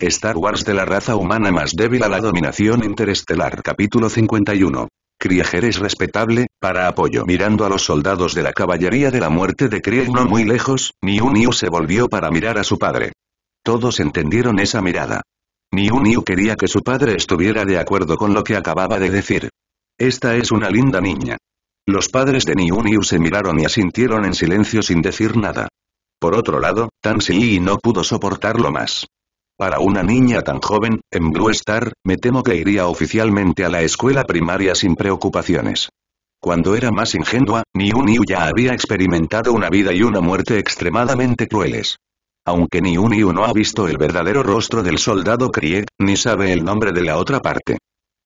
Star Wars de la raza humana más débil a la dominación interestelar Capítulo 51. Krieger es respetable, para apoyo mirando a los soldados de la caballería de la muerte de Krieg no muy lejos, Niu Niu se volvió para mirar a su padre. Todos entendieron esa mirada. Niu Niu quería que su padre estuviera de acuerdo con lo que acababa de decir. Esta es una linda niña. Los padres de Niu Niu se miraron y asintieron en silencio sin decir nada. Por otro lado, Tan Si no pudo soportarlo más. Para una niña tan joven, en Blue Star, me temo que iría oficialmente a la escuela primaria sin preocupaciones. Cuando era más ingenua, Niu Niu ya había experimentado una vida y una muerte extremadamente crueles. Aunque Niu no ha visto el verdadero rostro del soldado Krieg, ni sabe el nombre de la otra parte.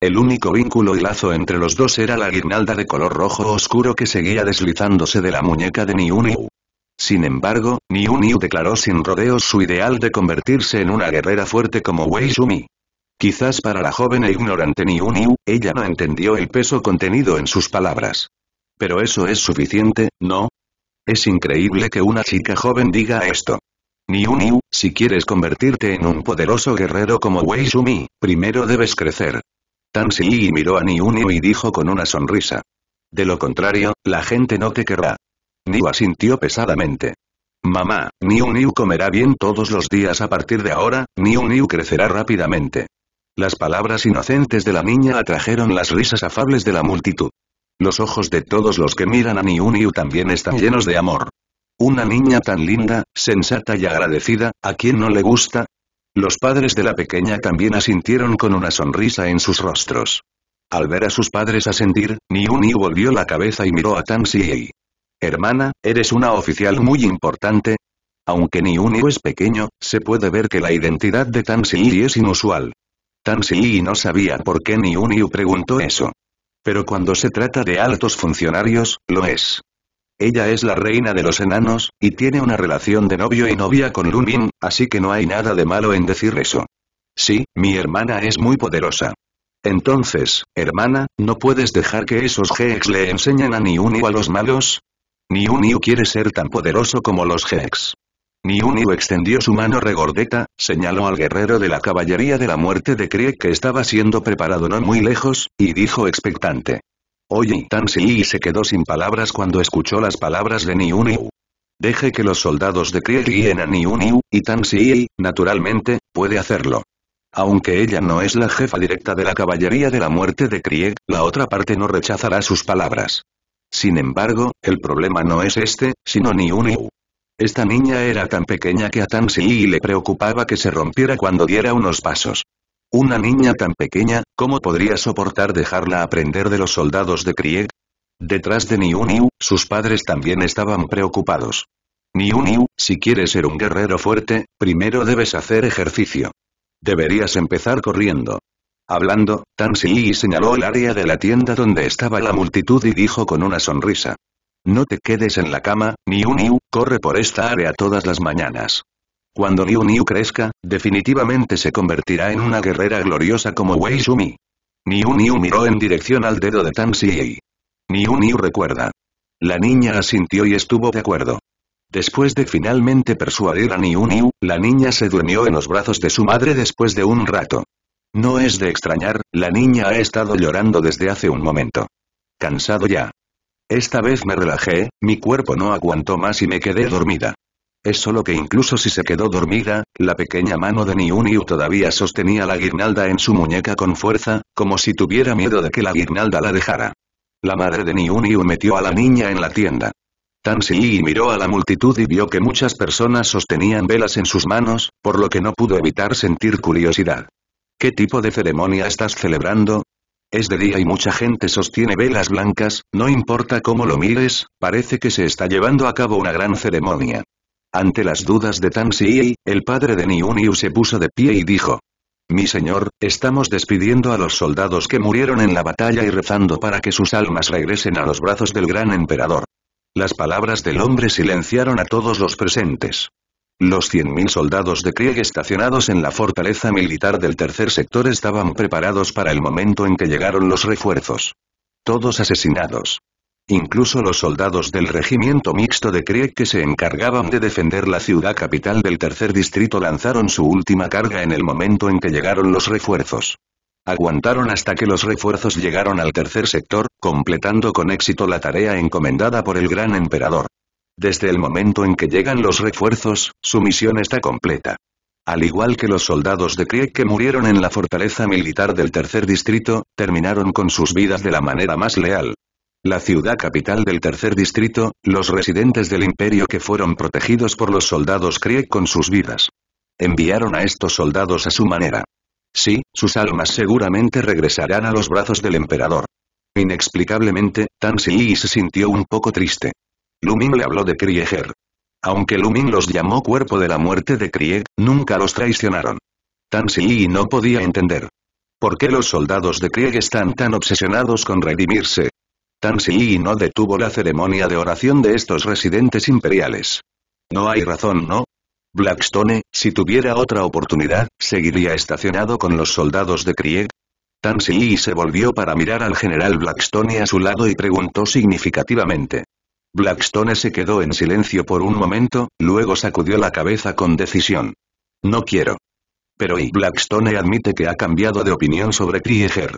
El único vínculo y lazo entre los dos era la guirnalda de color rojo oscuro que seguía deslizándose de la muñeca de Niu. Sin embargo, Niu Niu declaró sin rodeos su ideal de convertirse en una guerrera fuerte como Wei Shumi. Quizás para la joven e ignorante Niu Niu, ella no entendió el peso contenido en sus palabras. Pero eso es suficiente, ¿no? Es increíble que una chica joven diga esto. Niu Niu, si quieres convertirte en un poderoso guerrero como Wei Shumi, primero debes crecer. Tan Si miró a Niu Niu y dijo con una sonrisa. De lo contrario, la gente no te querrá. Niu asintió pesadamente. Mamá, Niu Niu comerá bien todos los días a partir de ahora, Niu Niu crecerá rápidamente. Las palabras inocentes de la niña atrajeron las risas afables de la multitud. Los ojos de todos los que miran a Niu Niu también están llenos de amor. Una niña tan linda, sensata y agradecida, ¿a quién no le gusta? Los padres de la pequeña también asintieron con una sonrisa en sus rostros. Al ver a sus padres asentir, Niu Niu volvió la cabeza y miró a Tan Siei. Hermana, eres una oficial muy importante. Aunque Niu Niu es pequeño, se puede ver que la identidad de Tan es inusual. Tan no sabía por qué Niu Niu preguntó eso. Pero cuando se trata de altos funcionarios, lo es. Ella es la reina de los enanos, y tiene una relación de novio y novia con Lun así que no hay nada de malo en decir eso. Sí, mi hermana es muy poderosa. Entonces, hermana, ¿no puedes dejar que esos Gex le enseñen a Niu Niu a los malos? Niu Niu quiere ser tan poderoso como los Hex. Niu Niu extendió su mano regordeta, señaló al guerrero de la caballería de la muerte de Krieg que estaba siendo preparado no muy lejos, y dijo expectante. Oye Tan Si se quedó sin palabras cuando escuchó las palabras de Niu Niu. Deje que los soldados de Krieg guíen a Niu Niu, y Tan Si, naturalmente, puede hacerlo. Aunque ella no es la jefa directa de la caballería de la muerte de Krieg, la otra parte no rechazará sus palabras. Sin embargo, el problema no es este, sino ni un Esta niña era tan pequeña que a Tan le preocupaba que se rompiera cuando diera unos pasos. Una niña tan pequeña, ¿cómo podría soportar dejarla aprender de los soldados de Krieg? Detrás de Niu Niu, sus padres también estaban preocupados. Niu Niu, si quieres ser un guerrero fuerte, primero debes hacer ejercicio. Deberías empezar corriendo. Hablando, Tan Si señaló el área de la tienda donde estaba la multitud y dijo con una sonrisa. No te quedes en la cama, Niu Niu, corre por esta área todas las mañanas. Cuando Niu Niu crezca, definitivamente se convertirá en una guerrera gloriosa como Wei Shumi. Niu Niu miró en dirección al dedo de Tan Si. Niu Niu recuerda. La niña asintió y estuvo de acuerdo. Después de finalmente persuadir a Niu Niu, la niña se durmió en los brazos de su madre después de un rato. No es de extrañar, la niña ha estado llorando desde hace un momento. Cansado ya. Esta vez me relajé, mi cuerpo no aguantó más y me quedé dormida. Es solo que incluso si se quedó dormida, la pequeña mano de Niu Niu todavía sostenía la guirnalda en su muñeca con fuerza, como si tuviera miedo de que la guirnalda la dejara. La madre de Niu Niu metió a la niña en la tienda. Tan Si miró a la multitud y vio que muchas personas sostenían velas en sus manos, por lo que no pudo evitar sentir curiosidad. ¿Qué tipo de ceremonia estás celebrando? Es de día y mucha gente sostiene velas blancas, no importa cómo lo mires, parece que se está llevando a cabo una gran ceremonia. Ante las dudas de Tan Si, el padre de Niu Niu se puso de pie y dijo. Mi señor, estamos despidiendo a los soldados que murieron en la batalla y rezando para que sus almas regresen a los brazos del gran emperador. Las palabras del hombre silenciaron a todos los presentes. Los 100.000 soldados de Krieg estacionados en la fortaleza militar del tercer sector estaban preparados para el momento en que llegaron los refuerzos. Todos asesinados. Incluso los soldados del regimiento mixto de Krieg que se encargaban de defender la ciudad capital del tercer distrito lanzaron su última carga en el momento en que llegaron los refuerzos. Aguantaron hasta que los refuerzos llegaron al tercer sector, completando con éxito la tarea encomendada por el gran emperador. Desde el momento en que llegan los refuerzos, su misión está completa. Al igual que los soldados de Krieg que murieron en la fortaleza militar del tercer distrito, terminaron con sus vidas de la manera más leal. La ciudad capital del tercer distrito, los residentes del imperio que fueron protegidos por los soldados Krieg con sus vidas. Enviaron a estos soldados a su manera. Sí, sus almas seguramente regresarán a los brazos del emperador. Inexplicablemente, Tan Si se sintió un poco triste. Lumin le habló de Krieger. Aunque Lumin los llamó cuerpo de la muerte de Krieg, nunca los traicionaron. Tan Si no podía entender. ¿Por qué los soldados de Krieg están tan obsesionados con redimirse? Tan Si no detuvo la ceremonia de oración de estos residentes imperiales. No hay razón, ¿no? Blackstone, si tuviera otra oportunidad, seguiría estacionado con los soldados de Krieg. Tansy se volvió para mirar al general Blackstone a su lado y preguntó significativamente. Blackstone se quedó en silencio por un momento, luego sacudió la cabeza con decisión. No quiero. Pero y Blackstone admite que ha cambiado de opinión sobre Krieger.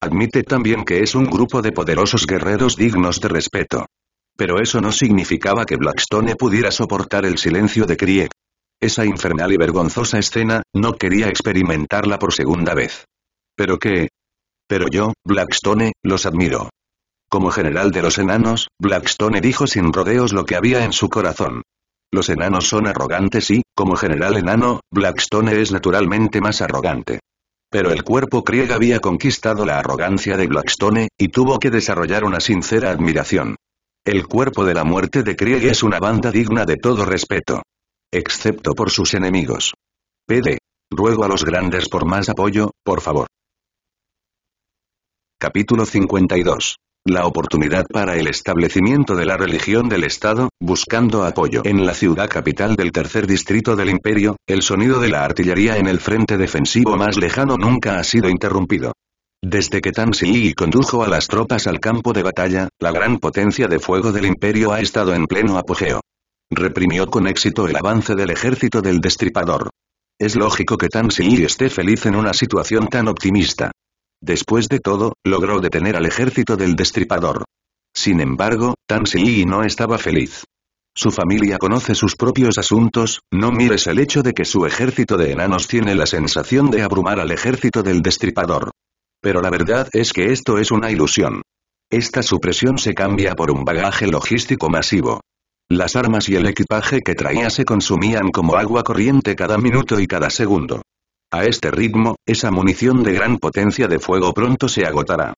Admite también que es un grupo de poderosos guerreros dignos de respeto. Pero eso no significaba que Blackstone pudiera soportar el silencio de Krieg. Esa infernal y vergonzosa escena, no quería experimentarla por segunda vez. ¿Pero qué? Pero yo, Blackstone, los admiro. Como general de los enanos, Blackstone dijo sin rodeos lo que había en su corazón. Los enanos son arrogantes y, como general enano, Blackstone es naturalmente más arrogante. Pero el cuerpo Krieg había conquistado la arrogancia de Blackstone, y tuvo que desarrollar una sincera admiración. El cuerpo de la muerte de Krieg es una banda digna de todo respeto. Excepto por sus enemigos. PD. Ruego a los grandes por más apoyo, por favor. Capítulo 52. La oportunidad para el establecimiento de la religión del Estado, buscando apoyo. En la ciudad capital del tercer distrito del imperio, el sonido de la artillería en el frente defensivo más lejano nunca ha sido interrumpido. Desde que Tan Si condujo a las tropas al campo de batalla, la gran potencia de fuego del imperio ha estado en pleno apogeo. Reprimió con éxito el avance del ejército del destripador. Es lógico que Tan Si esté feliz en una situación tan optimista. Después de todo, logró detener al ejército del destripador. Sin embargo, Tan no estaba feliz. Su familia conoce sus propios asuntos, no mires el hecho de que su ejército de enanos tiene la sensación de abrumar al ejército del destripador. Pero la verdad es que esto es una ilusión. Esta supresión se cambia por un bagaje logístico masivo. Las armas y el equipaje que traía se consumían como agua corriente cada minuto y cada segundo. A este ritmo, esa munición de gran potencia de fuego pronto se agotará.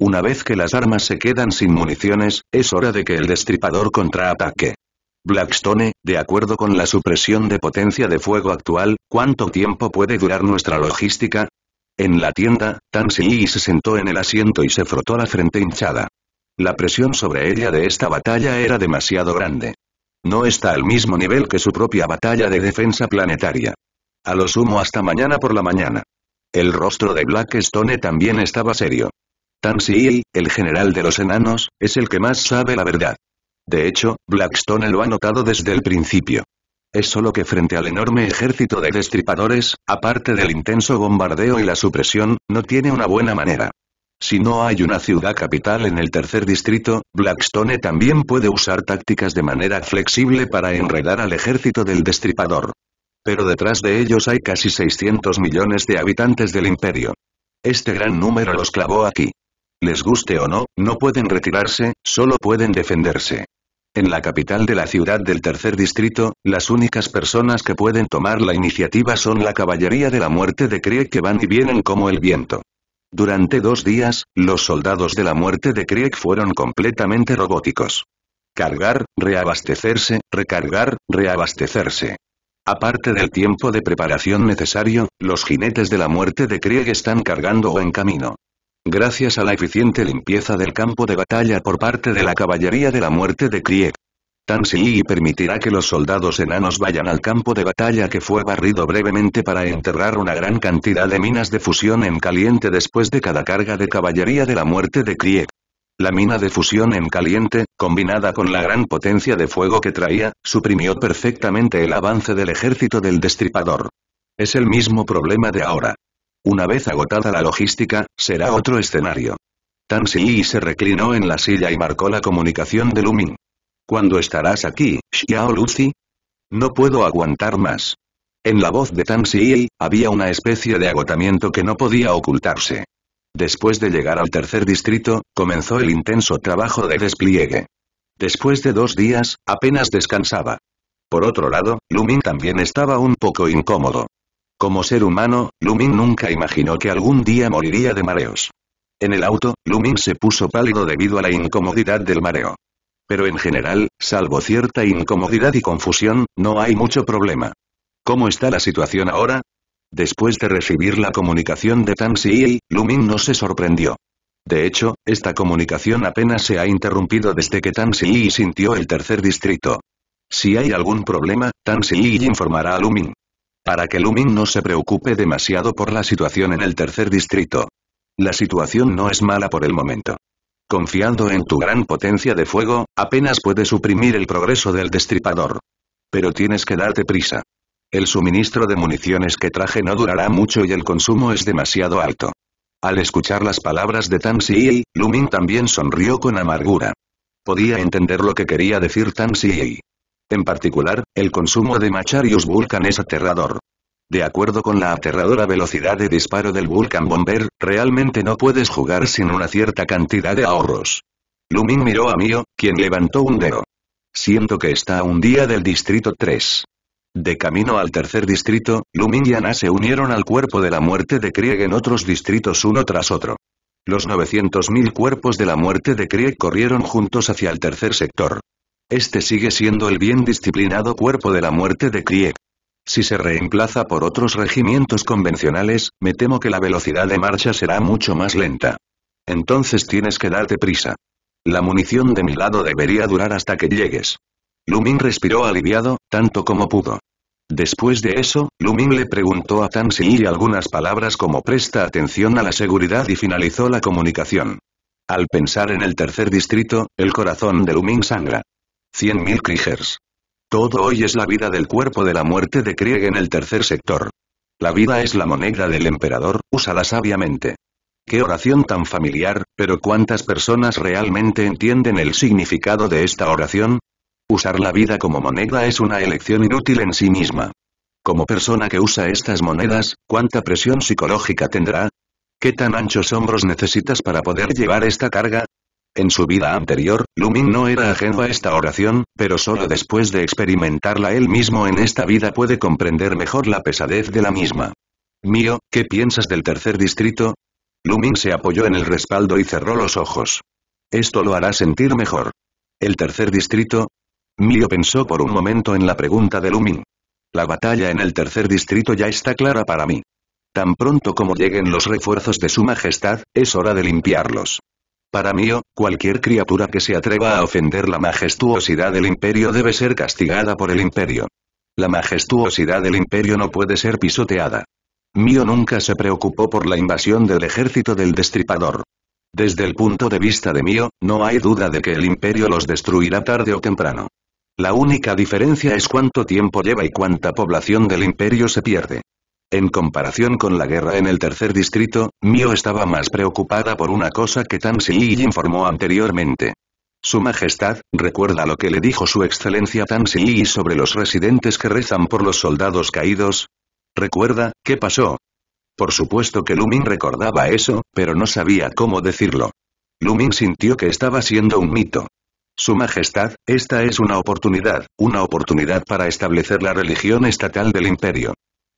Una vez que las armas se quedan sin municiones, es hora de que el destripador contraataque. Blackstone, de acuerdo con la supresión de potencia de fuego actual, ¿cuánto tiempo puede durar nuestra logística? En la tienda, Tansy se sentó en el asiento y se frotó la frente hinchada. La presión sobre ella de esta batalla era demasiado grande. No está al mismo nivel que su propia batalla de defensa planetaria. A lo sumo hasta mañana por la mañana. El rostro de Blackstone también estaba serio. Tansy, el general de los enanos, es el que más sabe la verdad. De hecho, Blackstone lo ha notado desde el principio. Es solo que frente al enorme ejército de destripadores, aparte del intenso bombardeo y la supresión, no tiene una buena manera. Si no hay una ciudad capital en el tercer distrito, Blackstone también puede usar tácticas de manera flexible para enredar al ejército del destripador. Pero detrás de ellos hay casi 600 millones de habitantes del imperio. Este gran número los clavó aquí. Les guste o no, no pueden retirarse, solo pueden defenderse. En la capital de la ciudad del tercer distrito, las únicas personas que pueden tomar la iniciativa son la caballería de la muerte de Krieg que van y vienen como el viento. Durante dos días, los soldados de la muerte de Krieg fueron completamente robóticos. Cargar, reabastecerse, recargar, reabastecerse. Aparte del tiempo de preparación necesario, los jinetes de la muerte de Krieg están cargando o en camino. Gracias a la eficiente limpieza del campo de batalla por parte de la caballería de la muerte de Krieg, Tansy permitirá que los soldados enanos vayan al campo de batalla que fue barrido brevemente para enterrar una gran cantidad de minas de fusión en caliente después de cada carga de caballería de la muerte de Krieg. La mina de fusión en caliente, combinada con la gran potencia de fuego que traía, suprimió perfectamente el avance del ejército del destripador. Es el mismo problema de ahora. Una vez agotada la logística, será otro escenario. Tan Si se reclinó en la silla y marcó la comunicación de Lumin. ¿Cuándo estarás aquí, Xiao Lucy? No puedo aguantar más. En la voz de Tan Si había una especie de agotamiento que no podía ocultarse. Después de llegar al tercer distrito, comenzó el intenso trabajo de despliegue. Después de dos días, apenas descansaba. Por otro lado, Lumin también estaba un poco incómodo. Como ser humano, Lumin nunca imaginó que algún día moriría de mareos. En el auto, Lumin se puso pálido debido a la incomodidad del mareo. Pero en general, salvo cierta incomodidad y confusión, no hay mucho problema. ¿Cómo está la situación ahora? Después de recibir la comunicación de Tan Si, Lumin no se sorprendió. De hecho, esta comunicación apenas se ha interrumpido desde que Tan Si sintió el tercer distrito. Si hay algún problema, Tan Si informará a Lumin. Para que Lumin no se preocupe demasiado por la situación en el tercer distrito. La situación no es mala por el momento. Confiando en tu gran potencia de fuego, apenas puedes suprimir el progreso del destripador. Pero tienes que darte prisa. El suministro de municiones que traje no durará mucho y el consumo es demasiado alto. Al escuchar las palabras de Tan Si, Lumin también sonrió con amargura. Podía entender lo que quería decir Tan Si. En particular, el consumo de Macharius Vulcan es aterrador. De acuerdo con la aterradora velocidad de disparo del Vulcan Bomber, realmente no puedes jugar sin una cierta cantidad de ahorros. Lumin miró a Mio, quien levantó un dedo. Siento que está a un día del distrito 3. De camino al tercer distrito, Lumin se unieron al cuerpo de la muerte de Krieg en otros distritos uno tras otro. Los 900.000 cuerpos de la muerte de Krieg corrieron juntos hacia el tercer sector. Este sigue siendo el bien disciplinado cuerpo de la muerte de Krieg. Si se reemplaza por otros regimientos convencionales, me temo que la velocidad de marcha será mucho más lenta. Entonces tienes que darte prisa. La munición de mi lado debería durar hasta que llegues. Lumin respiró aliviado, tanto como pudo. Después de eso, Lumin le preguntó a Tan Si algunas palabras como presta atención a la seguridad y finalizó la comunicación. Al pensar en el tercer distrito, el corazón de Lumin sangra. Cien mil Kriegers. Todo hoy es la vida del cuerpo de la muerte de Krieg en el tercer sector. La vida es la moneda del emperador, úsala sabiamente. Qué oración tan familiar, pero ¿cuántas personas realmente entienden el significado de esta oración? Usar la vida como moneda es una elección inútil en sí misma. Como persona que usa estas monedas, ¿cuánta presión psicológica tendrá? ¿Qué tan anchos hombros necesitas para poder llevar esta carga? En su vida anterior, Lumin no era ajeno a esta oración, pero solo después de experimentarla él mismo en esta vida puede comprender mejor la pesadez de la misma. Mío, ¿qué piensas del tercer distrito? Lumin se apoyó en el respaldo y cerró los ojos. Esto lo hará sentir mejor. El tercer distrito, Mio pensó por un momento en la pregunta de Lumin. La batalla en el tercer distrito ya está clara para mí. Tan pronto como lleguen los refuerzos de su majestad, es hora de limpiarlos. Para Mio, cualquier criatura que se atreva a ofender la majestuosidad del imperio debe ser castigada por el imperio. La majestuosidad del imperio no puede ser pisoteada. Mio nunca se preocupó por la invasión del ejército del destripador. Desde el punto de vista de Mio, no hay duda de que el imperio los destruirá tarde o temprano. La única diferencia es cuánto tiempo lleva y cuánta población del imperio se pierde. En comparación con la guerra en el tercer distrito, Mio estaba más preocupada por una cosa que Tan Si informó anteriormente. Su Majestad, ¿recuerda lo que le dijo su excelencia Tan Si sobre los residentes que rezan por los soldados caídos? ¿Recuerda, qué pasó? Por supuesto que Lumin recordaba eso, pero no sabía cómo decirlo. Lumin sintió que estaba siendo un mito. Su Majestad, esta es una oportunidad, una oportunidad para establecer la religión estatal del imperio.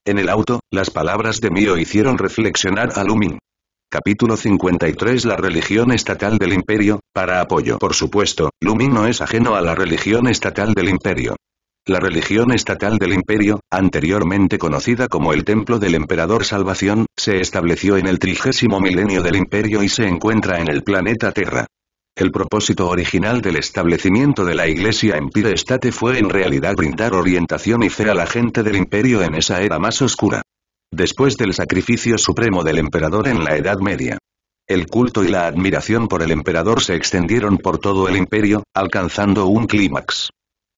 En el auto, las palabras de Mio hicieron reflexionar a Lumin. Capítulo 53 La religión estatal del imperio, para apoyo Por supuesto, Lumin no es ajeno a la religión estatal del imperio. La religión estatal del imperio, anteriormente conocida como el Templo del Emperador Salvación, se estableció en el trigésimo milenio del imperio y se encuentra en el planeta Terra. El propósito original del establecimiento de la iglesia Empire State fue en realidad brindar orientación y fe a la gente del imperio en esa era más oscura. Después del sacrificio supremo del emperador en la Edad Media. El culto y la admiración por el emperador se extendieron por todo el imperio, alcanzando un clímax.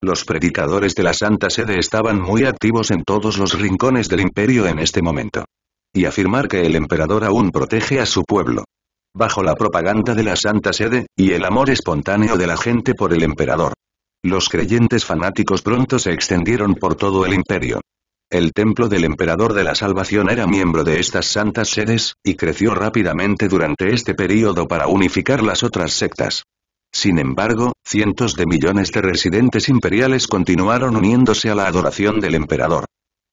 Los predicadores de la Santa Sede estaban muy activos en todos los rincones del imperio en este momento. Y afirmar que el emperador aún protege a su pueblo. Bajo la propaganda de la Santa Sede, y el amor espontáneo de la gente por el emperador. Los creyentes fanáticos pronto se extendieron por todo el imperio. El templo del emperador de la salvación era miembro de estas santas sedes, y creció rápidamente durante este período para unificar las otras sectas. Sin embargo, cientos de millones de residentes imperiales continuaron uniéndose a la adoración del emperador.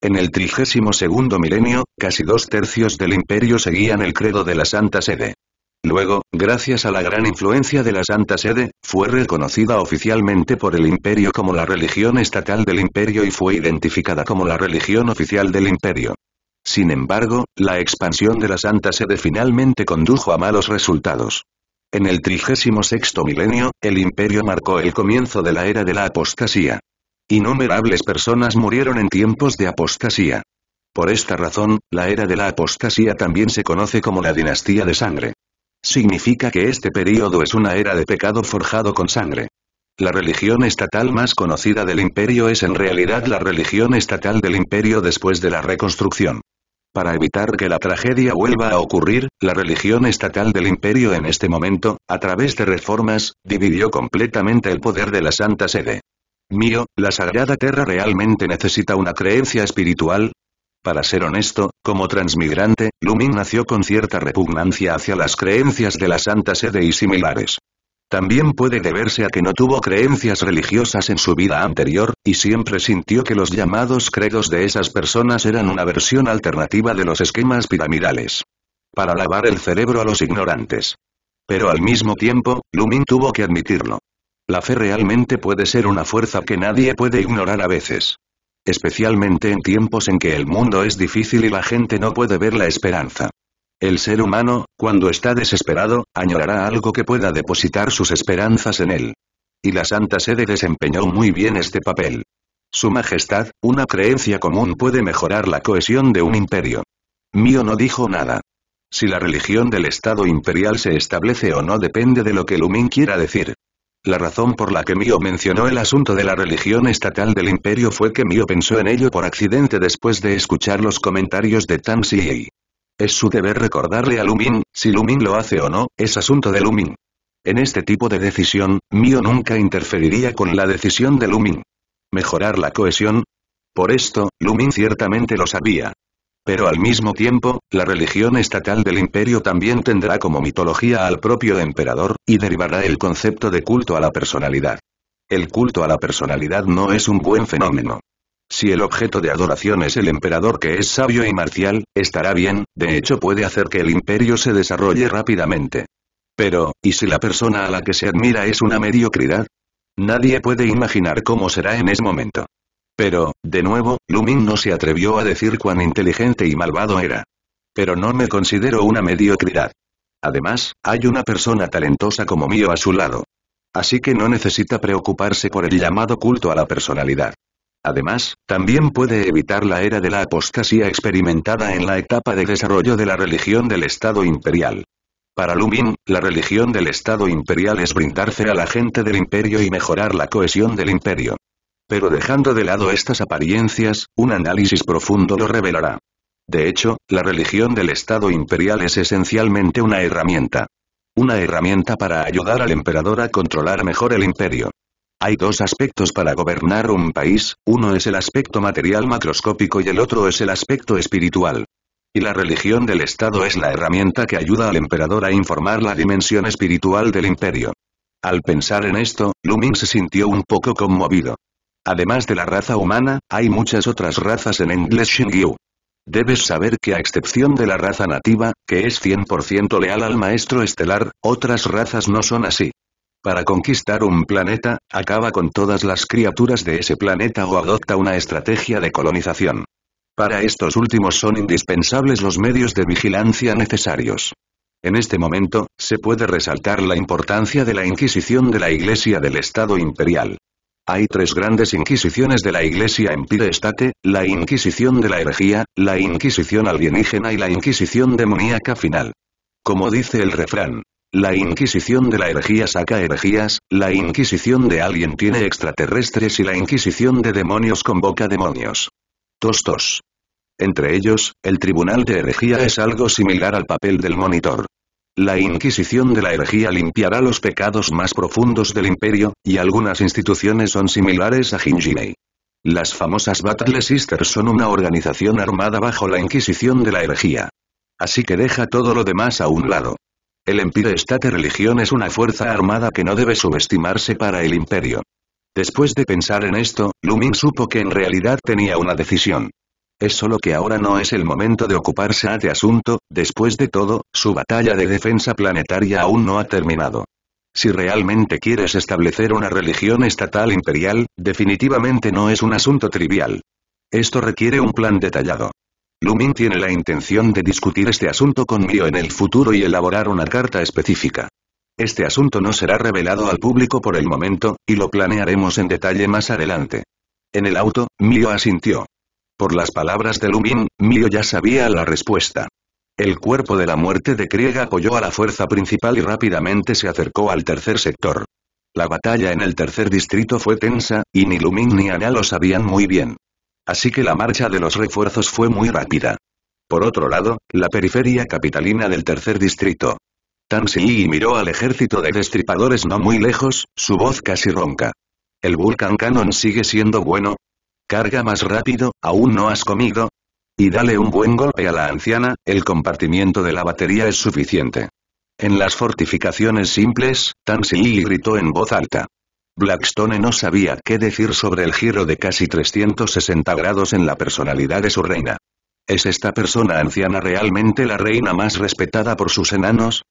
En el trigésimo segundo milenio, casi dos tercios del imperio seguían el credo de la Santa Sede. Luego, gracias a la gran influencia de la Santa Sede, fue reconocida oficialmente por el imperio como la religión estatal del imperio y fue identificada como la religión oficial del imperio. Sin embargo, la expansión de la Santa Sede finalmente condujo a malos resultados. En el 36 milenio, el imperio marcó el comienzo de la era de la apostasía. Innumerables personas murieron en tiempos de apostasía. Por esta razón, la era de la apostasía también se conoce como la dinastía de sangre. Significa que este período es una era de pecado forjado con sangre. La religión estatal más conocida del imperio es en realidad la religión estatal del imperio después de la reconstrucción. Para evitar que la tragedia vuelva a ocurrir, la religión estatal del imperio en este momento, a través de reformas, dividió completamente el poder de la Santa Sede. Mío, la Sagrada Terra realmente necesita una creencia espiritual, para ser honesto, como transmigrante, Lumin nació con cierta repugnancia hacia las creencias de la Santa Sede y similares. También puede deberse a que no tuvo creencias religiosas en su vida anterior, y siempre sintió que los llamados credos de esas personas eran una versión alternativa de los esquemas piramidales. Para lavar el cerebro a los ignorantes. Pero al mismo tiempo, Lumin tuvo que admitirlo. La fe realmente puede ser una fuerza que nadie puede ignorar a veces. Especialmente en tiempos en que el mundo es difícil y la gente no puede ver la esperanza. El ser humano, cuando está desesperado, añorará algo que pueda depositar sus esperanzas en él. Y la Santa Sede desempeñó muy bien este papel. Su Majestad, una creencia común puede mejorar la cohesión de un imperio. Mío no dijo nada. Si la religión del Estado imperial se establece o no depende de lo que Lumin quiera decir. La razón por la que Mio mencionó el asunto de la religión estatal del imperio fue que Mio pensó en ello por accidente después de escuchar los comentarios de Tan Yi. Es su deber recordarle a Lumin, si Lumin lo hace o no, es asunto de Lumin. En este tipo de decisión, Mio nunca interferiría con la decisión de Lumin. ¿Mejorar la cohesión? Por esto, Lumin ciertamente lo sabía. Pero al mismo tiempo, la religión estatal del imperio también tendrá como mitología al propio emperador, y derivará el concepto de culto a la personalidad. El culto a la personalidad no es un buen fenómeno. Si el objeto de adoración es el emperador que es sabio y marcial, estará bien, de hecho puede hacer que el imperio se desarrolle rápidamente. Pero, ¿y si la persona a la que se admira es una mediocridad? Nadie puede imaginar cómo será en ese momento. Pero, de nuevo, Lumin no se atrevió a decir cuán inteligente y malvado era. Pero no me considero una mediocridad. Además, hay una persona talentosa como mío a su lado. Así que no necesita preocuparse por el llamado culto a la personalidad. Además, también puede evitar la era de la apostasía experimentada en la etapa de desarrollo de la religión del Estado imperial. Para Lumin, la religión del Estado imperial es brindarse a la gente del imperio y mejorar la cohesión del imperio. Pero dejando de lado estas apariencias, un análisis profundo lo revelará. De hecho, la religión del Estado imperial es esencialmente una herramienta. Una herramienta para ayudar al emperador a controlar mejor el imperio. Hay dos aspectos para gobernar un país, uno es el aspecto material macroscópico y el otro es el aspecto espiritual. Y la religión del Estado es la herramienta que ayuda al emperador a informar la dimensión espiritual del imperio. Al pensar en esto, Lumin se sintió un poco conmovido. Además de la raza humana, hay muchas otras razas en Endless Shingyu. Debes saber que a excepción de la raza nativa, que es 100% leal al maestro estelar, otras razas no son así. Para conquistar un planeta, acaba con todas las criaturas de ese planeta o adopta una estrategia de colonización. Para estos últimos son indispensables los medios de vigilancia necesarios. En este momento, se puede resaltar la importancia de la Inquisición de la Iglesia del Estado Imperial. Hay tres grandes inquisiciones de la Iglesia Empire State, la Inquisición de la herejía, la Inquisición alienígena y la Inquisición demoníaca final. Como dice el refrán. La Inquisición de la herejía saca herejías, la Inquisición de alguien tiene extraterrestres y la Inquisición de demonios convoca demonios. Tostos. Entre ellos, el Tribunal de Herejía es algo similar al papel del monitor. La Inquisición de la herejía limpiará los pecados más profundos del imperio, y algunas instituciones son similares a Jinjinei. Las famosas Battle Sisters son una organización armada bajo la Inquisición de la herejía. Así que deja todo lo demás a un lado. El Empire State Religión es una fuerza armada que no debe subestimarse para el imperio. Después de pensar en esto, Lumin supo que en realidad tenía una decisión. Es solo que ahora no es el momento de ocuparse a este asunto, después de todo, su batalla de defensa planetaria aún no ha terminado. Si realmente quieres establecer una religión estatal imperial, definitivamente no es un asunto trivial. Esto requiere un plan detallado. Lumin tiene la intención de discutir este asunto con Mio en el futuro y elaborar una carta específica. Este asunto no será revelado al público por el momento, y lo planearemos en detalle más adelante. En el auto, Mio asintió. Por las palabras de Lumin, Mio ya sabía la respuesta. El cuerpo de la muerte de Krieg apoyó a la fuerza principal y rápidamente se acercó al tercer sector. La batalla en el tercer distrito fue tensa, y ni Lumin ni Anya lo sabían muy bien. Así que la marcha de los refuerzos fue muy rápida. Por otro lado, la periferia capitalina del tercer distrito. Tan Si miró al ejército de destripadores no muy lejos, su voz casi ronca. ¿El Vulcan Cannon sigue siendo bueno? Carga más rápido, ¿aún no has comido? Y dale un buen golpe a la anciana, el compartimiento de la batería es suficiente. En las fortificaciones simples, Tan Si gritó en voz alta. Blackstone no sabía qué decir sobre el giro de casi 360 grados en la personalidad de su reina. ¿Es esta persona anciana realmente la reina más respetada por sus enanos?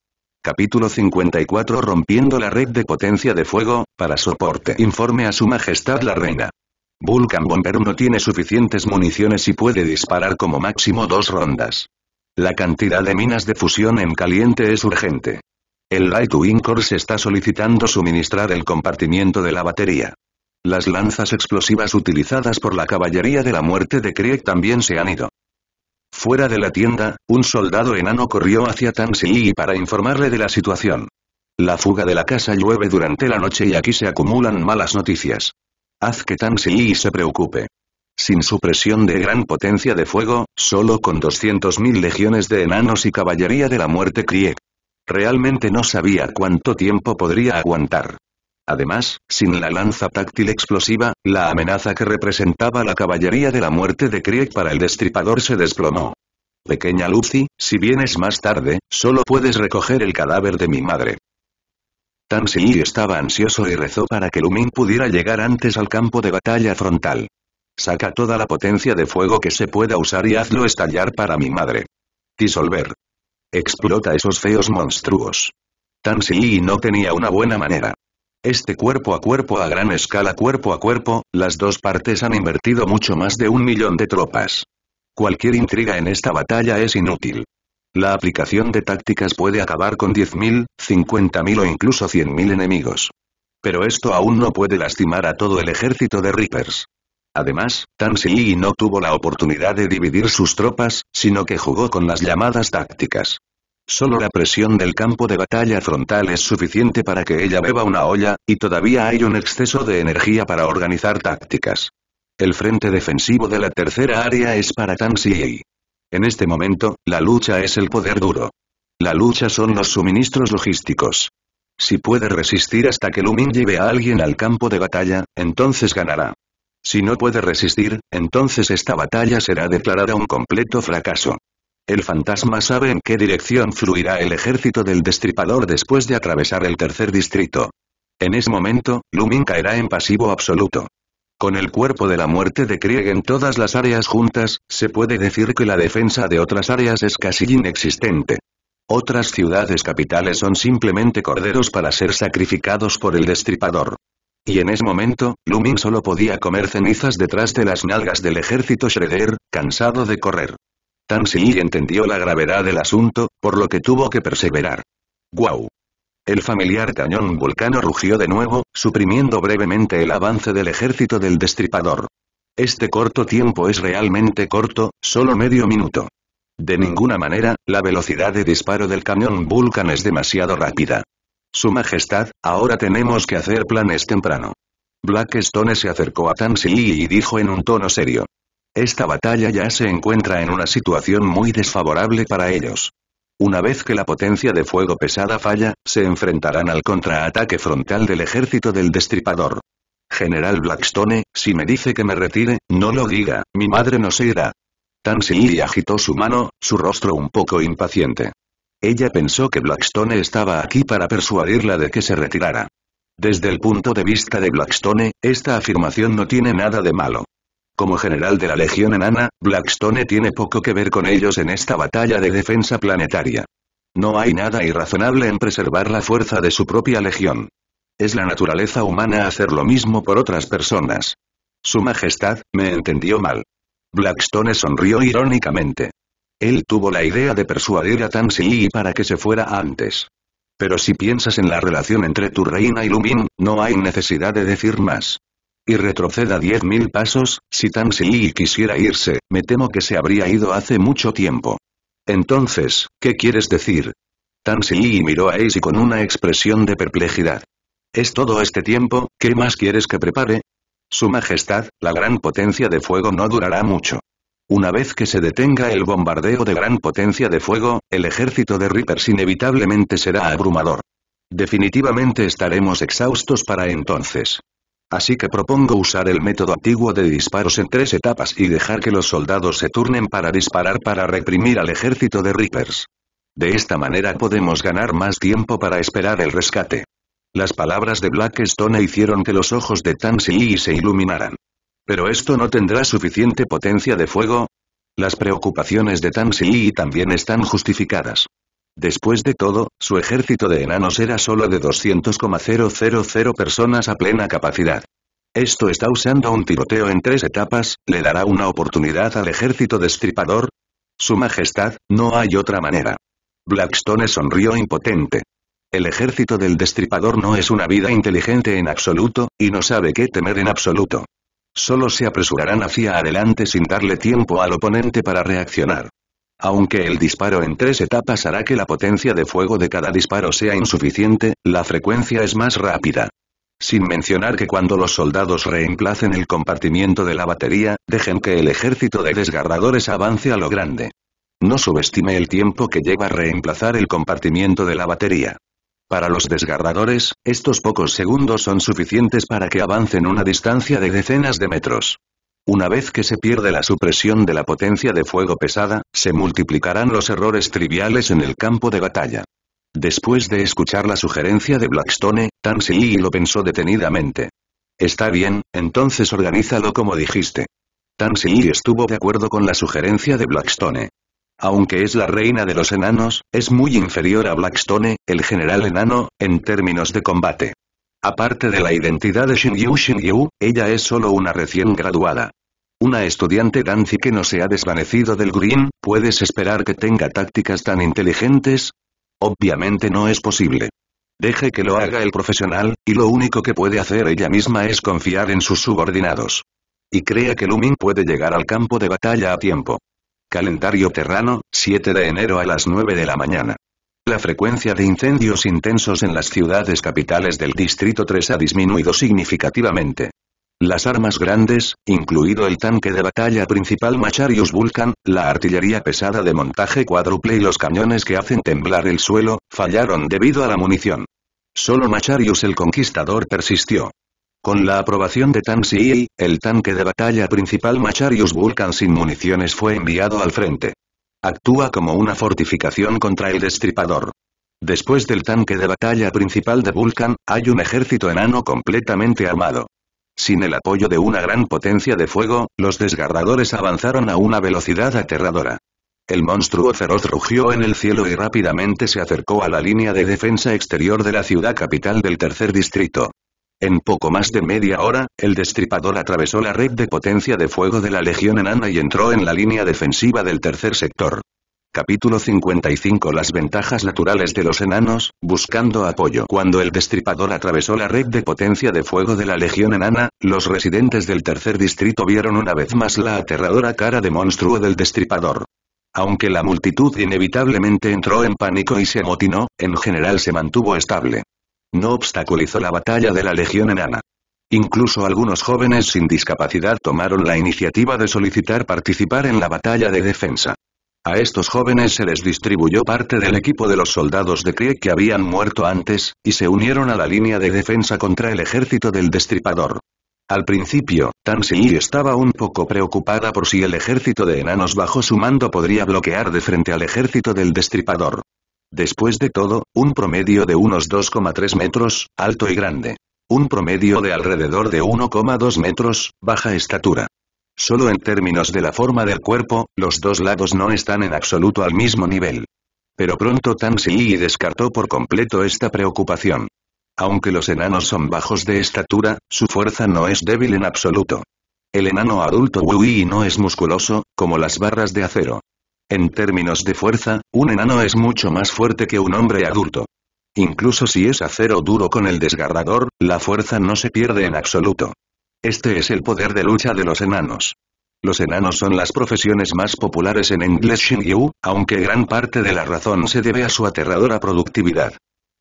Capítulo 54 Rompiendo la red de potencia de fuego, para soporte. Informe a su majestad la reina. Vulcan Bomber no tiene suficientes municiones y puede disparar como máximo dos rondas. La cantidad de minas de fusión en caliente es urgente. El Lightwing Corps está solicitando suministrar el compartimiento de la batería. Las lanzas explosivas utilizadas por la caballería de la muerte de Krieg también se han ido. Fuera de la tienda, un soldado enano corrió hacia Tansy para informarle de la situación. La fuga de la casa llueve durante la noche y aquí se acumulan malas noticias. Haz que Tan Si se preocupe. Sin su presión de gran potencia de fuego, solo con 200.000 legiones de enanos y caballería de la muerte Krieg. Realmente no sabía cuánto tiempo podría aguantar. Además, sin la lanza táctil explosiva, la amenaza que representaba la caballería de la muerte de Krieg para el destripador se desplomó. Pequeña Lucy, si vienes más tarde, solo puedes recoger el cadáver de mi madre. Tan estaba ansioso y rezó para que Lumin pudiera llegar antes al campo de batalla frontal. Saca toda la potencia de fuego que se pueda usar y hazlo estallar para mi madre. Disolver. Explota esos feos monstruos. Tan no tenía una buena manera. Este cuerpo a cuerpo a gran escala cuerpo a cuerpo, las dos partes han invertido mucho más de un millón de tropas. Cualquier intriga en esta batalla es inútil. La aplicación de tácticas puede acabar con 10.000, 50.000 o incluso 100.000 enemigos. Pero esto aún no puede lastimar a todo el ejército de Reapers. Además, Tan Si no tuvo la oportunidad de dividir sus tropas, sino que jugó con las llamadas tácticas. Solo la presión del campo de batalla frontal es suficiente para que ella beba una olla, y todavía hay un exceso de energía para organizar tácticas. El frente defensivo de la tercera área es para Tan Si. En este momento, la lucha es el poder duro. La lucha son los suministros logísticos. Si puede resistir hasta que Lumin lleve a alguien al campo de batalla, entonces ganará. Si no puede resistir, entonces esta batalla será declarada un completo fracaso. El fantasma sabe en qué dirección fluirá el ejército del destripador después de atravesar el tercer distrito. En ese momento, Lumin caerá en pasivo absoluto. Con el cuerpo de la muerte de Krieg en todas las áreas juntas, se puede decir que la defensa de otras áreas es casi inexistente. Otras ciudades capitales son simplemente corderos para ser sacrificados por el destripador. Y en ese momento, Lumin solo podía comer cenizas detrás de las nalgas del ejército Shredder, cansado de correr. Tan entendió la gravedad del asunto, por lo que tuvo que perseverar. ¡Guau! El familiar cañón vulcano rugió de nuevo, suprimiendo brevemente el avance del ejército del destripador. Este corto tiempo es realmente corto, solo medio minuto. De ninguna manera, la velocidad de disparo del cañón Vulcan es demasiado rápida. Su Majestad, ahora tenemos que hacer planes temprano. Blackstone se acercó a Tansy y dijo en un tono serio. Esta batalla ya se encuentra en una situación muy desfavorable para ellos. Una vez que la potencia de fuego pesada falla, se enfrentarán al contraataque frontal del ejército del destripador. General Blackstone, si me dice que me retire, no lo diga, mi madre no se irá. Tansy agitó su mano, su rostro un poco impaciente. Ella pensó que Blackstone estaba aquí para persuadirla de que se retirara. Desde el punto de vista de Blackstone, esta afirmación no tiene nada de malo. Como general de la Legión Enana, Blackstone tiene poco que ver con ellos en esta batalla de defensa planetaria. No hay nada irrazonable en preservar la fuerza de su propia legión. Es la naturaleza humana hacer lo mismo por otras personas. Su Majestad, me entendió mal. Blackstone sonrió irónicamente. Él tuvo la idea de persuadir a Lee para que se fuera antes. Pero si piensas en la relación entre tu reina y Lumin, no hay necesidad de decir más. Y retroceda diez mil pasos, si Tansy Lee quisiera irse, me temo que se habría ido hace mucho tiempo. Entonces, ¿qué quieres decir? Tansy Lee miró a Ace con una expresión de perplejidad. ¿Es todo este tiempo, qué más quieres que prepare? Su Majestad, la gran potencia de fuego no durará mucho. Una vez que se detenga el bombardeo de gran potencia de fuego, el ejército de Reapers inevitablemente será abrumador. Definitivamente estaremos exhaustos para entonces. Así que propongo usar el método antiguo de disparos en tres etapas y dejar que los soldados se turnen para disparar para reprimir al ejército de Reapers. De esta manera podemos ganar más tiempo para esperar el rescate. Las palabras de Blackstone hicieron que los ojos de Tansy se iluminaran. ¿Pero esto no tendrá suficiente potencia de fuego? Las preocupaciones de Tansy también están justificadas. Después de todo, su ejército de enanos era solo de 200,000 personas a plena capacidad. Esto está usando un tiroteo en tres etapas, ¿le dará una oportunidad al ejército destripador? Su majestad, no hay otra manera. Blackstone sonrió impotente. El ejército del destripador no es una vida inteligente en absoluto, y no sabe qué temer en absoluto. Solo se apresurarán hacia adelante sin darle tiempo al oponente para reaccionar. Aunque el disparo en tres etapas hará que la potencia de fuego de cada disparo sea insuficiente, la frecuencia es más rápida. Sin mencionar que cuando los soldados reemplacen el compartimiento de la batería, dejen que el ejército de desgarradores avance a lo grande. No subestime el tiempo que lleva reemplazar el compartimiento de la batería. Para los desgarradores, estos pocos segundos son suficientes para que avancen una distancia de decenas de metros. Una vez que se pierde la supresión de la potencia de fuego pesada, se multiplicarán los errores triviales en el campo de batalla. Después de escuchar la sugerencia de Blackstone, Tansy lo pensó detenidamente. Está bien, entonces organízalo como dijiste. Tansy estuvo de acuerdo con la sugerencia de Blackstone. Aunque es la reina de los enanos, es muy inferior a Blackstone, el general enano, en términos de combate. Aparte de la identidad de Shinyu Shinyu, ella es solo una recién graduada. Una estudiante Danzi que no se ha desvanecido del Green, ¿puedes esperar que tenga tácticas tan inteligentes? Obviamente no es posible. Deje que lo haga el profesional, y lo único que puede hacer ella misma es confiar en sus subordinados. Y crea que Lumin puede llegar al campo de batalla a tiempo. Calendario terrano, 7 de enero a las 9 de la mañana. La frecuencia de incendios intensos en las ciudades capitales del Distrito 3 ha disminuido significativamente. Las armas grandes, incluido el tanque de batalla principal Macharius Vulcan, la artillería pesada de montaje cuádruple y los cañones que hacen temblar el suelo, fallaron debido a la munición. Solo Macharius el Conquistador persistió. Con la aprobación de Tansy, el tanque de batalla principal Macharius Vulcan sin municiones fue enviado al frente. Actúa como una fortificación contra el destripador. Después del tanque de batalla principal de Vulcan, hay un ejército enano completamente armado. Sin el apoyo de una gran potencia de fuego, los desgarradores avanzaron a una velocidad aterradora. El monstruo feroz rugió en el cielo y rápidamente se acercó a la línea de defensa exterior de la ciudad capital del tercer distrito. En poco más de media hora, el destripador atravesó la red de potencia de fuego de la Legión Enana y entró en la línea defensiva del tercer sector. Capítulo 55 Las ventajas naturales de los enanos, buscando apoyo. Cuando el destripador atravesó la red de potencia de fuego de la Legión Enana, los residentes del tercer distrito vieron una vez más la aterradora cara de monstruo del destripador. Aunque la multitud inevitablemente entró en pánico y se amotinó, en general se mantuvo estable. No obstaculizó la batalla de la Legión Enana. Incluso algunos jóvenes sin discapacidad tomaron la iniciativa de solicitar participar en la batalla de defensa. A estos jóvenes se les distribuyó parte del equipo de los soldados de Krieg que habían muerto antes, y se unieron a la línea de defensa contra el ejército del Destripador. Al principio, Tan estaba un poco preocupada por si el ejército de enanos bajo su mando podría bloquear de frente al ejército del Destripador. Después de todo, un promedio de unos 2,3 metros, alto y grande. Un promedio de alrededor de 1,2 metros, baja estatura. Solo en términos de la forma del cuerpo, los dos lados no están en absoluto al mismo nivel. Pero pronto Tan descartó por completo esta preocupación. Aunque los enanos son bajos de estatura, su fuerza no es débil en absoluto. El enano adulto Wui no es musculoso, como las barras de acero. En términos de fuerza, un enano es mucho más fuerte que un hombre adulto. Incluso si es acero duro con el desgarrador, la fuerza no se pierde en absoluto. Este es el poder de lucha de los enanos. Los enanos son las profesiones más populares en English Xingyu, aunque gran parte de la razón se debe a su aterradora productividad.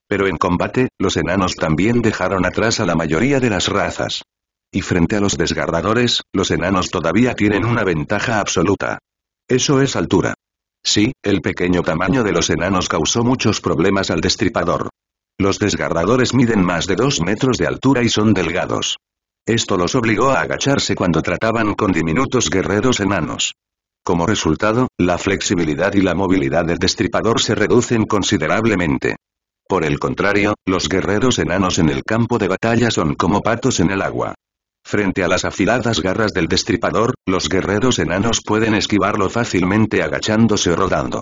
Pero en combate, los enanos también dejaron atrás a la mayoría de las razas. Y frente a los desgarradores, los enanos todavía tienen una ventaja absoluta. Eso es altura. Sí, el pequeño tamaño de los enanos causó muchos problemas al destripador. Los desgarradores miden más de dos metros de altura y son delgados. Esto los obligó a agacharse cuando trataban con diminutos guerreros enanos. Como resultado, la flexibilidad y la movilidad del destripador se reducen considerablemente. Por el contrario, los guerreros enanos en el campo de batalla son como patos en el agua. Frente a las afiladas garras del destripador, los guerreros enanos pueden esquivarlo fácilmente agachándose o rodando.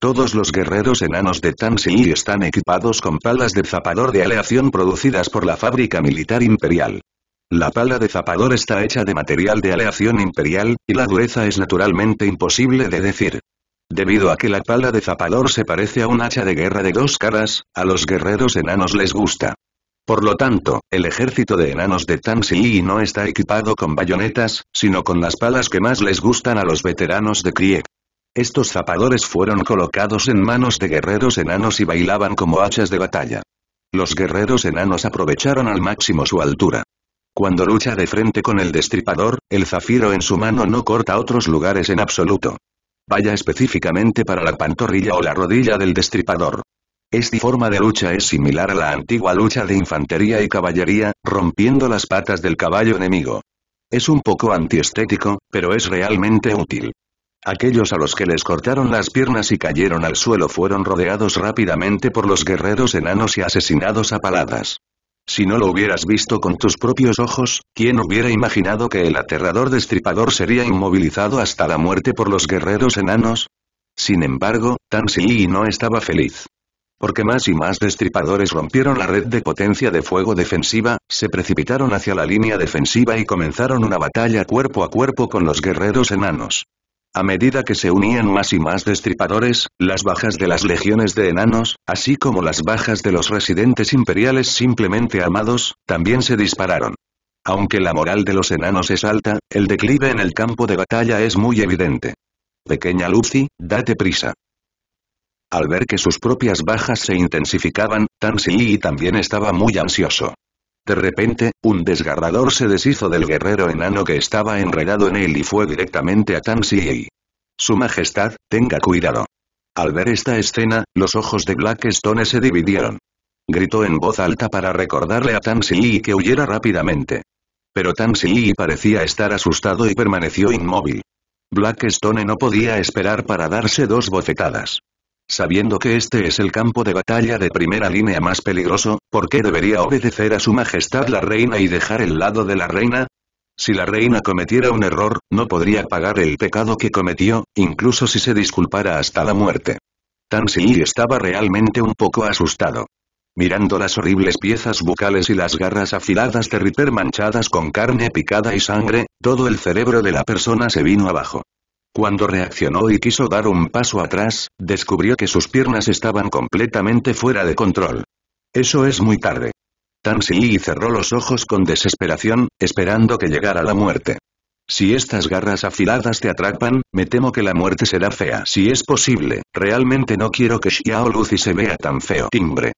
Todos los guerreros enanos de Tansi están equipados con palas de zapador de aleación producidas por la fábrica militar imperial. La pala de zapador está hecha de material de aleación imperial, y la dureza es naturalmente imposible de decir. Debido a que la pala de zapador se parece a un hacha de guerra de dos caras, a los guerreros enanos les gusta. Por lo tanto, el ejército de enanos de Tansi no está equipado con bayonetas, sino con las palas que más les gustan a los veteranos de Krieg. Estos zapadores fueron colocados en manos de guerreros enanos y bailaban como hachas de batalla. Los guerreros enanos aprovecharon al máximo su altura. Cuando lucha de frente con el destripador, el zafiro en su mano no corta otros lugares en absoluto. Vaya específicamente para la pantorrilla o la rodilla del destripador. Esta forma de lucha es similar a la antigua lucha de infantería y caballería, rompiendo las patas del caballo enemigo. Es un poco antiestético, pero es realmente útil. Aquellos a los que les cortaron las piernas y cayeron al suelo fueron rodeados rápidamente por los guerreros enanos y asesinados a paladas. Si no lo hubieras visto con tus propios ojos, ¿quién hubiera imaginado que el aterrador destripador sería inmovilizado hasta la muerte por los guerreros enanos? Sin embargo, Tan no estaba feliz. Porque más y más destripadores rompieron la red de potencia de fuego defensiva, se precipitaron hacia la línea defensiva y comenzaron una batalla cuerpo a cuerpo con los guerreros enanos. A medida que se unían más y más destripadores, las bajas de las legiones de enanos, así como las bajas de los residentes imperiales simplemente amados, también se dispararon. Aunque la moral de los enanos es alta, el declive en el campo de batalla es muy evidente. Pequeña Lucy, date prisa. Al ver que sus propias bajas se intensificaban, Tan también estaba muy ansioso. De repente, un desgarrador se deshizo del guerrero enano que estaba enredado en él y fue directamente a Tan Su Majestad, tenga cuidado. Al ver esta escena, los ojos de Blackstone se dividieron. Gritó en voz alta para recordarle a Tan que huyera rápidamente. Pero Tan parecía estar asustado y permaneció inmóvil. Blackstone no podía esperar para darse dos bofetadas. Sabiendo que este es el campo de batalla de primera línea más peligroso, ¿por qué debería obedecer a su majestad la reina y dejar el lado de la reina? Si la reina cometiera un error, no podría pagar el pecado que cometió, incluso si se disculpara hasta la muerte. Tan estaba realmente un poco asustado. Mirando las horribles piezas bucales y las garras afiladas de Ripper manchadas con carne picada y sangre, todo el cerebro de la persona se vino abajo. Cuando reaccionó y quiso dar un paso atrás, descubrió que sus piernas estaban completamente fuera de control. Eso es muy tarde. Tan cerró los ojos con desesperación, esperando que llegara la muerte. Si estas garras afiladas te atrapan, me temo que la muerte será fea. Si es posible, realmente no quiero que Xiao Lucy se vea tan feo. Timbre.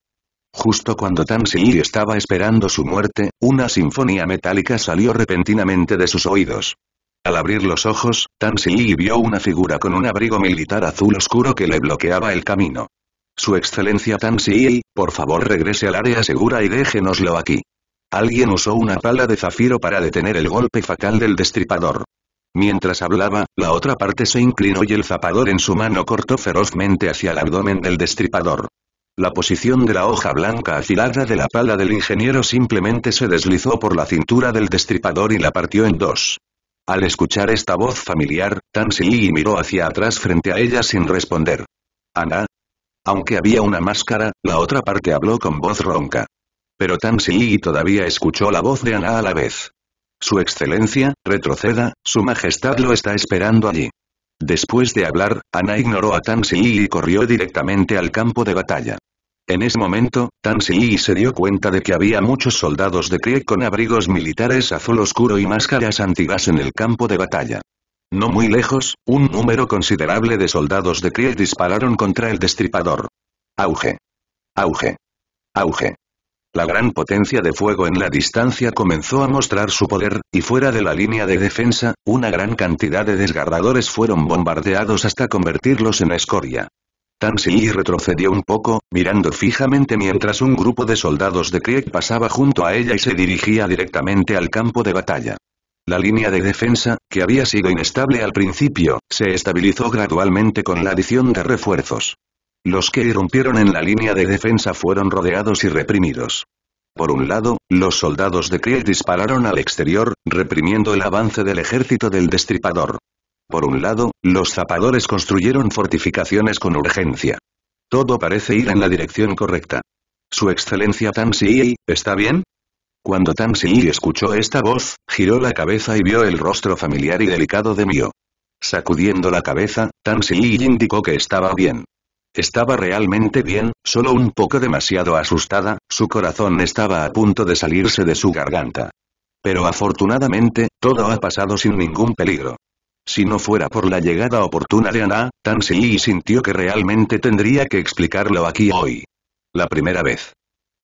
Justo cuando Tan Si estaba esperando su muerte, una sinfonía metálica salió repentinamente de sus oídos. Al abrir los ojos, Tan Si vio una figura con un abrigo militar azul oscuro que le bloqueaba el camino. Su excelencia Tan Si, por favor regrese al área segura y déjenoslo aquí. Alguien usó una pala de zafiro para detener el golpe fatal del destripador. Mientras hablaba, la otra parte se inclinó y el zapador en su mano cortó ferozmente hacia el abdomen del destripador. La posición de la hoja blanca afilada de la pala del ingeniero simplemente se deslizó por la cintura del destripador y la partió en dos. Al escuchar esta voz familiar, Tan miró hacia atrás frente a ella sin responder. Ana. Aunque había una máscara, la otra parte habló con voz ronca. Pero Tan todavía escuchó la voz de Ana a la vez. Su excelencia, retroceda, su majestad lo está esperando allí. Después de hablar, Ana ignoró a Tan y corrió directamente al campo de batalla. En ese momento, Tan Si se dio cuenta de que había muchos soldados de Krieg con abrigos militares azul oscuro y máscaras antigas en el campo de batalla. No muy lejos, un número considerable de soldados de Krieg dispararon contra el destripador. Auge. Auge. Auge. La gran potencia de fuego en la distancia comenzó a mostrar su poder, y fuera de la línea de defensa, una gran cantidad de desgarradores fueron bombardeados hasta convertirlos en escoria. Tan retrocedió un poco, mirando fijamente mientras un grupo de soldados de Krieg pasaba junto a ella y se dirigía directamente al campo de batalla. La línea de defensa, que había sido inestable al principio, se estabilizó gradualmente con la adición de refuerzos. Los que irrumpieron en la línea de defensa fueron rodeados y reprimidos. Por un lado, los soldados de Krieg dispararon al exterior, reprimiendo el avance del ejército del destripador. Por un lado, los zapadores construyeron fortificaciones con urgencia. Todo parece ir en la dirección correcta. Su excelencia Tan Si, ¿está bien? Cuando Tan Si escuchó esta voz, giró la cabeza y vio el rostro familiar y delicado de Mio. Sacudiendo la cabeza, Tan Si indicó que estaba bien. Estaba realmente bien, solo un poco demasiado asustada, su corazón estaba a punto de salirse de su garganta. Pero afortunadamente, todo ha pasado sin ningún peligro. Si no fuera por la llegada oportuna de Ana, Tan Si sintió que realmente tendría que explicarlo aquí hoy. La primera vez.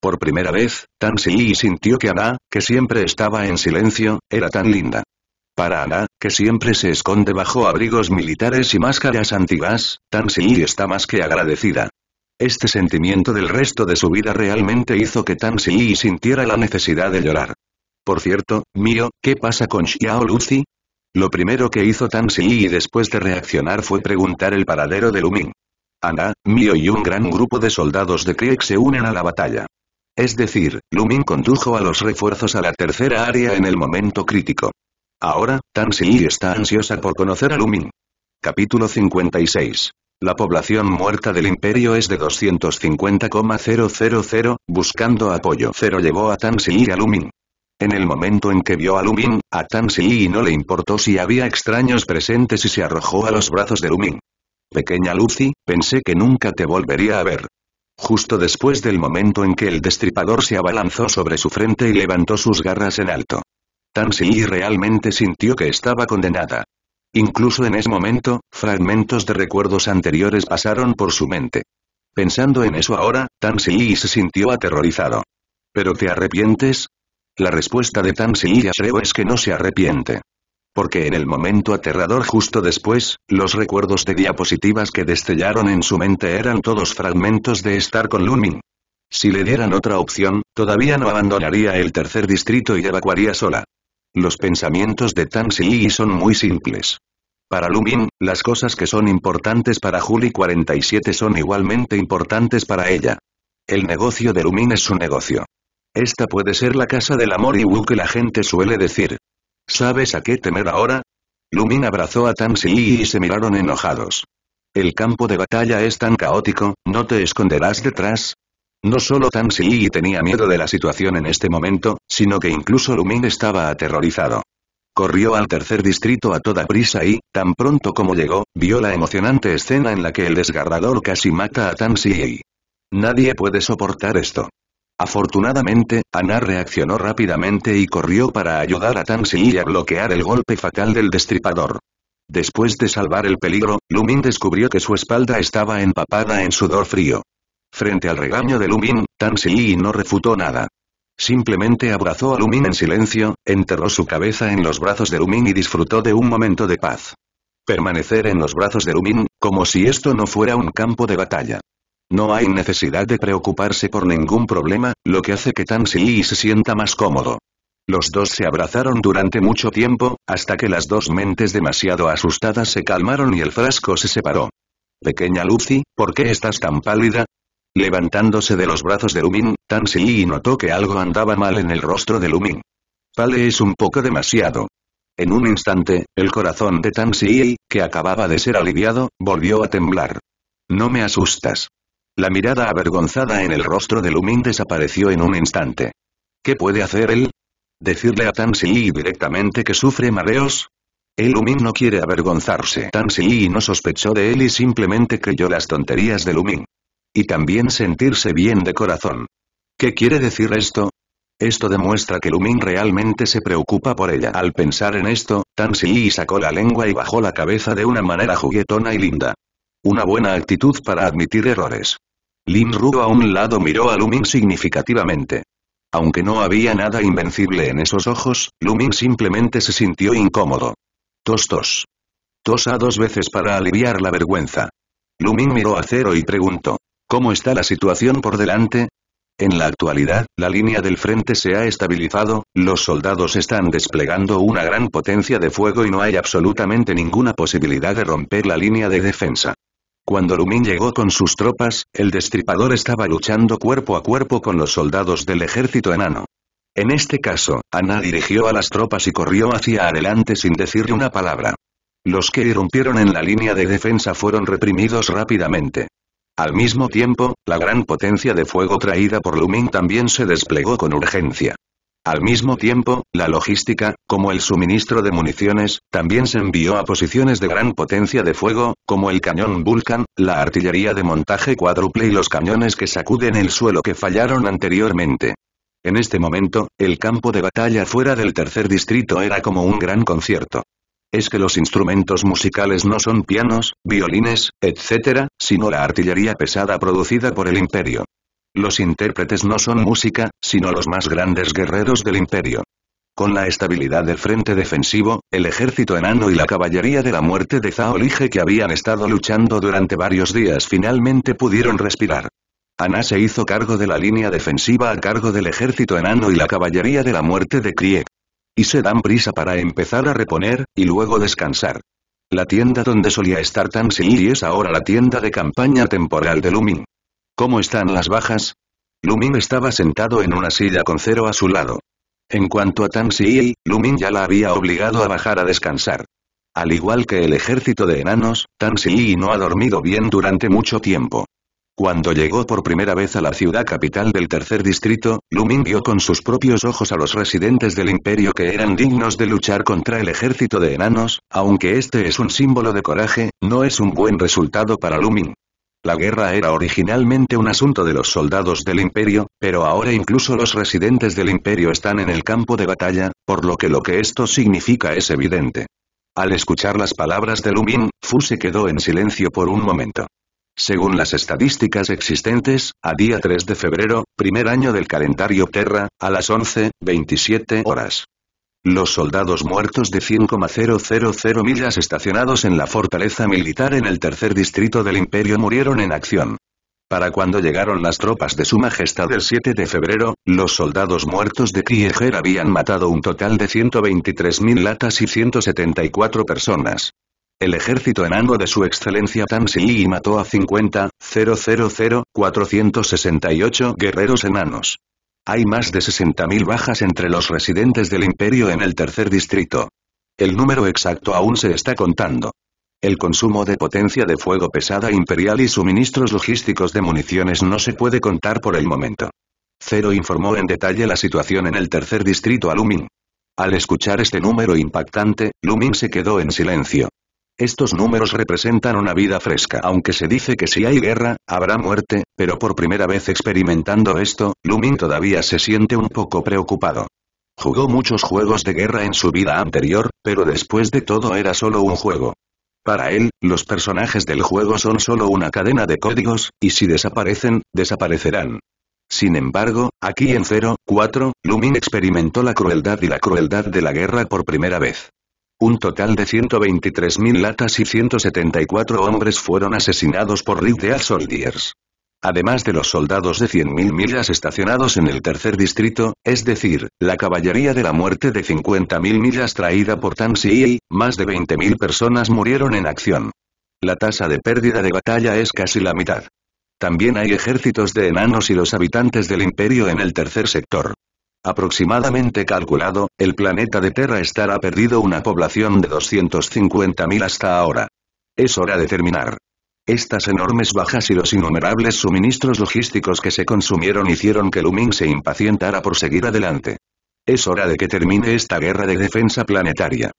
Por primera vez, Tan Si sintió que Ana, que siempre estaba en silencio, era tan linda. Para Ana, que siempre se esconde bajo abrigos militares y máscaras antigas, Tan Si está más que agradecida. Este sentimiento del resto de su vida realmente hizo que Tan Si sintiera la necesidad de llorar. Por cierto, mío, ¿qué pasa con Xiao Lucy? Lo primero que hizo Tan Si después de reaccionar fue preguntar el paradero de Lumin. Ana, Mio y un gran grupo de soldados de Krieg se unen a la batalla. Es decir, Lumin condujo a los refuerzos a la tercera área en el momento crítico. Ahora, Tan Si está ansiosa por conocer a Lumin. Capítulo 56. La población muerta del imperio es de 250,000, buscando apoyo. Cero llevó a Tan Si a Lumin. En el momento en que vio a Lumin, a Tan Si no le importó si había extraños presentes y se arrojó a los brazos de Lumin. Pequeña Lucy, pensé que nunca te volvería a ver. Justo después del momento en que el destripador se abalanzó sobre su frente y levantó sus garras en alto. Tan realmente sintió que estaba condenada. Incluso en ese momento, fragmentos de recuerdos anteriores pasaron por su mente. Pensando en eso ahora, Tan se sintió aterrorizado. ¿Pero te arrepientes? La respuesta de Tan Si Shreo es que no se arrepiente. Porque en el momento aterrador justo después, los recuerdos de diapositivas que destellaron en su mente eran todos fragmentos de estar con Lumin. Si le dieran otra opción, todavía no abandonaría el tercer distrito y evacuaría sola. Los pensamientos de Tan Si son muy simples. Para Lumin, las cosas que son importantes para Juli 47 son igualmente importantes para ella. El negocio de Lumin es su negocio. Esta puede ser la casa del amor y Wu que la gente suele decir. ¿Sabes a qué temer ahora? Lumin abrazó a Tan Si y se miraron enojados. El campo de batalla es tan caótico, ¿no te esconderás detrás? No solo Tan Si tenía miedo de la situación en este momento, sino que incluso Lumin estaba aterrorizado. Corrió al tercer distrito a toda prisa y, tan pronto como llegó, vio la emocionante escena en la que el desgarrador casi mata a Tan Si. Nadie puede soportar esto. Afortunadamente, Ana reaccionó rápidamente y corrió para ayudar a Tansi a bloquear el golpe fatal del destripador. Después de salvar el peligro, Lumin descubrió que su espalda estaba empapada en sudor frío. Frente al regaño de Lumin, Tansi no refutó nada. Simplemente abrazó a Lumin en silencio, enterró su cabeza en los brazos de Lumin y disfrutó de un momento de paz. Permanecer en los brazos de Lumin, como si esto no fuera un campo de batalla. No hay necesidad de preocuparse por ningún problema, lo que hace que Tan se sienta más cómodo. Los dos se abrazaron durante mucho tiempo, hasta que las dos mentes demasiado asustadas se calmaron y el frasco se separó. Pequeña Lucy, ¿por qué estás tan pálida? Levantándose de los brazos de Lumin, Tan notó que algo andaba mal en el rostro de Lumin. Pale es un poco demasiado. En un instante, el corazón de Tan que acababa de ser aliviado, volvió a temblar. No me asustas. La mirada avergonzada en el rostro de Lumin desapareció en un instante. ¿Qué puede hacer él? ¿Decirle a Tan directamente que sufre mareos? El Lumin no quiere avergonzarse. Tan no sospechó de él y simplemente creyó las tonterías de Lumin. Y también sentirse bien de corazón. ¿Qué quiere decir esto? Esto demuestra que Lumin realmente se preocupa por ella. Al pensar en esto, Tan sacó la lengua y bajó la cabeza de una manera juguetona y linda. Una buena actitud para admitir errores. Lin Ru a un lado miró a Lumin significativamente. Aunque no había nada invencible en esos ojos, Lumin simplemente se sintió incómodo. Tos tos. Tosa dos veces para aliviar la vergüenza. Lumin miró a Cero y preguntó. ¿Cómo está la situación por delante? En la actualidad, la línea del frente se ha estabilizado, los soldados están desplegando una gran potencia de fuego y no hay absolutamente ninguna posibilidad de romper la línea de defensa. Cuando Lumin llegó con sus tropas, el destripador estaba luchando cuerpo a cuerpo con los soldados del ejército enano. En este caso, Ana dirigió a las tropas y corrió hacia adelante sin decirle una palabra. Los que irrumpieron en la línea de defensa fueron reprimidos rápidamente. Al mismo tiempo, la gran potencia de fuego traída por Lumin también se desplegó con urgencia. Al mismo tiempo, la logística, como el suministro de municiones, también se envió a posiciones de gran potencia de fuego, como el cañón Vulcan, la artillería de montaje cuádruple y los cañones que sacuden el suelo que fallaron anteriormente. En este momento, el campo de batalla fuera del tercer distrito era como un gran concierto. Es que los instrumentos musicales no son pianos, violines, etc., sino la artillería pesada producida por el imperio. Los intérpretes no son música, sino los más grandes guerreros del imperio. Con la estabilidad del frente defensivo, el ejército enano y la caballería de la muerte de Zhao que habían estado luchando durante varios días finalmente pudieron respirar. Ana se hizo cargo de la línea defensiva a cargo del ejército enano y la caballería de la muerte de Krieg. Y se dan prisa para empezar a reponer, y luego descansar. La tienda donde solía estar Tansi es ahora la tienda de campaña temporal de Lumin. ¿Cómo están las bajas? Lumin estaba sentado en una silla con cero a su lado. En cuanto a Tan Si, Lumin ya la había obligado a bajar a descansar. Al igual que el ejército de enanos, Tan Si no ha dormido bien durante mucho tiempo. Cuando llegó por primera vez a la ciudad capital del tercer distrito, Lumin vio con sus propios ojos a los residentes del imperio que eran dignos de luchar contra el ejército de enanos, aunque este es un símbolo de coraje, no es un buen resultado para Lumin. La guerra era originalmente un asunto de los soldados del imperio, pero ahora incluso los residentes del imperio están en el campo de batalla, por lo que lo que esto significa es evidente. Al escuchar las palabras de Lumin, Fu se quedó en silencio por un momento. Según las estadísticas existentes, a día 3 de febrero, primer año del calendario Terra, a las 11.27 horas. Los soldados muertos de 100,000 millas estacionados en la fortaleza militar en el tercer distrito del imperio murieron en acción. Para cuando llegaron las tropas de su majestad el 7 de febrero, los soldados muertos de Krieger habían matado un total de 123.000 latas y 174 personas. El ejército enano de su excelencia Tansi mató a 50.000.468 guerreros enanos. Hay más de 60.000 bajas entre los residentes del imperio en el tercer distrito. El número exacto aún se está contando. El consumo de potencia de fuego pesada imperial y suministros logísticos de municiones no se puede contar por el momento. Cero informó en detalle la situación en el tercer distrito a Lumin. Al escuchar este número impactante, Lumin se quedó en silencio. Estos números representan una vida fresca. Aunque se dice que si hay guerra, habrá muerte, pero por primera vez experimentando esto, Lumin todavía se siente un poco preocupado. Jugó muchos juegos de guerra en su vida anterior, pero después de todo era solo un juego. Para él, los personajes del juego son solo una cadena de códigos, y si desaparecen, desaparecerán. Sin embargo, aquí en 0.4, Lumin experimentó la crueldad y la crueldad de la guerra por primera vez. Un total de 123.000 latas y 174 hombres fueron asesinados por Real Soldiers. Además de los soldados de 100.000 millas estacionados en el tercer distrito, es decir, la caballería de la muerte de 50.000 millas traída por Tan más de 20.000 personas murieron en acción. La tasa de pérdida de batalla es casi la mitad. También hay ejércitos de enanos y los habitantes del imperio en el tercer sector. Aproximadamente calculado, el planeta de Terra estará perdido una población de 250.000 hasta ahora. Es hora de terminar. Estas enormes bajas y los innumerables suministros logísticos que se consumieron hicieron que Lumin se impacientara por seguir adelante. Es hora de que termine esta guerra de defensa planetaria.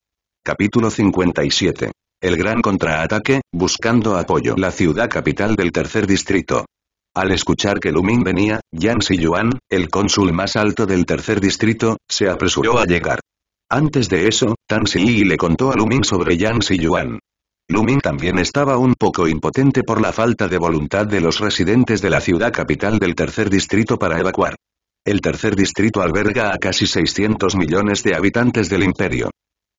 Capítulo 57. El gran contraataque, buscando apoyo. La ciudad capital del tercer distrito. Al escuchar que Lumin venía, Yang Yuan, el cónsul más alto del tercer distrito, se apresuró a llegar. Antes de eso, Tan Si le contó a Lumin sobre Yang Yuan. Lumin también estaba un poco impotente por la falta de voluntad de los residentes de la ciudad capital del tercer distrito para evacuar. El tercer distrito alberga a casi 600 millones de habitantes del imperio.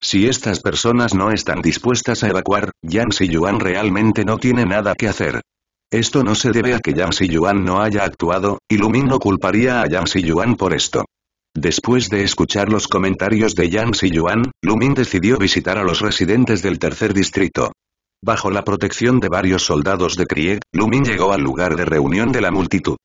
Si estas personas no están dispuestas a evacuar, Yang Yuan realmente no tiene nada que hacer. Esto no se debe a que Yang Yuan no haya actuado, y Lumin no culparía a Yang Yuan por esto. Después de escuchar los comentarios de Yang Yuan, Lumin decidió visitar a los residentes del tercer distrito. Bajo la protección de varios soldados de Krieg, Lumin llegó al lugar de reunión de la multitud.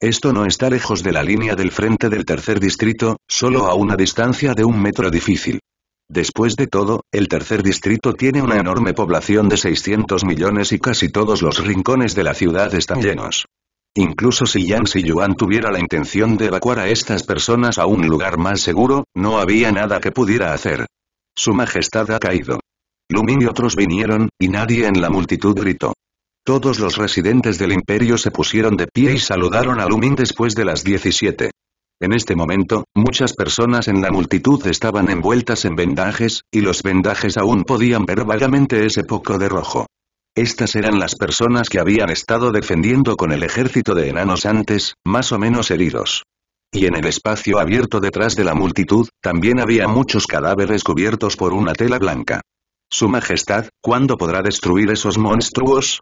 Esto no está lejos de la línea del frente del tercer distrito, solo a una distancia de un metro difícil. Después de todo, el tercer distrito tiene una enorme población de 600 millones y casi todos los rincones de la ciudad están llenos. Incluso si Yang Yuan tuviera la intención de evacuar a estas personas a un lugar más seguro, no había nada que pudiera hacer. Su majestad ha caído. Lumin y otros vinieron, y nadie en la multitud gritó. Todos los residentes del imperio se pusieron de pie y saludaron a Lumin después de las 17. En este momento, muchas personas en la multitud estaban envueltas en vendajes, y los vendajes aún podían ver vagamente ese poco de rojo. Estas eran las personas que habían estado defendiendo con el ejército de enanos antes, más o menos heridos. Y en el espacio abierto detrás de la multitud, también había muchos cadáveres cubiertos por una tela blanca. Su Majestad, ¿cuándo podrá destruir esos monstruos?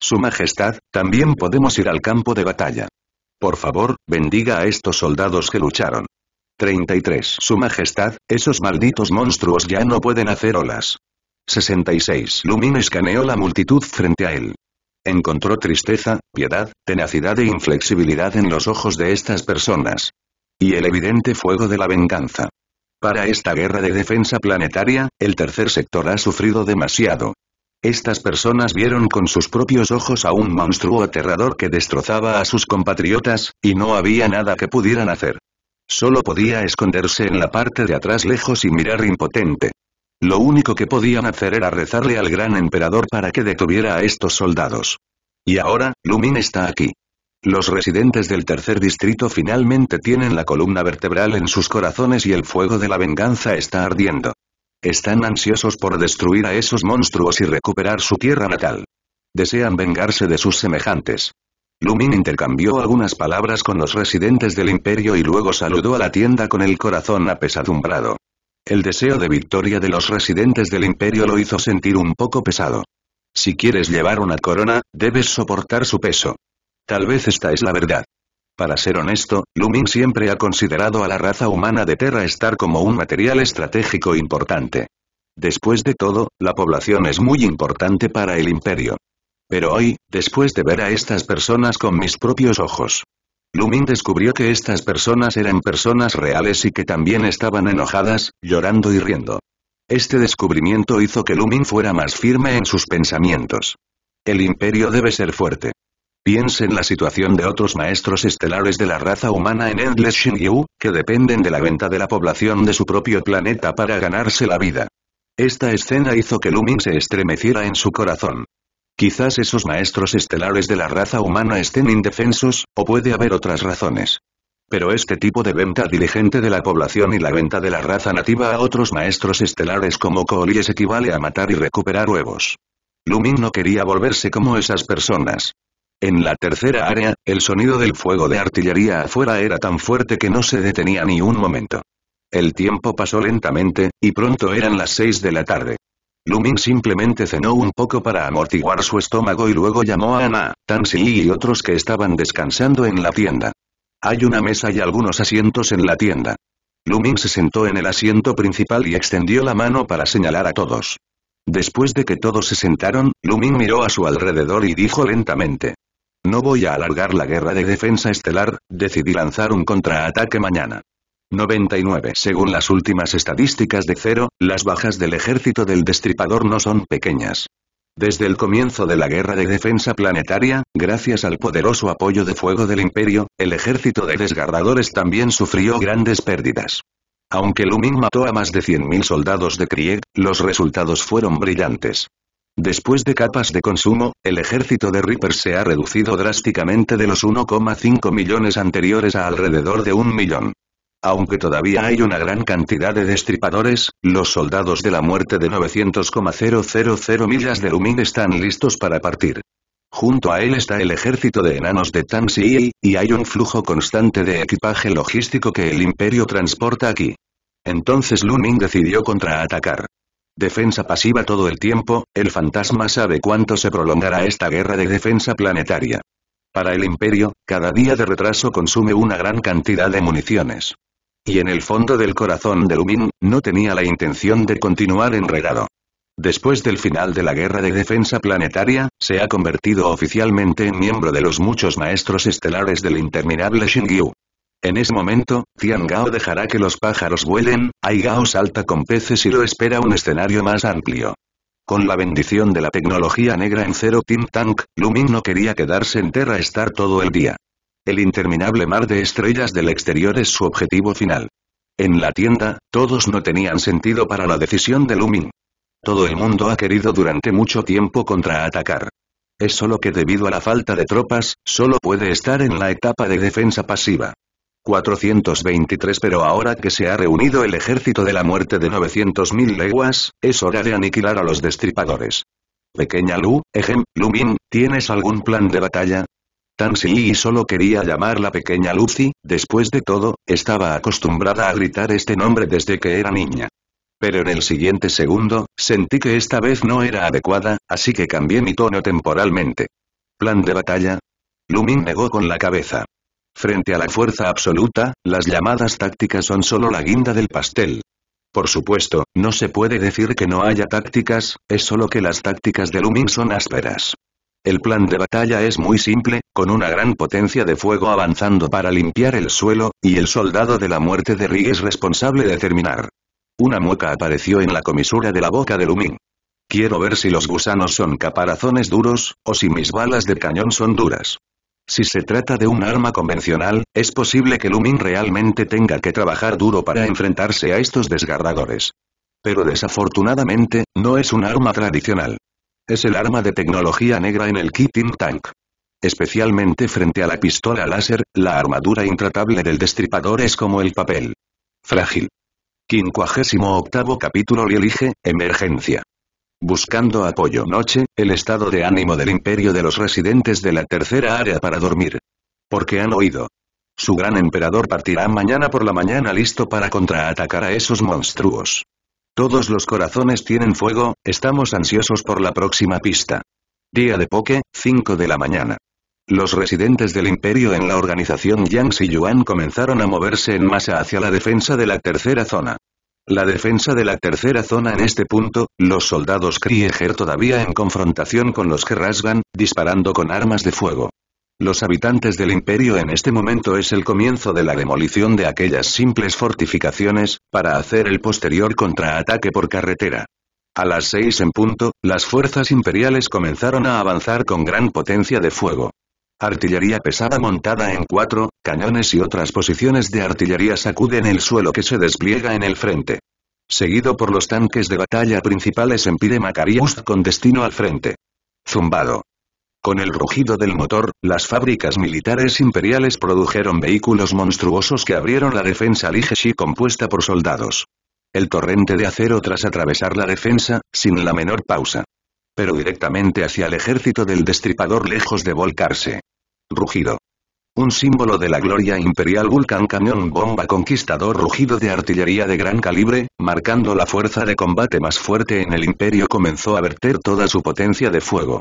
Su Majestad, también podemos ir al campo de batalla. Por favor, bendiga a estos soldados que lucharon. 33. Su Majestad, esos malditos monstruos ya no pueden hacer olas. 66. Lumin escaneó la multitud frente a él. Encontró tristeza, piedad, tenacidad e inflexibilidad en los ojos de estas personas. Y el evidente fuego de la venganza. Para esta guerra de defensa planetaria, el tercer sector ha sufrido demasiado. Estas personas vieron con sus propios ojos a un monstruo aterrador que destrozaba a sus compatriotas, y no había nada que pudieran hacer. Solo podía esconderse en la parte de atrás lejos y mirar impotente. Lo único que podían hacer era rezarle al gran emperador para que detuviera a estos soldados. Y ahora, Lumin está aquí. Los residentes del tercer distrito finalmente tienen la columna vertebral en sus corazones y el fuego de la venganza está ardiendo. Están ansiosos por destruir a esos monstruos y recuperar su tierra natal. Desean vengarse de sus semejantes. Lumin intercambió algunas palabras con los residentes del imperio y luego saludó a la tienda con el corazón apesadumbrado. El deseo de victoria de los residentes del imperio lo hizo sentir un poco pesado. Si quieres llevar una corona, debes soportar su peso. Tal vez esta es la verdad. Para ser honesto, Lumin siempre ha considerado a la raza humana de Terra Star como un material estratégico importante. Después de todo, la población es muy importante para el imperio. Pero hoy, después de ver a estas personas con mis propios ojos, Lumin descubrió que estas personas eran personas reales y que también estaban enojadas, llorando y riendo. Este descubrimiento hizo que Lumin fuera más firme en sus pensamientos. El imperio debe ser fuerte. Piense en la situación de otros maestros estelares de la raza humana en Endless Shinryu, que dependen de la venta de la población de su propio planeta para ganarse la vida. Esta escena hizo que Lumin se estremeciera en su corazón. Quizás esos maestros estelares de la raza humana estén indefensos, o puede haber otras razones. Pero este tipo de venta diligente de la población y la venta de la raza nativa a otros maestros estelares como Coolies equivale a matar y recuperar huevos. Lumin no quería volverse como esas personas. En la tercera área, el sonido del fuego de artillería afuera era tan fuerte que no se detenía ni un momento. El tiempo pasó lentamente, y pronto eran las seis de la tarde. Lumin simplemente cenó un poco para amortiguar su estómago y luego llamó a Ana, Tansy y otros que estaban descansando en la tienda. Hay una mesa y algunos asientos en la tienda. Lumin se sentó en el asiento principal y extendió la mano para señalar a todos. Después de que todos se sentaron, Lumin miró a su alrededor y dijo lentamente. No voy a alargar la guerra de defensa estelar, decidí lanzar un contraataque mañana. 99 Según las últimas estadísticas de Cero, las bajas del ejército del destripador no son pequeñas. Desde el comienzo de la guerra de defensa planetaria, gracias al poderoso apoyo de fuego del imperio, el ejército de desgarradores también sufrió grandes pérdidas. Aunque Lumin mató a más de 100.000 soldados de Krieg, los resultados fueron brillantes. Después de capas de consumo, el ejército de Reaper se ha reducido drásticamente de los 1,5 millones anteriores a alrededor de un millón. Aunque todavía hay una gran cantidad de destripadores, los soldados de la muerte de 900,000 millas de Lumin están listos para partir. Junto a él está el ejército de enanos de Tansy, y hay un flujo constante de equipaje logístico que el imperio transporta aquí. Entonces Lumin decidió contraatacar. Defensa pasiva todo el tiempo, el fantasma sabe cuánto se prolongará esta guerra de defensa planetaria. Para el imperio, cada día de retraso consume una gran cantidad de municiones. Y en el fondo del corazón de Lumin, no tenía la intención de continuar enredado. Después del final de la guerra de defensa planetaria, se ha convertido oficialmente en miembro de los muchos maestros estelares del interminable Xingyu. En ese momento, Tian Gao dejará que los pájaros vuelen, Ai Gao salta con peces y lo espera un escenario más amplio. Con la bendición de la tecnología negra en Zero Team Tank, Lumin no quería quedarse en Terra Star todo el día. El interminable mar de estrellas del exterior es su objetivo final. En la tienda, todos no tenían sentido para la decisión de Lumin. Todo el mundo ha querido durante mucho tiempo contraatacar. Es solo que debido a la falta de tropas, solo puede estar en la etapa de defensa pasiva. 423 Pero ahora que se ha reunido el ejército de la muerte de 900.000 leguas, es hora de aniquilar a los destripadores. Pequeña Lu, ejem, Lumin, ¿tienes algún plan de batalla? Tansy solo quería llamar la pequeña Lucy, después de todo, estaba acostumbrada a gritar este nombre desde que era niña. Pero en el siguiente segundo, sentí que esta vez no era adecuada, así que cambié mi tono temporalmente. ¿Plan de batalla? Lumin negó con la cabeza. Frente a la fuerza absoluta, las llamadas tácticas son solo la guinda del pastel. Por supuesto, no se puede decir que no haya tácticas, es solo que las tácticas de Lumin son ásperas. El plan de batalla es muy simple, con una gran potencia de fuego avanzando para limpiar el suelo, y el soldado de la muerte de Ri es responsable de terminar. Una mueca apareció en la comisura de la boca de Lumin. Quiero ver si los gusanos son caparazones duros, o si mis balas de cañón son duras. Si se trata de un arma convencional, es posible que Lumin realmente tenga que trabajar duro para enfrentarse a estos desgarradores. Pero desafortunadamente, no es un arma tradicional. Es el arma de tecnología negra en el Kitting Tank. Especialmente frente a la pistola láser, la armadura intratable del destripador es como el papel. Frágil. Quincuagésimo octavo capítulo y elige, emergencia. Buscando apoyo noche, el estado de ánimo del imperio de los residentes de la tercera área para dormir. Porque han oído. Su gran emperador partirá mañana por la mañana listo para contraatacar a esos monstruos. Todos los corazones tienen fuego, estamos ansiosos por la próxima pista. Día de Poke, 5 de la mañana. Los residentes del imperio en la organización Yang Yuan comenzaron a moverse en masa hacia la defensa de la tercera zona. La defensa de la tercera zona en este punto, los soldados Krieger todavía en confrontación con los que rasgan, disparando con armas de fuego. Los habitantes del imperio en este momento es el comienzo de la demolición de aquellas simples fortificaciones, para hacer el posterior contraataque por carretera. A las seis en punto, las fuerzas imperiales comenzaron a avanzar con gran potencia de fuego. Artillería pesada montada en cuatro, cañones y otras posiciones de artillería sacuden el suelo que se despliega en el frente. Seguido por los tanques de batalla principales en Macarius con destino al frente. Zumbado. Con el rugido del motor, las fábricas militares imperiales produjeron vehículos monstruosos que abrieron la defensa Ligeshi compuesta por soldados. El torrente de acero tras atravesar la defensa, sin la menor pausa. Pero directamente hacia el ejército del destripador lejos de volcarse. Rugido. Un símbolo de la gloria imperial Vulcan Cañón Bomba Conquistador rugido de artillería de gran calibre, marcando la fuerza de combate más fuerte en el imperio comenzó a verter toda su potencia de fuego.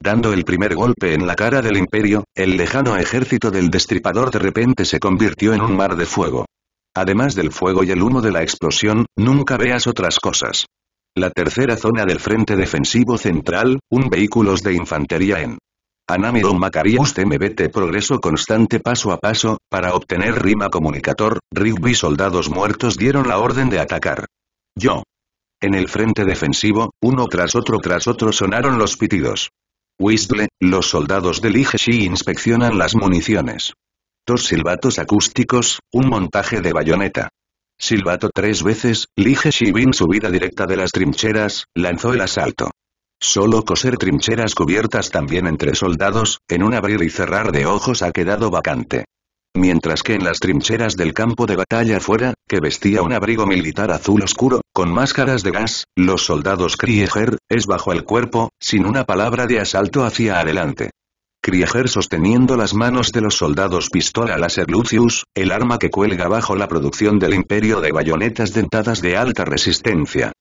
Dando el primer golpe en la cara del imperio, el lejano ejército del destripador de repente se convirtió en un mar de fuego. Además del fuego y el humo de la explosión, nunca veas otras cosas. La tercera zona del frente defensivo central, un vehículos de infantería en Anamiro Macarius MBT progreso constante paso a paso, para obtener rima comunicator, Rigby soldados muertos dieron la orden de atacar. Yo. En el frente defensivo, uno tras otro tras otro sonaron los pitidos. Whistle, los soldados del IGSI inspeccionan las municiones. Dos silbatos acústicos, un montaje de bayoneta. Silbato tres veces, Lige Shibin subida directa de las trincheras, lanzó el asalto. Solo coser trincheras cubiertas también entre soldados, en un abrir y cerrar de ojos ha quedado vacante. Mientras que en las trincheras del campo de batalla fuera, que vestía un abrigo militar azul oscuro, con máscaras de gas, los soldados Krieger, es bajo el cuerpo, sin una palabra de asalto hacia adelante. Krieger sosteniendo las manos de los soldados pistola láser Lucius, el arma que cuelga bajo la producción del imperio de bayonetas dentadas de alta resistencia.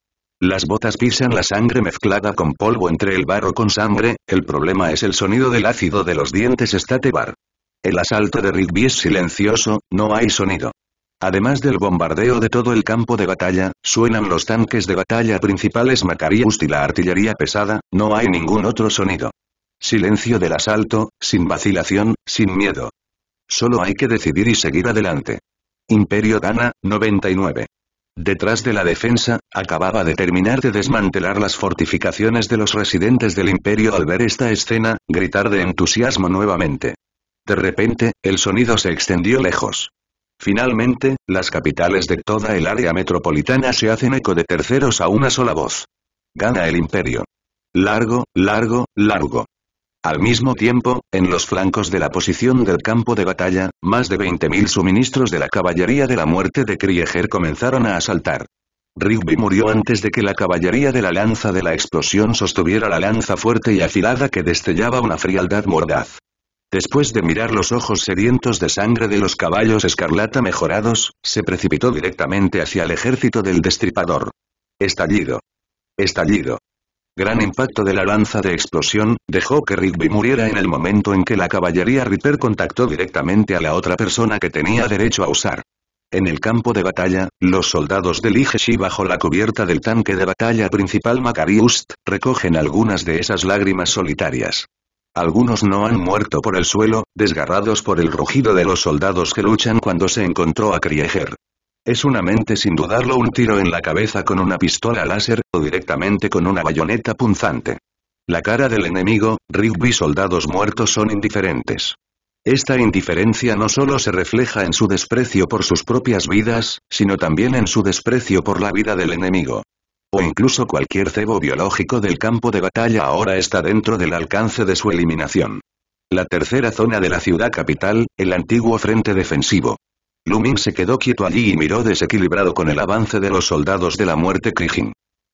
Las botas pisan la sangre mezclada con polvo entre el barro con sangre, el problema es el sonido del ácido de los dientes Statebar. El asalto de Rigby es silencioso, no hay sonido. Además del bombardeo de todo el campo de batalla, suenan los tanques de batalla principales Macarius y la artillería pesada, no hay ningún otro sonido. Silencio del asalto, sin vacilación, sin miedo. Solo hay que decidir y seguir adelante. Imperio Dana, 99. Detrás de la defensa, acababa de terminar de desmantelar las fortificaciones de los residentes del imperio al ver esta escena, gritar de entusiasmo nuevamente. De repente, el sonido se extendió lejos. Finalmente, las capitales de toda el área metropolitana se hacen eco de terceros a una sola voz. Gana el imperio. Largo, largo, largo. Al mismo tiempo, en los flancos de la posición del campo de batalla, más de 20.000 suministros de la caballería de la muerte de Krieger comenzaron a asaltar. Rigby murió antes de que la caballería de la lanza de la explosión sostuviera la lanza fuerte y afilada que destellaba una frialdad mordaz. Después de mirar los ojos sedientos de sangre de los caballos escarlata mejorados, se precipitó directamente hacia el ejército del destripador. Estallido. Estallido. Gran impacto de la lanza de explosión, dejó que Rigby muriera en el momento en que la caballería Reaper contactó directamente a la otra persona que tenía derecho a usar. En el campo de batalla, los soldados del Igeshi bajo la cubierta del tanque de batalla principal Makariust, recogen algunas de esas lágrimas solitarias. Algunos no han muerto por el suelo, desgarrados por el rugido de los soldados que luchan cuando se encontró a Krieger. Es una mente sin dudarlo un tiro en la cabeza con una pistola láser, o directamente con una bayoneta punzante. La cara del enemigo, Rigby soldados muertos son indiferentes. Esta indiferencia no solo se refleja en su desprecio por sus propias vidas, sino también en su desprecio por la vida del enemigo. O incluso cualquier cebo biológico del campo de batalla ahora está dentro del alcance de su eliminación. La tercera zona de la ciudad capital, el antiguo frente defensivo. Lumin se quedó quieto allí y miró desequilibrado con el avance de los soldados de la muerte Krigin.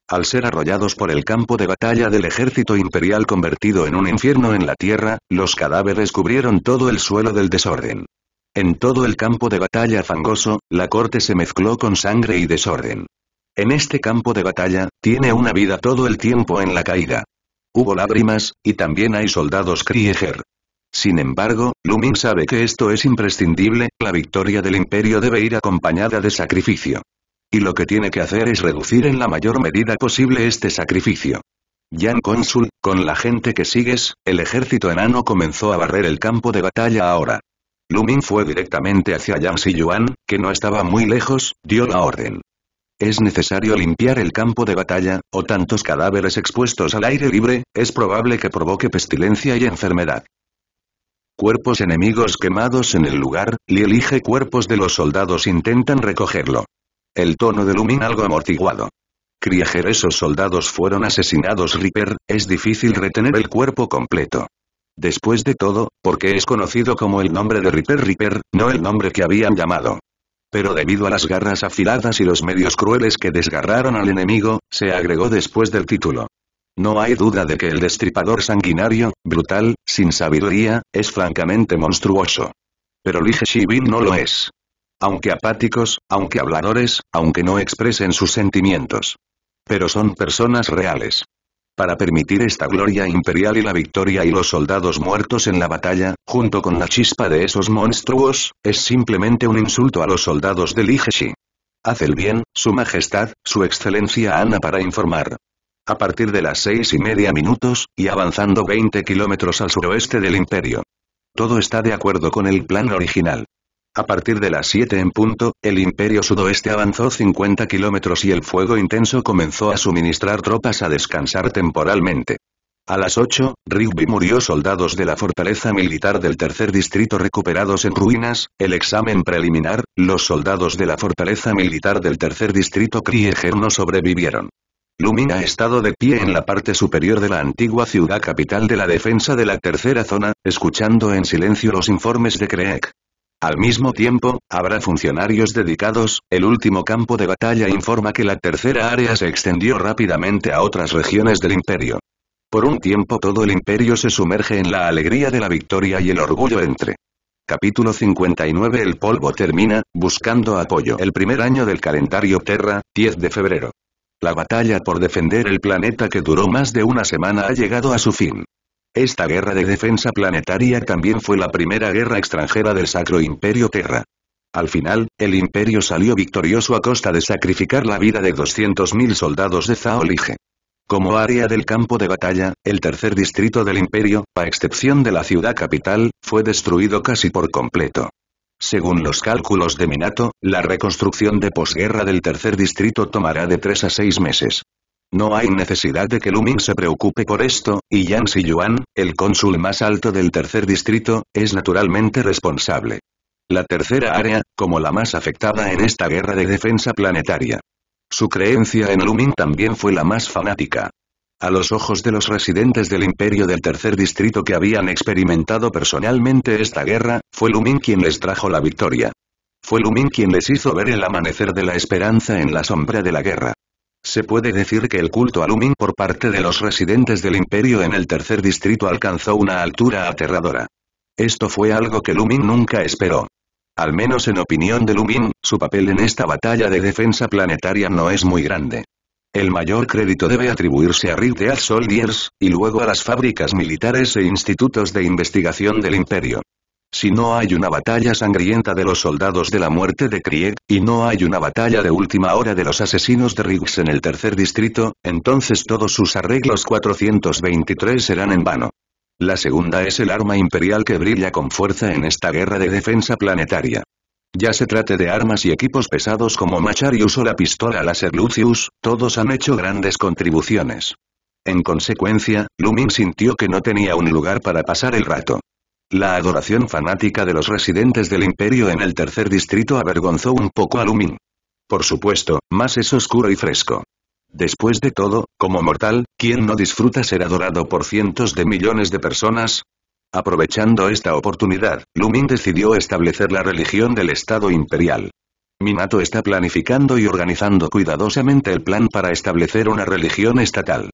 Al ser arrollados por el campo de batalla del ejército imperial convertido en un infierno en la tierra, los cadáveres cubrieron todo el suelo del desorden. En todo el campo de batalla fangoso, la corte se mezcló con sangre y desorden. En este campo de batalla, tiene una vida todo el tiempo en la caída. Hubo lágrimas, y también hay soldados Krieger. Sin embargo, Lumin sabe que esto es imprescindible, la victoria del imperio debe ir acompañada de sacrificio. Y lo que tiene que hacer es reducir en la mayor medida posible este sacrificio. Yan Consul, con la gente que sigues, el ejército enano comenzó a barrer el campo de batalla ahora. Lumin fue directamente hacia Yang Yuan, que no estaba muy lejos, dio la orden. Es necesario limpiar el campo de batalla, o tantos cadáveres expuestos al aire libre, es probable que provoque pestilencia y enfermedad. Cuerpos enemigos quemados en el lugar, y elige cuerpos de los soldados intentan recogerlo. el tono de Lumin algo amortiguado. Krieger esos soldados fueron asesinados Reaper, es difícil retener el cuerpo completo. Después de todo, porque es conocido como el nombre de Reaper Reaper, no el nombre que habían llamado. Pero debido a las garras afiladas y los medios crueles que desgarraron al enemigo, se agregó después del título. No hay duda de que el destripador sanguinario, brutal, sin sabiduría, es francamente monstruoso. Pero Lige Shibin no lo es. Aunque apáticos, aunque habladores, aunque no expresen sus sentimientos. Pero son personas reales. Para permitir esta gloria imperial y la victoria y los soldados muertos en la batalla, junto con la chispa de esos monstruos, es simplemente un insulto a los soldados de Ligeshi. Haz el bien, su majestad, su excelencia Ana para informar. A partir de las seis y media minutos, y avanzando 20 kilómetros al suroeste del imperio. Todo está de acuerdo con el plan original. A partir de las 7 en punto, el Imperio Sudoeste avanzó 50 kilómetros y el fuego intenso comenzó a suministrar tropas a descansar temporalmente. A las 8, Rigby murió soldados de la fortaleza militar del tercer distrito recuperados en ruinas, el examen preliminar, los soldados de la fortaleza militar del tercer distrito Krieger no sobrevivieron. Lumin ha estado de pie en la parte superior de la antigua ciudad capital de la defensa de la tercera zona, escuchando en silencio los informes de Kreek. Al mismo tiempo, habrá funcionarios dedicados, el último campo de batalla informa que la tercera área se extendió rápidamente a otras regiones del imperio. Por un tiempo todo el imperio se sumerge en la alegría de la victoria y el orgullo entre. Capítulo 59 El polvo termina, buscando apoyo. El primer año del calendario Terra, 10 de febrero. La batalla por defender el planeta que duró más de una semana ha llegado a su fin. Esta guerra de defensa planetaria también fue la primera guerra extranjera del Sacro Imperio Terra. Al final, el imperio salió victorioso a costa de sacrificar la vida de 200.000 soldados de Zaolige. Como área del campo de batalla, el tercer distrito del imperio, a excepción de la ciudad capital, fue destruido casi por completo. Según los cálculos de Minato, la reconstrucción de posguerra del tercer distrito tomará de 3 a 6 meses. No hay necesidad de que Lumin se preocupe por esto, y Yang Yuan, el cónsul más alto del tercer distrito, es naturalmente responsable. La tercera área, como la más afectada en esta guerra de defensa planetaria. Su creencia en Lumin también fue la más fanática. A los ojos de los residentes del imperio del tercer distrito que habían experimentado personalmente esta guerra, fue Lumin quien les trajo la victoria. Fue Lumin quien les hizo ver el amanecer de la esperanza en la sombra de la guerra. Se puede decir que el culto a Lumin por parte de los residentes del imperio en el tercer distrito alcanzó una altura aterradora. Esto fue algo que Lumin nunca esperó. Al menos en opinión de Lumin, su papel en esta batalla de defensa planetaria no es muy grande. El mayor crédito debe atribuirse a Real Soldiers, y luego a las fábricas militares e institutos de investigación del imperio. Si no hay una batalla sangrienta de los soldados de la muerte de Krieg, y no hay una batalla de última hora de los asesinos de Riggs en el tercer distrito, entonces todos sus arreglos 423 serán en vano. La segunda es el arma imperial que brilla con fuerza en esta guerra de defensa planetaria. Ya se trate de armas y equipos pesados como Macharius o la pistola láser Lucius, todos han hecho grandes contribuciones. En consecuencia, Lumin sintió que no tenía un lugar para pasar el rato. La adoración fanática de los residentes del imperio en el tercer distrito avergonzó un poco a Lumin. Por supuesto, más es oscuro y fresco. Después de todo, como mortal, ¿quién no disfruta ser adorado por cientos de millones de personas? Aprovechando esta oportunidad, Lumin decidió establecer la religión del Estado imperial. Minato está planificando y organizando cuidadosamente el plan para establecer una religión estatal.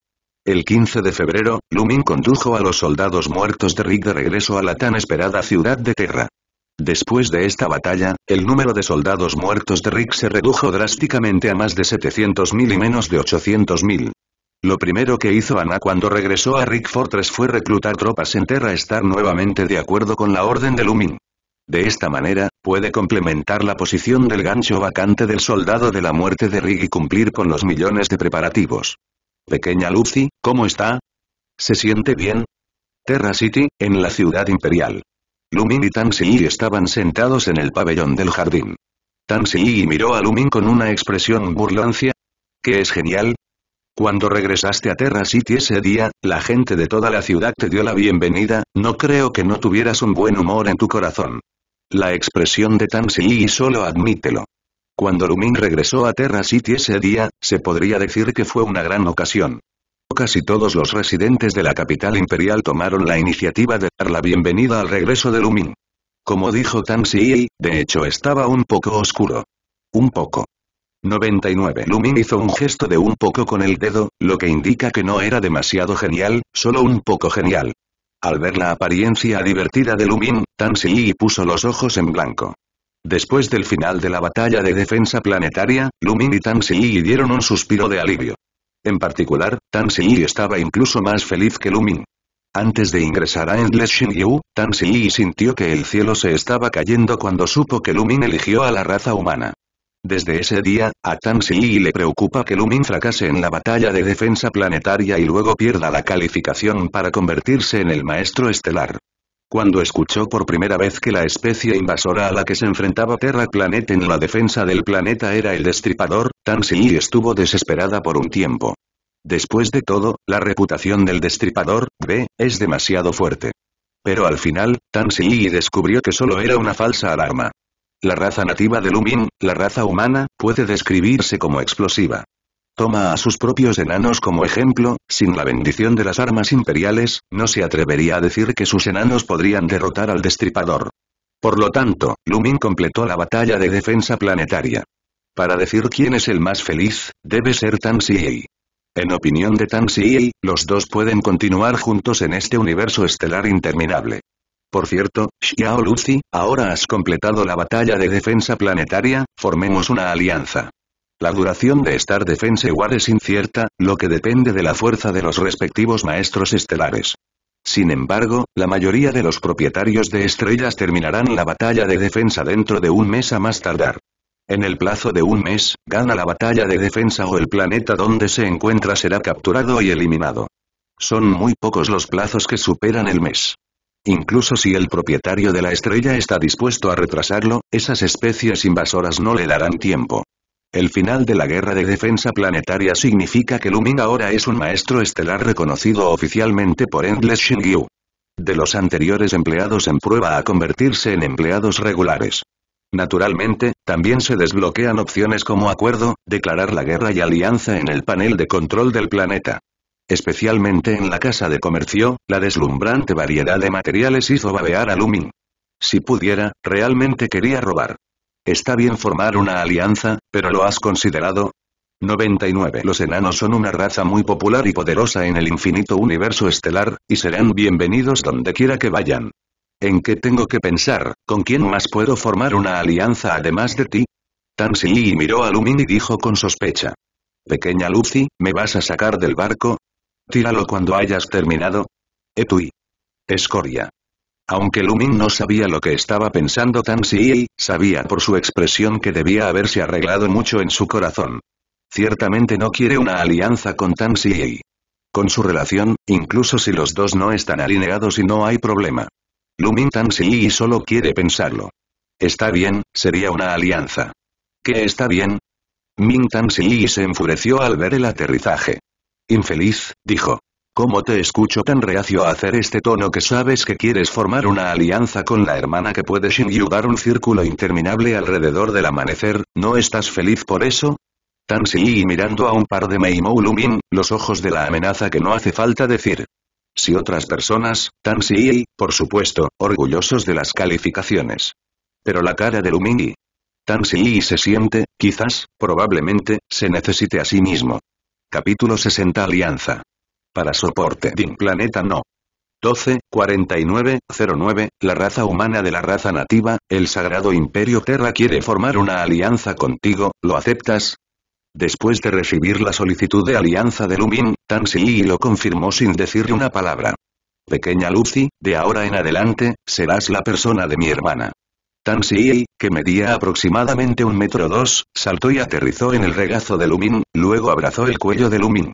El 15 de febrero, Lumin condujo a los soldados muertos de Rick de regreso a la tan esperada ciudad de Terra. Después de esta batalla, el número de soldados muertos de Rick se redujo drásticamente a más de 700.000 y menos de 800.000. Lo primero que hizo Ana cuando regresó a Rick Fortress fue reclutar tropas en Terra estar nuevamente de acuerdo con la orden de Lumin. De esta manera, puede complementar la posición del gancho vacante del soldado de la muerte de Rick y cumplir con los millones de preparativos. Pequeña Lucy, ¿cómo está? ¿Se siente bien? Terra City, en la ciudad imperial. Lumin y Tansy estaban sentados en el pabellón del jardín. Tansy miró a Lumin con una expresión burlancia. ¿Qué es genial? Cuando regresaste a Terra City ese día, la gente de toda la ciudad te dio la bienvenida, no creo que no tuvieras un buen humor en tu corazón. La expresión de Tansy solo admítelo. Cuando Lumin regresó a Terra City ese día, se podría decir que fue una gran ocasión. Casi todos los residentes de la capital imperial tomaron la iniciativa de dar la bienvenida al regreso de Lumin. Como dijo Tan Si, de hecho estaba un poco oscuro. Un poco. 99. Lumin hizo un gesto de un poco con el dedo, lo que indica que no era demasiado genial, solo un poco genial. Al ver la apariencia divertida de Lumin, Tan Si puso los ojos en blanco. Después del final de la batalla de defensa planetaria, Lumin y Tan Si dieron un suspiro de alivio. En particular, Tan Si estaba incluso más feliz que Lumin. Antes de ingresar a Endless Shinryu, Tan Si sintió que el cielo se estaba cayendo cuando supo que Lumin eligió a la raza humana. Desde ese día, a Tan Si le preocupa que Lumin fracase en la batalla de defensa planetaria y luego pierda la calificación para convertirse en el maestro estelar. Cuando escuchó por primera vez que la especie invasora a la que se enfrentaba Terra Planet en la defensa del planeta era el Destripador, Tan Si estuvo desesperada por un tiempo. Después de todo, la reputación del Destripador, B, es demasiado fuerte. Pero al final, Tan Si descubrió que solo era una falsa alarma. La raza nativa de Lumin, la raza humana, puede describirse como explosiva. Toma a sus propios enanos como ejemplo, sin la bendición de las armas imperiales, no se atrevería a decir que sus enanos podrían derrotar al destripador. Por lo tanto, Lumin completó la batalla de defensa planetaria. Para decir quién es el más feliz, debe ser Tan Si. En opinión de Tan Si, los dos pueden continuar juntos en este universo estelar interminable. Por cierto, Xiao Lucy, ahora has completado la batalla de defensa planetaria, formemos una alianza. La duración de Star Defense War es incierta, lo que depende de la fuerza de los respectivos maestros estelares. Sin embargo, la mayoría de los propietarios de estrellas terminarán la batalla de defensa dentro de un mes a más tardar. En el plazo de un mes, gana la batalla de defensa o el planeta donde se encuentra será capturado y eliminado. Son muy pocos los plazos que superan el mes. Incluso si el propietario de la estrella está dispuesto a retrasarlo, esas especies invasoras no le darán tiempo. El final de la guerra de defensa planetaria significa que Lumin ahora es un maestro estelar reconocido oficialmente por Endless Shingyu. De los anteriores empleados en prueba a convertirse en empleados regulares. Naturalmente, también se desbloquean opciones como acuerdo, declarar la guerra y alianza en el panel de control del planeta. Especialmente en la casa de comercio, la deslumbrante variedad de materiales hizo babear a Lumin. Si pudiera, realmente quería robar. Está bien formar una alianza, pero ¿lo has considerado? 99. Los enanos son una raza muy popular y poderosa en el infinito universo estelar, y serán bienvenidos donde quiera que vayan. ¿En qué tengo que pensar? ¿Con quién más puedo formar una alianza además de ti? Tan miró a Lumin y dijo con sospecha. Pequeña Lucy, ¿me vas a sacar del barco? Tíralo cuando hayas terminado. Etui. Escoria. Aunque Lumin no sabía lo que estaba pensando Tan Si, sabía por su expresión que debía haberse arreglado mucho en su corazón. Ciertamente no quiere una alianza con Tan Si. Con su relación, incluso si los dos no están alineados y no hay problema. Lumin Tan Si solo quiere pensarlo. Está bien, sería una alianza. ¿Qué está bien? Min Tan Si se enfureció al ver el aterrizaje. Infeliz, dijo. ¿Cómo te escucho tan reacio a hacer este tono que sabes que quieres formar una alianza con la hermana que puede dar un círculo interminable alrededor del amanecer, ¿no estás feliz por eso? Tan Si mirando a un par de Meimou Lumin, los ojos de la amenaza que no hace falta decir. Si otras personas, Tan Si, por supuesto, orgullosos de las calificaciones. Pero la cara de Lumin Tan Si se siente, quizás, probablemente, se necesite a sí mismo. Capítulo 60 Alianza. Para soporte Din Planeta No. 12, 49, 09, la raza humana de la raza nativa, el Sagrado Imperio Terra quiere formar una alianza contigo, ¿lo aceptas? Después de recibir la solicitud de alianza de Lumin, Tan Si lo confirmó sin decirle una palabra. Pequeña Lucy, de ahora en adelante, serás la persona de mi hermana. Tan Si, que medía aproximadamente un metro dos, saltó y aterrizó en el regazo de Lumin, luego abrazó el cuello de Lumin.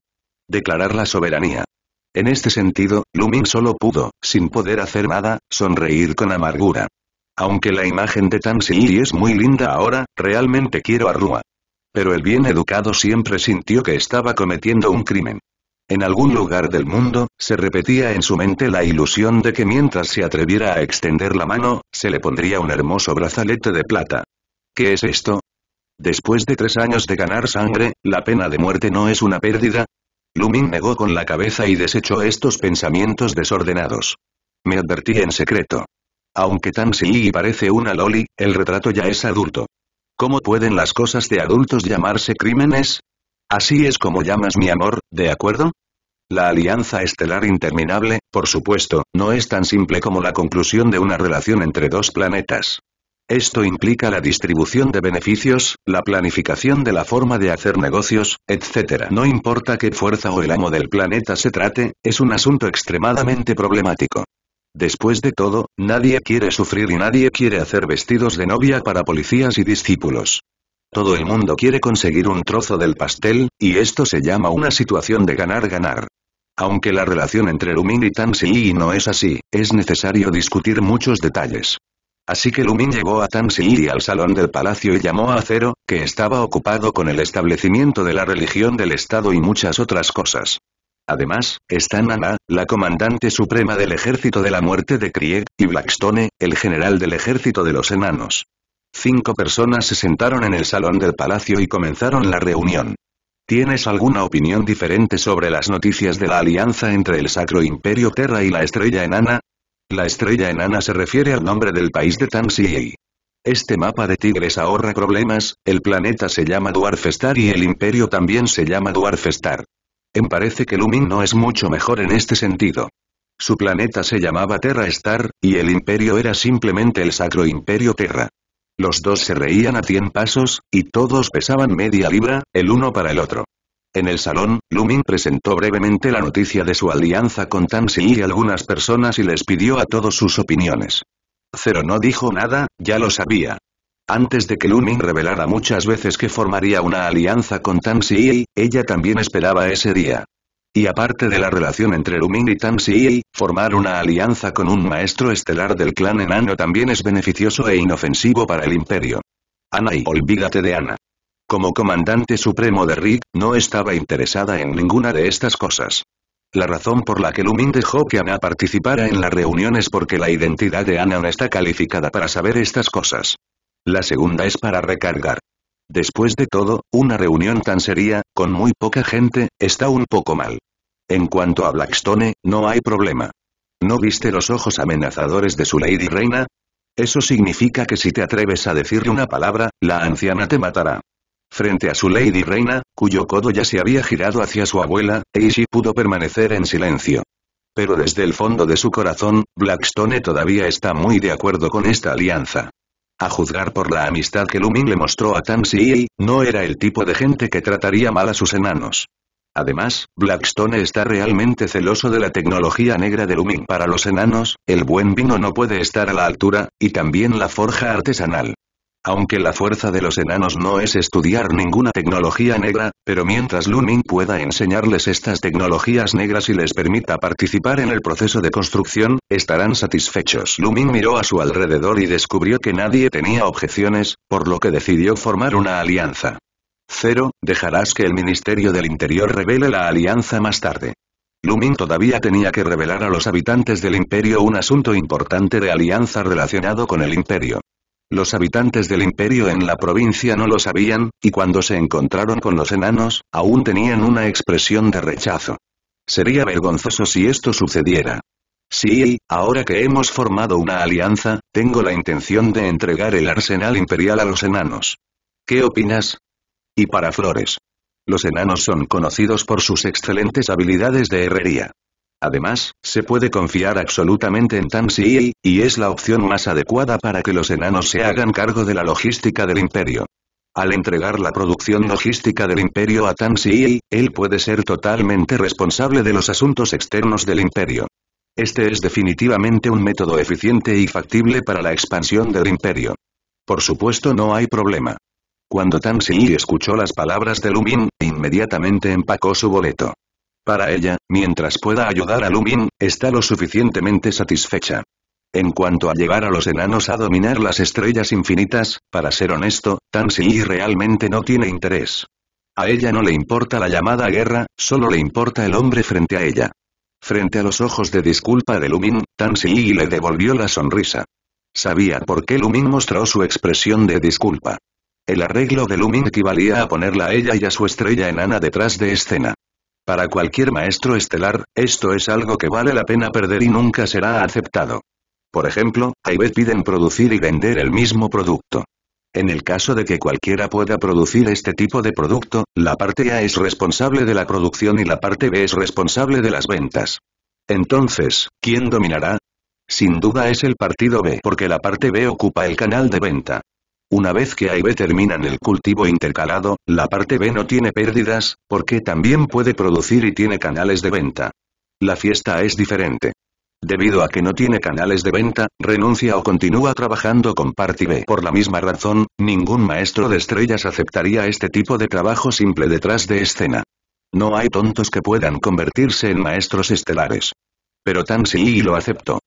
Declarar la soberanía. En este sentido, Lumin solo pudo, sin poder hacer nada, sonreír con amargura. Aunque la imagen de Tan Si es muy linda ahora, realmente quiero a Rua. Pero el bien educado siempre sintió que estaba cometiendo un crimen. En algún lugar del mundo, se repetía en su mente la ilusión de que mientras se atreviera a extender la mano, se le pondría un hermoso brazalete de plata. ¿Qué es esto? Después de tres años de ganar sangre, ¿la pena de muerte no es una pérdida? Lumin negó con la cabeza y desechó estos pensamientos desordenados. Me advertí en secreto. Aunque Tan Si parece una loli, el retrato ya es adulto. ¿Cómo pueden las cosas de adultos llamarse crímenes? Así es como llamas mi amor, ¿de acuerdo? La alianza estelar interminable, por supuesto, no es tan simple como la conclusión de una relación entre dos planetas. Esto implica la distribución de beneficios, la planificación de la forma de hacer negocios, etc. No importa qué fuerza o el amo del planeta se trate, es un asunto extremadamente problemático. Después de todo, nadie quiere sufrir y nadie quiere hacer vestidos de novia para policías y discípulos. Todo el mundo quiere conseguir un trozo del pastel, y esto se llama una situación de ganar-ganar. Aunque la relación entre Lumin y Tan no es así, es necesario discutir muchos detalles. Así que Lumin llevó a Tan Si al salón del palacio y llamó a Zero, que estaba ocupado con el establecimiento de la religión del Estado y muchas otras cosas. Además, está Nana, la comandante suprema del ejército de la muerte de Krieg, y Blackstone, el general del ejército de los enanos. Cinco personas se sentaron en el salón del palacio y comenzaron la reunión. ¿Tienes alguna opinión diferente sobre las noticias de la alianza entre el Sacro Imperio Terra y la Estrella Enana? La estrella enana se refiere al nombre del país de Tansii. Este mapa de tigres ahorra problemas, el planeta se llama Dwarfstar y el imperio también se llama Dwarfstar. En parece que Lumin no es mucho mejor en este sentido. Su planeta se llamaba Terra Star, y el imperio era simplemente el Sacro Imperio Terra. Los dos se reían a cien pasos, y todos pesaban media libra, el uno para el otro. En el salón, Lumin presentó brevemente la noticia de su alianza con Tansi y algunas personas y les pidió a todos sus opiniones. Zero no dijo nada, ya lo sabía. Antes de que Lumin revelara muchas veces que formaría una alianza con Tansi, ella también esperaba ese día. Y aparte de la relación entre Lumin y Tansi, formar una alianza con un maestro estelar del clan enano también es beneficioso e inofensivo para el imperio. Ana y olvídate de Ana. Como comandante supremo de Rick, no estaba interesada en ninguna de estas cosas. La razón por la que Lumin dejó que Ana participara en la reunión es porque la identidad de Ana no está calificada para saber estas cosas. La segunda es para recargar. Después de todo, una reunión tan seria, con muy poca gente, está un poco mal. En cuanto a Blackstone, no hay problema. ¿No viste los ojos amenazadores de su Lady Reina? Eso significa que si te atreves a decirle una palabra, la anciana te matará. Frente a su Lady Reina, cuyo codo ya se había girado hacia su abuela, Eishi pudo permanecer en silencio. Pero desde el fondo de su corazón, Blackstone todavía está muy de acuerdo con esta alianza. A juzgar por la amistad que Lumin le mostró a Tansy, no era el tipo de gente que trataría mal a sus enanos. Además, Blackstone está realmente celoso de la tecnología negra de Lumin para los enanos, el buen vino no puede estar a la altura, y también la forja artesanal. Aunque la fuerza de los enanos no es estudiar ninguna tecnología negra, pero mientras Lumin pueda enseñarles estas tecnologías negras y les permita participar en el proceso de construcción, estarán satisfechos. Lumin miró a su alrededor y descubrió que nadie tenía objeciones, por lo que decidió formar una alianza. Cero, dejarás que el Ministerio del Interior revele la alianza más tarde. Lumin todavía tenía que revelar a los habitantes del imperio un asunto importante de alianza relacionado con el imperio. Los habitantes del imperio en la provincia no lo sabían, y cuando se encontraron con los enanos, aún tenían una expresión de rechazo. Sería vergonzoso si esto sucediera. Sí, ahora que hemos formado una alianza, tengo la intención de entregar el arsenal imperial a los enanos. ¿Qué opinas? Y para Flores. Los enanos son conocidos por sus excelentes habilidades de herrería. Además, se puede confiar absolutamente en Tansy, y es la opción más adecuada para que los enanos se hagan cargo de la logística del imperio. Al entregar la producción logística del imperio a Tansy, él puede ser totalmente responsable de los asuntos externos del imperio. Este es definitivamente un método eficiente y factible para la expansión del imperio. Por supuesto no hay problema. Cuando Tansy escuchó las palabras de Lumin, inmediatamente empacó su boleto. Para ella, mientras pueda ayudar a Lumin, está lo suficientemente satisfecha. En cuanto a llevar a los enanos a dominar las estrellas infinitas, para ser honesto, Tansy realmente no tiene interés. A ella no le importa la llamada guerra, solo le importa el hombre frente a ella. Frente a los ojos de disculpa de Lumin, Tansy le devolvió la sonrisa. Sabía por qué Lumin mostró su expresión de disculpa. El arreglo de Lumin equivalía a ponerla a ella y a su estrella enana detrás de escena. Para cualquier maestro estelar, esto es algo que vale la pena perder y nunca será aceptado. Por ejemplo, a IBET piden producir y vender el mismo producto. En el caso de que cualquiera pueda producir este tipo de producto, la parte A es responsable de la producción y la parte B es responsable de las ventas. Entonces, ¿quién dominará? Sin duda es el partido B porque la parte B ocupa el canal de venta. Una vez que A y B terminan el cultivo intercalado, la parte B no tiene pérdidas, porque también puede producir y tiene canales de venta. La fiesta es diferente. Debido a que no tiene canales de venta, renuncia o continúa trabajando con parte B. Por la misma razón, ningún maestro de estrellas aceptaría este tipo de trabajo simple detrás de escena. No hay tontos que puedan convertirse en maestros estelares. Pero Tan Si lo aceptó.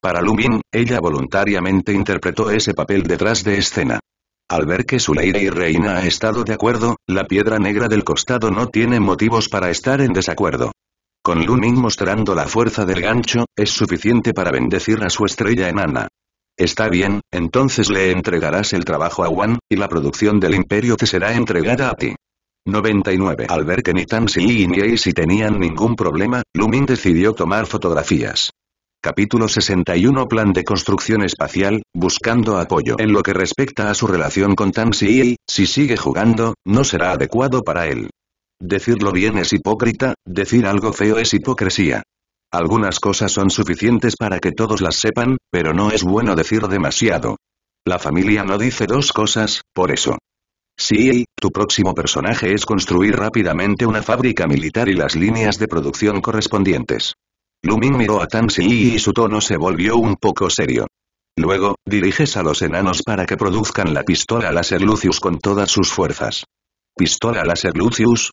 Para Lumin, ella voluntariamente interpretó ese papel detrás de escena. Al ver que su lady y reina ha estado de acuerdo, la piedra negra del costado no tiene motivos para estar en desacuerdo. Con Lumin mostrando la fuerza del gancho, es suficiente para bendecir a su estrella enana. Está bien, entonces le entregarás el trabajo a Wan, y la producción del imperio te será entregada a ti. 99. Al ver que ni Tan Si ni Ace tenían ningún problema, Lumin decidió tomar fotografías. Capítulo 61 Plan de construcción espacial, buscando apoyo. En lo que respecta a su relación con Tan Si, si sigue jugando, no será adecuado para él. Decirlo bien es hipócrita, decir algo feo es hipocresía. Algunas cosas son suficientes para que todos las sepan, pero no es bueno decir demasiado. La familia no dice dos cosas, por eso. Sí, tu próximo personaje es construir rápidamente una fábrica militar y las líneas de producción correspondientes. Lumin miró a Tansi y su tono se volvió un poco serio. Luego, diriges a los enanos para que produzcan la pistola láser Lucius con todas sus fuerzas. ¿Pistola láser Lucius?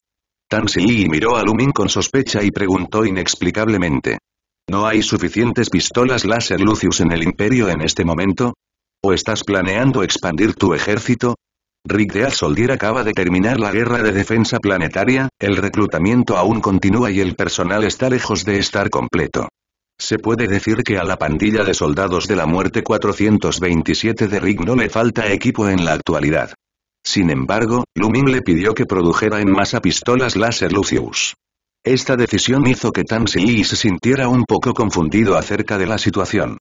Tansi miró a Lumin con sospecha y preguntó inexplicablemente. ¿No hay suficientes pistolas láser Lucius en el imperio en este momento? ¿O estás planeando expandir tu ejército? Rick de Soldier acaba de terminar la guerra de defensa planetaria, el reclutamiento aún continúa y el personal está lejos de estar completo. Se puede decir que a la pandilla de soldados de la muerte 427 de Rick no le falta equipo en la actualidad. Sin embargo, Lumin le pidió que produjera en masa pistolas láser Lucius. Esta decisión hizo que Tan Si se sintiera un poco confundido acerca de la situación.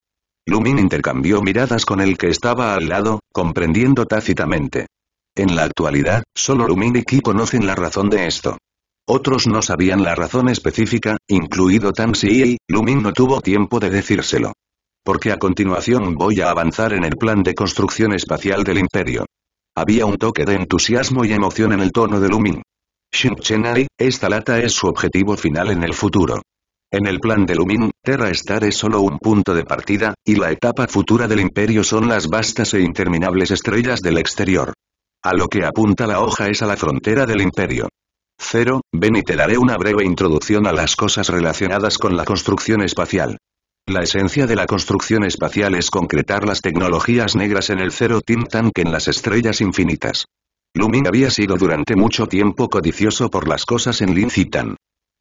Lumin intercambió miradas con el que estaba al lado, comprendiendo tácitamente. En la actualidad, solo Lumin y Ki conocen la razón de esto. Otros no sabían la razón específica, incluido Si y Lumin no tuvo tiempo de decírselo. Porque a continuación voy a avanzar en el plan de construcción espacial del imperio. Había un toque de entusiasmo y emoción en el tono de Lumin. Shinchenai, esta lata es su objetivo final en el futuro. En el plan de Lumin, Terra Star es solo un punto de partida, y la etapa futura del imperio son las vastas e interminables estrellas del exterior. A lo que apunta la hoja es a la frontera del imperio. Cero, ven y te daré una breve introducción a las cosas relacionadas con la construcción espacial. La esencia de la construcción espacial es concretar las tecnologías negras en el Zero Team Tank en las estrellas infinitas. Lumin había sido durante mucho tiempo codicioso por las cosas en Lin Citan.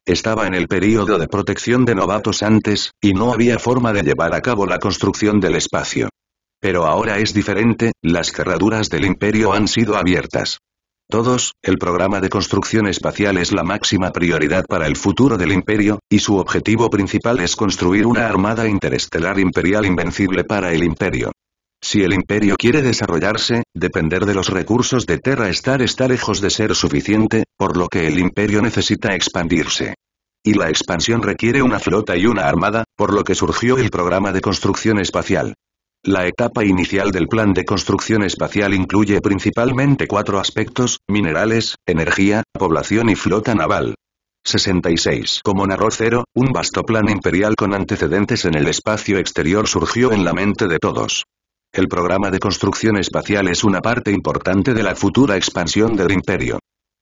Estaba en el período de protección de novatos antes, y no había forma de llevar a cabo la construcción del espacio. Pero ahora es diferente, las cerraduras del imperio han sido abiertas. Todos, el programa de construcción espacial es la máxima prioridad para el futuro del imperio, y su objetivo principal es construir una armada interestelar imperial invencible para el imperio. Si el imperio quiere desarrollarse, depender de los recursos de Terra Star está lejos de ser suficiente, por lo que el imperio necesita expandirse. Y la expansión requiere una flota y una armada, por lo que surgió el programa de construcción espacial. La etapa inicial del plan de construcción espacial incluye principalmente cuatro aspectos, minerales, energía, población y flota naval. 66. Como narró Cero, un vasto plan imperial con antecedentes en el espacio exterior surgió en la mente de todos. El programa de construcción espacial es una parte importante de la futura expansión del imperio.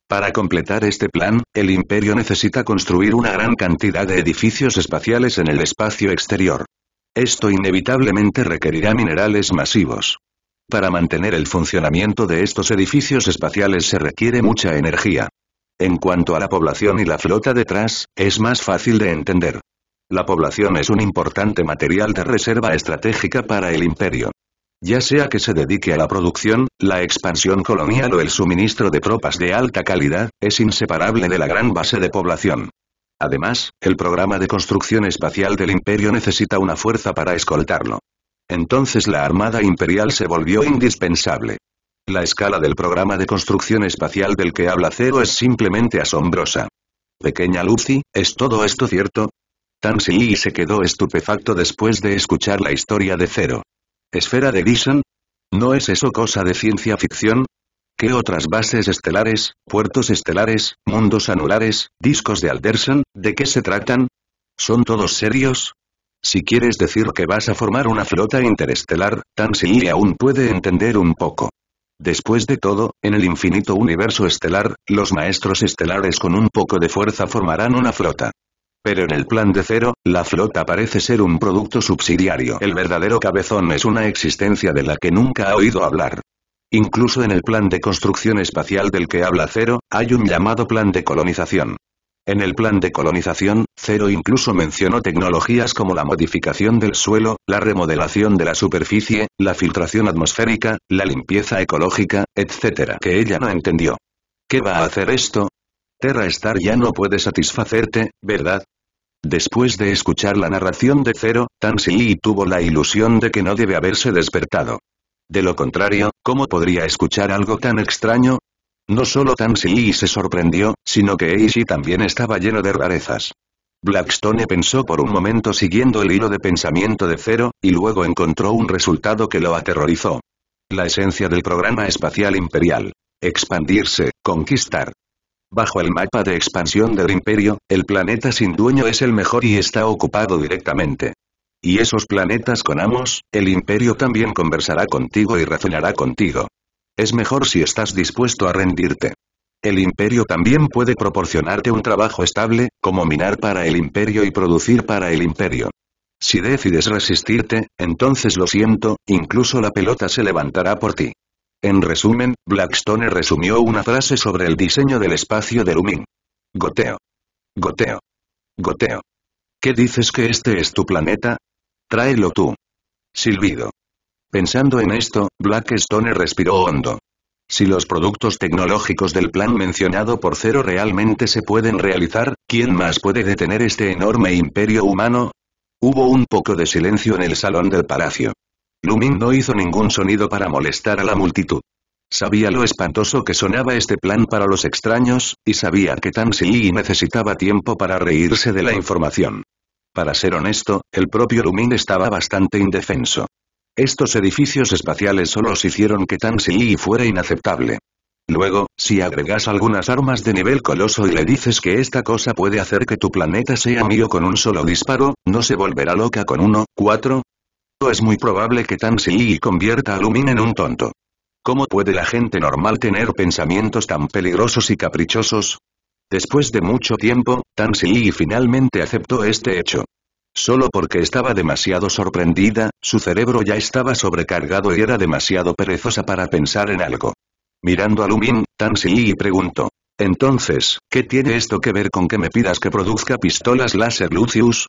Para completar este plan, el imperio necesita construir una gran cantidad de edificios espaciales en el espacio exterior. Esto inevitablemente requerirá minerales masivos. Para mantener el funcionamiento de estos edificios espaciales se requiere mucha energía. En cuanto a la población y la flota detrás, es más fácil de entender. La población es un importante material de reserva estratégica para el imperio. Ya sea que se dedique a la producción, la expansión colonial o el suministro de tropas de alta calidad, es inseparable de la gran base de población. Además, el programa de construcción espacial del imperio necesita una fuerza para escoltarlo. Entonces la Armada Imperial se volvió indispensable. La escala del programa de construcción espacial del que habla Cero es simplemente asombrosa. Pequeña Lucy, ¿es todo esto cierto? Tan se quedó estupefacto después de escuchar la historia de Cero. ¿Esfera de Dyson? ¿No es eso cosa de ciencia ficción? ¿Qué otras bases estelares, puertos estelares, mundos anulares, discos de Alderson, de qué se tratan? ¿Son todos serios? Si quieres decir que vas a formar una flota interestelar, Tan aún puede entender un poco. Después de todo, en el infinito universo estelar, los maestros estelares con un poco de fuerza formarán una flota. Pero en el plan de cero, la flota parece ser un producto subsidiario. El verdadero cabezón es una existencia de la que nunca ha oído hablar. Incluso en el plan de construcción espacial del que habla Cero, hay un llamado plan de colonización. En el plan de colonización, Cero incluso mencionó tecnologías como la modificación del suelo, la remodelación de la superficie, la filtración atmosférica, la limpieza ecológica, etc. que ella no entendió. ¿Qué va a hacer esto? Terra Star ya no puede satisfacerte, ¿verdad? Después de escuchar la narración de Zero, Tan tuvo la ilusión de que no debe haberse despertado. De lo contrario, ¿cómo podría escuchar algo tan extraño? No solo Tan se sorprendió, sino que Eishi también estaba lleno de rarezas. Blackstone pensó por un momento siguiendo el hilo de pensamiento de Zero, y luego encontró un resultado que lo aterrorizó. La esencia del programa espacial imperial. Expandirse, conquistar, Bajo el mapa de expansión del imperio, el planeta sin dueño es el mejor y está ocupado directamente. Y esos planetas con amos, el imperio también conversará contigo y razonará contigo. Es mejor si estás dispuesto a rendirte. El imperio también puede proporcionarte un trabajo estable, como minar para el imperio y producir para el imperio. Si decides resistirte, entonces lo siento, incluso la pelota se levantará por ti. En resumen, Blackstone resumió una frase sobre el diseño del espacio de Lumin. Goteo. Goteo. Goteo. ¿Qué dices que este es tu planeta? Tráelo tú. Silbido. Pensando en esto, Blackstone respiró hondo. Si los productos tecnológicos del plan mencionado por Cero realmente se pueden realizar, ¿quién más puede detener este enorme imperio humano? Hubo un poco de silencio en el salón del palacio. Lumin no hizo ningún sonido para molestar a la multitud. Sabía lo espantoso que sonaba este plan para los extraños, y sabía que Tan Yi necesitaba tiempo para reírse de la información. Para ser honesto, el propio Lumin estaba bastante indefenso. Estos edificios espaciales solo hicieron que Tan Yi fuera inaceptable. Luego, si agregas algunas armas de nivel coloso y le dices que esta cosa puede hacer que tu planeta sea mío con un solo disparo, ¿no se volverá loca con uno, cuatro, es muy probable que Tan Si convierta a Lumin en un tonto. ¿Cómo puede la gente normal tener pensamientos tan peligrosos y caprichosos? Después de mucho tiempo, Tan Si finalmente aceptó este hecho. Solo porque estaba demasiado sorprendida, su cerebro ya estaba sobrecargado y era demasiado perezosa para pensar en algo. Mirando a Lumin, Tan Si preguntó. Entonces, ¿qué tiene esto que ver con que me pidas que produzca pistolas láser Lucius?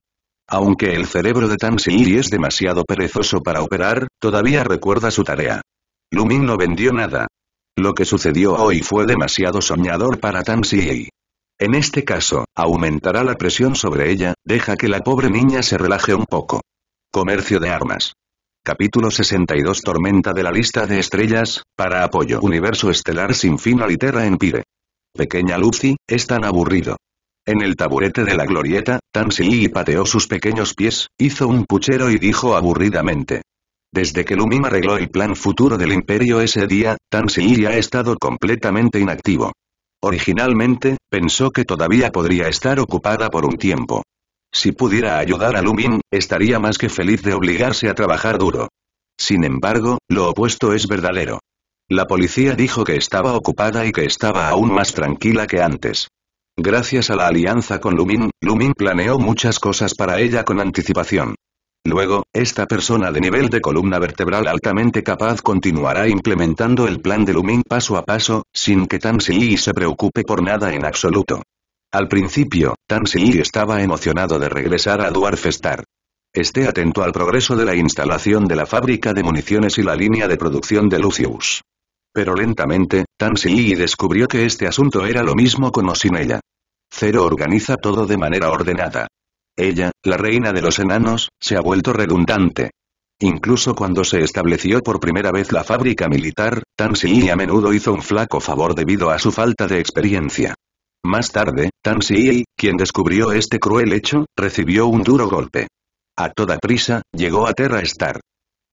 Aunque el cerebro de Tan es demasiado perezoso para operar, todavía recuerda su tarea. Lumin no vendió nada. Lo que sucedió hoy fue demasiado soñador para Tan En este caso, aumentará la presión sobre ella, deja que la pobre niña se relaje un poco. Comercio de armas. Capítulo 62 Tormenta de la lista de estrellas, para apoyo Universo estelar sin fin litera Empire. Pequeña Lucy, es tan aburrido. En el taburete de la glorieta, Tan pateó sus pequeños pies, hizo un puchero y dijo aburridamente. Desde que Lumim arregló el plan futuro del imperio ese día, Tan ha estado completamente inactivo. Originalmente, pensó que todavía podría estar ocupada por un tiempo. Si pudiera ayudar a Lumin, estaría más que feliz de obligarse a trabajar duro. Sin embargo, lo opuesto es verdadero. La policía dijo que estaba ocupada y que estaba aún más tranquila que antes. Gracias a la alianza con Lumin, Lumin planeó muchas cosas para ella con anticipación. Luego, esta persona de nivel de columna vertebral altamente capaz continuará implementando el plan de Lumin paso a paso, sin que Tan se preocupe por nada en absoluto. Al principio, Tan estaba emocionado de regresar a Dwarf Star. Esté atento al progreso de la instalación de la fábrica de municiones y la línea de producción de Lucius. Pero lentamente, Tan descubrió que este asunto era lo mismo con o sin ella. Cero organiza todo de manera ordenada. Ella, la reina de los enanos, se ha vuelto redundante. Incluso cuando se estableció por primera vez la fábrica militar, Tan Si a menudo hizo un flaco favor debido a su falta de experiencia. Más tarde, Tan Si, quien descubrió este cruel hecho, recibió un duro golpe. A toda prisa, llegó a Terra Star.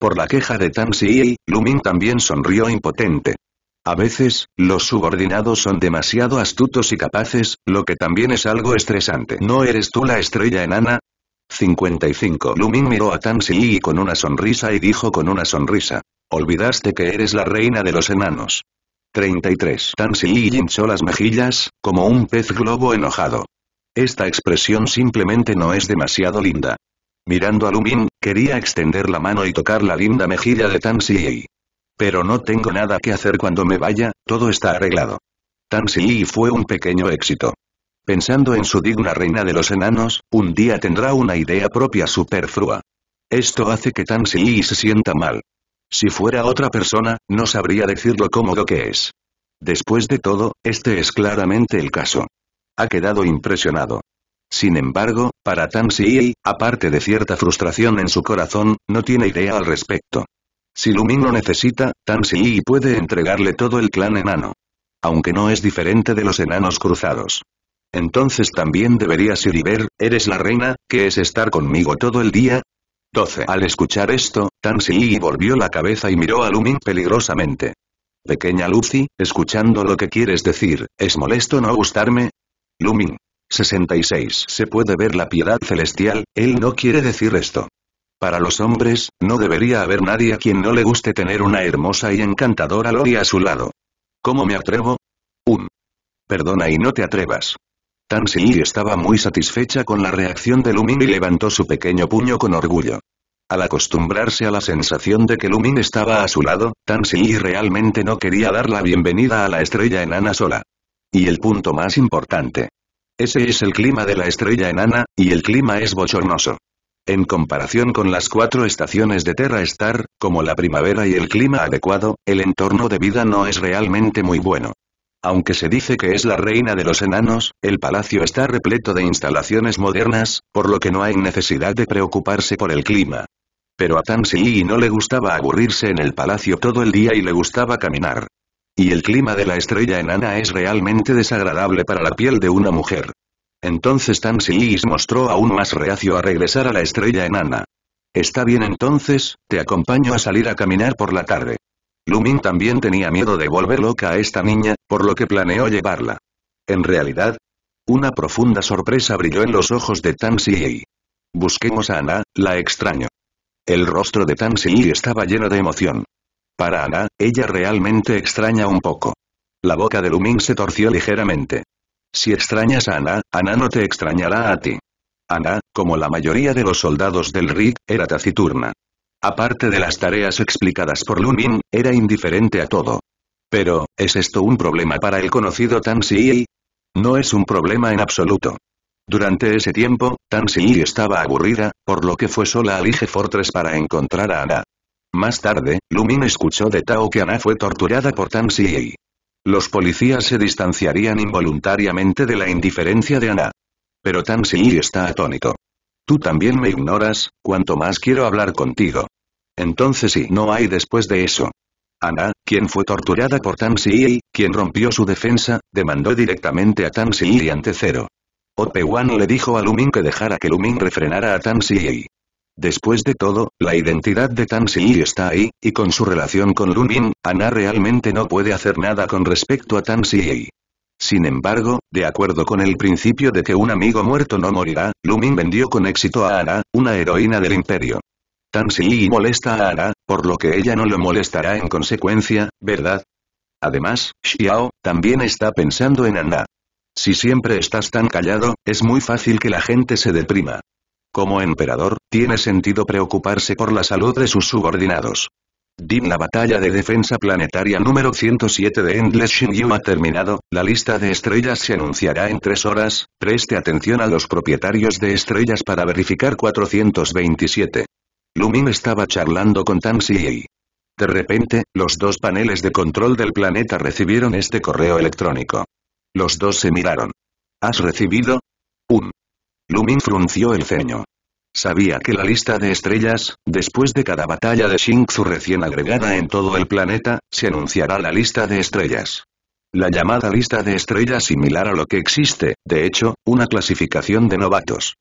Por la queja de Tan Si, Lumin también sonrió impotente. A veces, los subordinados son demasiado astutos y capaces, lo que también es algo estresante. ¿No eres tú la estrella enana? 55. Lumin miró a Tan Si con una sonrisa y dijo con una sonrisa. Olvidaste que eres la reina de los enanos. 33. Tan Si hinchó las mejillas, como un pez globo enojado. Esta expresión simplemente no es demasiado linda. Mirando a Lumin, quería extender la mano y tocar la linda mejilla de Tan Si. Pero no tengo nada que hacer cuando me vaya, todo está arreglado. Tan Si fue un pequeño éxito. Pensando en su digna reina de los enanos, un día tendrá una idea propia superflua. Esto hace que Tan Si se sienta mal. Si fuera otra persona, no sabría decir lo cómodo que es. Después de todo, este es claramente el caso. Ha quedado impresionado. Sin embargo, para Tan Si, aparte de cierta frustración en su corazón, no tiene idea al respecto. Si Lumin lo necesita, Tan Si puede entregarle todo el clan enano. Aunque no es diferente de los enanos cruzados. Entonces también deberías ir y ver, ¿eres la reina, que es estar conmigo todo el día? 12. Al escuchar esto, Tan Si volvió la cabeza y miró a Lumin peligrosamente. Pequeña Lucy, escuchando lo que quieres decir, ¿es molesto no gustarme? Lumin. 66. Se puede ver la piedad celestial, él no quiere decir esto. Para los hombres, no debería haber nadie a quien no le guste tener una hermosa y encantadora Lori a su lado. ¿Cómo me atrevo? Un. Perdona y no te atrevas. Tan Si estaba muy satisfecha con la reacción de Lumin y levantó su pequeño puño con orgullo. Al acostumbrarse a la sensación de que Lumin estaba a su lado, Tan Si realmente no quería dar la bienvenida a la estrella enana sola. Y el punto más importante. Ese es el clima de la estrella enana, y el clima es bochornoso. En comparación con las cuatro estaciones de Terra Star, como la primavera y el clima adecuado, el entorno de vida no es realmente muy bueno. Aunque se dice que es la reina de los enanos, el palacio está repleto de instalaciones modernas, por lo que no hay necesidad de preocuparse por el clima. Pero a Tan Si no le gustaba aburrirse en el palacio todo el día y le gustaba caminar. Y el clima de la estrella enana es realmente desagradable para la piel de una mujer. Entonces Tan Silis mostró aún más reacio a regresar a la estrella enana. Está bien entonces, te acompaño a salir a caminar por la tarde. Lumin también tenía miedo de volver loca a esta niña, por lo que planeó llevarla. En realidad, una profunda sorpresa brilló en los ojos de Tan Si. Busquemos a Ana, la extraño. El rostro de Tan Si estaba lleno de emoción. Para Ana, ella realmente extraña un poco. La boca de Lumin se torció ligeramente. Si extrañas a Ana, Ana no te extrañará a ti. Ana, como la mayoría de los soldados del RIC, era taciturna. Aparte de las tareas explicadas por Lumin, era indiferente a todo. Pero, ¿es esto un problema para el conocido Tan Si? No es un problema en absoluto. Durante ese tiempo, Tan Si estaba aburrida, por lo que fue sola a Lige Fortress para encontrar a Ana. Más tarde, Lumin escuchó de Tao que Ana fue torturada por Tan Si. Los policías se distanciarían involuntariamente de la indiferencia de Ana. Pero Tan Si está atónito. Tú también me ignoras, cuanto más quiero hablar contigo. Entonces sí, no hay después de eso. Ana, quien fue torturada por Tan Si, quien rompió su defensa, demandó directamente a Tan Si ante cero. Ope-Wan le dijo a Lumin que dejara que Lumin refrenara a Tan Si. Después de todo, la identidad de Tan Si está ahí, y con su relación con Lumin, Ana realmente no puede hacer nada con respecto a Tan Si. Sin embargo, de acuerdo con el principio de que un amigo muerto no morirá, Lumin vendió con éxito a Ana, una heroína del imperio. Tan Si molesta a Ana, por lo que ella no lo molestará en consecuencia, ¿verdad? Además, Xiao, también está pensando en Ana. Si siempre estás tan callado, es muy fácil que la gente se deprima. Como emperador, tiene sentido preocuparse por la salud de sus subordinados. Dim la batalla de defensa planetaria número 107 de Endless Shinju ha terminado, la lista de estrellas se anunciará en tres horas, preste atención a los propietarios de estrellas para verificar 427. Lumin estaba charlando con Tan De repente, los dos paneles de control del planeta recibieron este correo electrónico. Los dos se miraron. ¿Has recibido? Un. Lumin frunció el ceño. Sabía que la lista de estrellas, después de cada batalla de Shingzu recién agregada en todo el planeta, se anunciará la lista de estrellas. La llamada lista de estrellas similar a lo que existe, de hecho, una clasificación de novatos.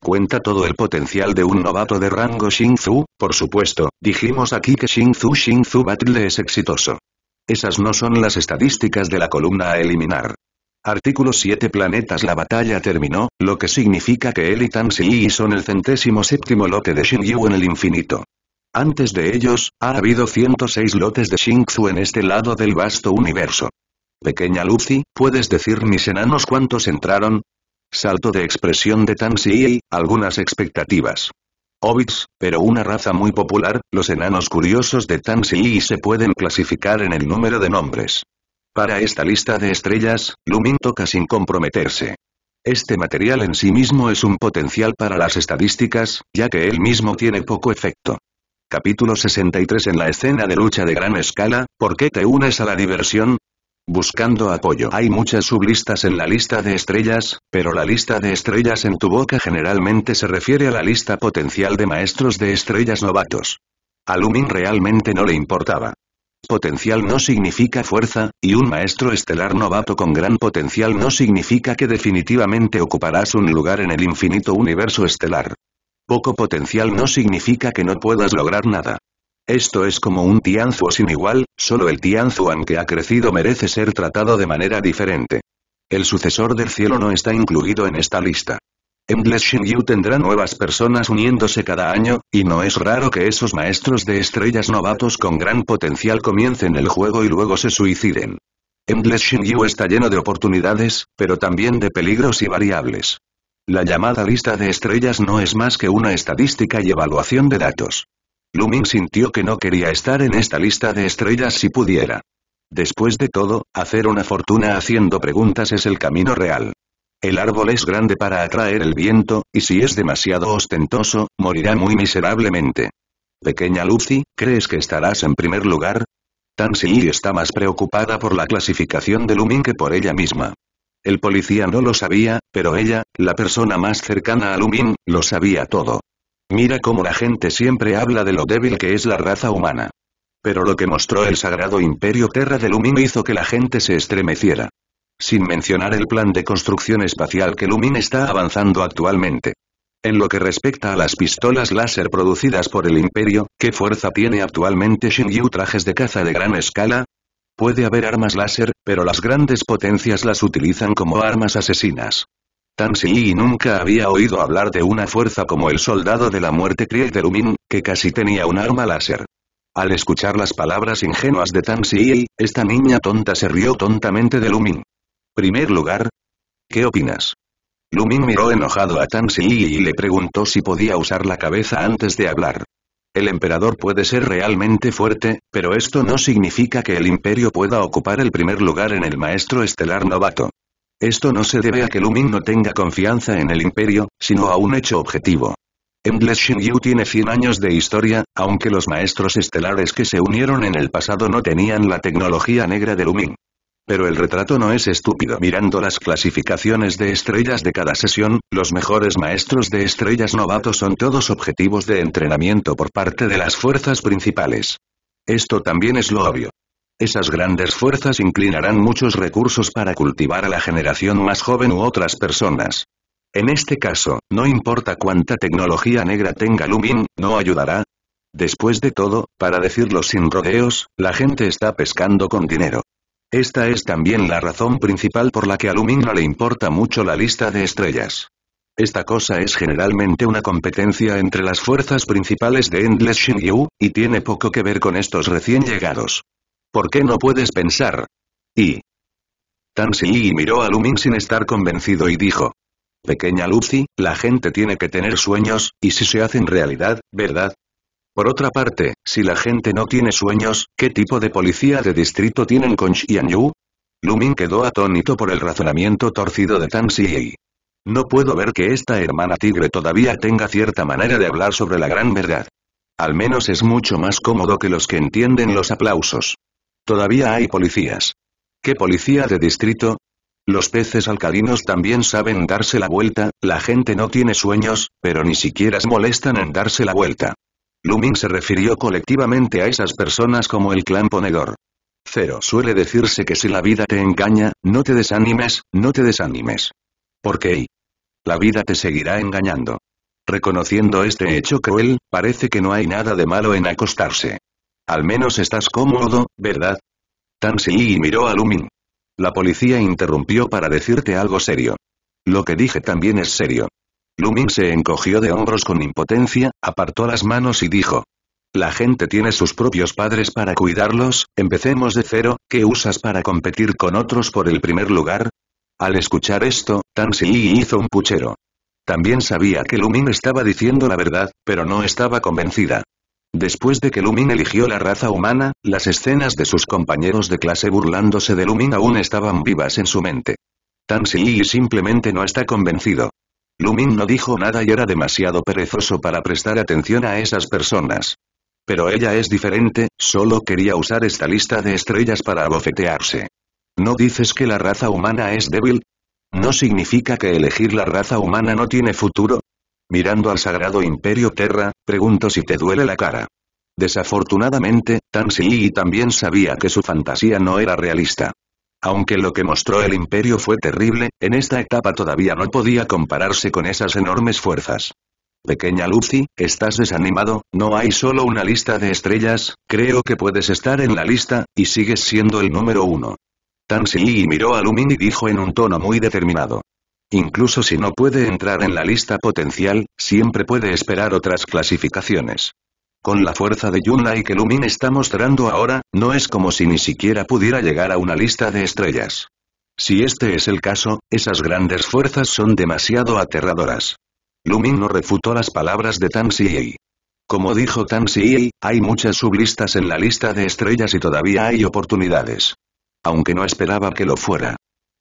Cuenta todo el potencial de un novato de rango Shingzu, por supuesto, dijimos aquí que Shingzu Shingzu Battle es exitoso. Esas no son las estadísticas de la columna a eliminar. Artículo 7 Planetas La batalla terminó, lo que significa que él y Tan son el centésimo séptimo lote de Xingyu en el infinito. Antes de ellos, ha habido 106 lotes de Xingzu en este lado del vasto universo. Pequeña Lucy, ¿puedes decir mis enanos cuántos entraron? Salto de expresión de Tan algunas expectativas. Obits, pero una raza muy popular, los enanos curiosos de Tan se pueden clasificar en el número de nombres. Para esta lista de estrellas, Lumin toca sin comprometerse. Este material en sí mismo es un potencial para las estadísticas, ya que él mismo tiene poco efecto. Capítulo 63 En la escena de lucha de gran escala, ¿por qué te unes a la diversión? Buscando apoyo. Hay muchas sublistas en la lista de estrellas, pero la lista de estrellas en tu boca generalmente se refiere a la lista potencial de maestros de estrellas novatos. A Lumin realmente no le importaba. Potencial no significa fuerza, y un maestro estelar novato con gran potencial no significa que definitivamente ocuparás un lugar en el infinito universo estelar. Poco potencial no significa que no puedas lograr nada. Esto es como un Tianzuo sin igual, solo el Tianzuan que ha crecido merece ser tratado de manera diferente. El sucesor del cielo no está incluido en esta lista. Endless Shinju tendrá nuevas personas uniéndose cada año, y no es raro que esos maestros de estrellas novatos con gran potencial comiencen el juego y luego se suiciden. Endless Shinju está lleno de oportunidades, pero también de peligros y variables. La llamada lista de estrellas no es más que una estadística y evaluación de datos. Lumin sintió que no quería estar en esta lista de estrellas si pudiera. Después de todo, hacer una fortuna haciendo preguntas es el camino real. El árbol es grande para atraer el viento, y si es demasiado ostentoso, morirá muy miserablemente. Pequeña Lucy, ¿crees que estarás en primer lugar? Tansy está más preocupada por la clasificación de Lumin que por ella misma. El policía no lo sabía, pero ella, la persona más cercana a Lumin, lo sabía todo. Mira cómo la gente siempre habla de lo débil que es la raza humana. Pero lo que mostró el sagrado imperio Terra de Lumin hizo que la gente se estremeciera. Sin mencionar el plan de construcción espacial que Lumin está avanzando actualmente. En lo que respecta a las pistolas láser producidas por el Imperio, ¿qué fuerza tiene actualmente Shinju trajes de caza de gran escala? Puede haber armas láser, pero las grandes potencias las utilizan como armas asesinas. Tan Si nunca había oído hablar de una fuerza como el soldado de la muerte Krieg de Lumin, que casi tenía un arma láser. Al escuchar las palabras ingenuas de Tan Si, esta niña tonta se rió tontamente de Lumin. Primer lugar. ¿Qué opinas? Lumin miró enojado a Tan y le preguntó si podía usar la cabeza antes de hablar. El emperador puede ser realmente fuerte, pero esto no significa que el imperio pueda ocupar el primer lugar en el maestro estelar novato. Esto no se debe a que Lumin no tenga confianza en el imperio, sino a un hecho objetivo. Endless Shinju tiene 100 años de historia, aunque los maestros estelares que se unieron en el pasado no tenían la tecnología negra de Lumin. Pero el retrato no es estúpido. Mirando las clasificaciones de estrellas de cada sesión, los mejores maestros de estrellas novatos son todos objetivos de entrenamiento por parte de las fuerzas principales. Esto también es lo obvio. Esas grandes fuerzas inclinarán muchos recursos para cultivar a la generación más joven u otras personas. En este caso, no importa cuánta tecnología negra tenga Lumin, no ayudará. Después de todo, para decirlo sin rodeos, la gente está pescando con dinero. Esta es también la razón principal por la que a Lumin no le importa mucho la lista de estrellas. Esta cosa es generalmente una competencia entre las fuerzas principales de Endless Shinju, y tiene poco que ver con estos recién llegados. ¿Por qué no puedes pensar? Y... Tan Si miró a Lumin sin estar convencido y dijo. Pequeña Lucy, la gente tiene que tener sueños, y si se hacen realidad, ¿verdad? Por otra parte, si la gente no tiene sueños, ¿qué tipo de policía de distrito tienen con Xianyu? Lumin quedó atónito por el razonamiento torcido de Tan Xiyi. No puedo ver que esta hermana tigre todavía tenga cierta manera de hablar sobre la gran verdad. Al menos es mucho más cómodo que los que entienden los aplausos. Todavía hay policías. ¿Qué policía de distrito? Los peces alcalinos también saben darse la vuelta, la gente no tiene sueños, pero ni siquiera se molestan en darse la vuelta. Lumin se refirió colectivamente a esas personas como el clan ponedor. Cero. Suele decirse que si la vida te engaña, no te desanimes, no te desanimes. ¿Por qué? La vida te seguirá engañando. Reconociendo este hecho cruel, parece que no hay nada de malo en acostarse. Al menos estás cómodo, ¿verdad? Tan y miró a Lumin. La policía interrumpió para decirte algo serio. Lo que dije también es serio. Lumin se encogió de hombros con impotencia, apartó las manos y dijo. La gente tiene sus propios padres para cuidarlos, empecemos de cero, ¿qué usas para competir con otros por el primer lugar? Al escuchar esto, Tan hizo un puchero. También sabía que Lumin estaba diciendo la verdad, pero no estaba convencida. Después de que Lumin eligió la raza humana, las escenas de sus compañeros de clase burlándose de Lumin aún estaban vivas en su mente. Tan simplemente no está convencido. Lumin no dijo nada y era demasiado perezoso para prestar atención a esas personas. Pero ella es diferente, solo quería usar esta lista de estrellas para abofetearse. ¿No dices que la raza humana es débil? ¿No significa que elegir la raza humana no tiene futuro? Mirando al sagrado imperio Terra, pregunto si te duele la cara. Desafortunadamente, Tan también sabía que su fantasía no era realista. Aunque lo que mostró el imperio fue terrible, en esta etapa todavía no podía compararse con esas enormes fuerzas. Pequeña Lucy, ¿estás desanimado? No hay solo una lista de estrellas, creo que puedes estar en la lista, y sigues siendo el número uno. Tan miró a Lumin y dijo en un tono muy determinado. Incluso si no puede entrar en la lista potencial, siempre puede esperar otras clasificaciones. Con la fuerza de Yunlai que Lumin está mostrando ahora, no es como si ni siquiera pudiera llegar a una lista de estrellas. Si este es el caso, esas grandes fuerzas son demasiado aterradoras. Lumin no refutó las palabras de Tan Xiyi. Como dijo Tan Xiyi, hay muchas sublistas en la lista de estrellas y todavía hay oportunidades. Aunque no esperaba que lo fuera.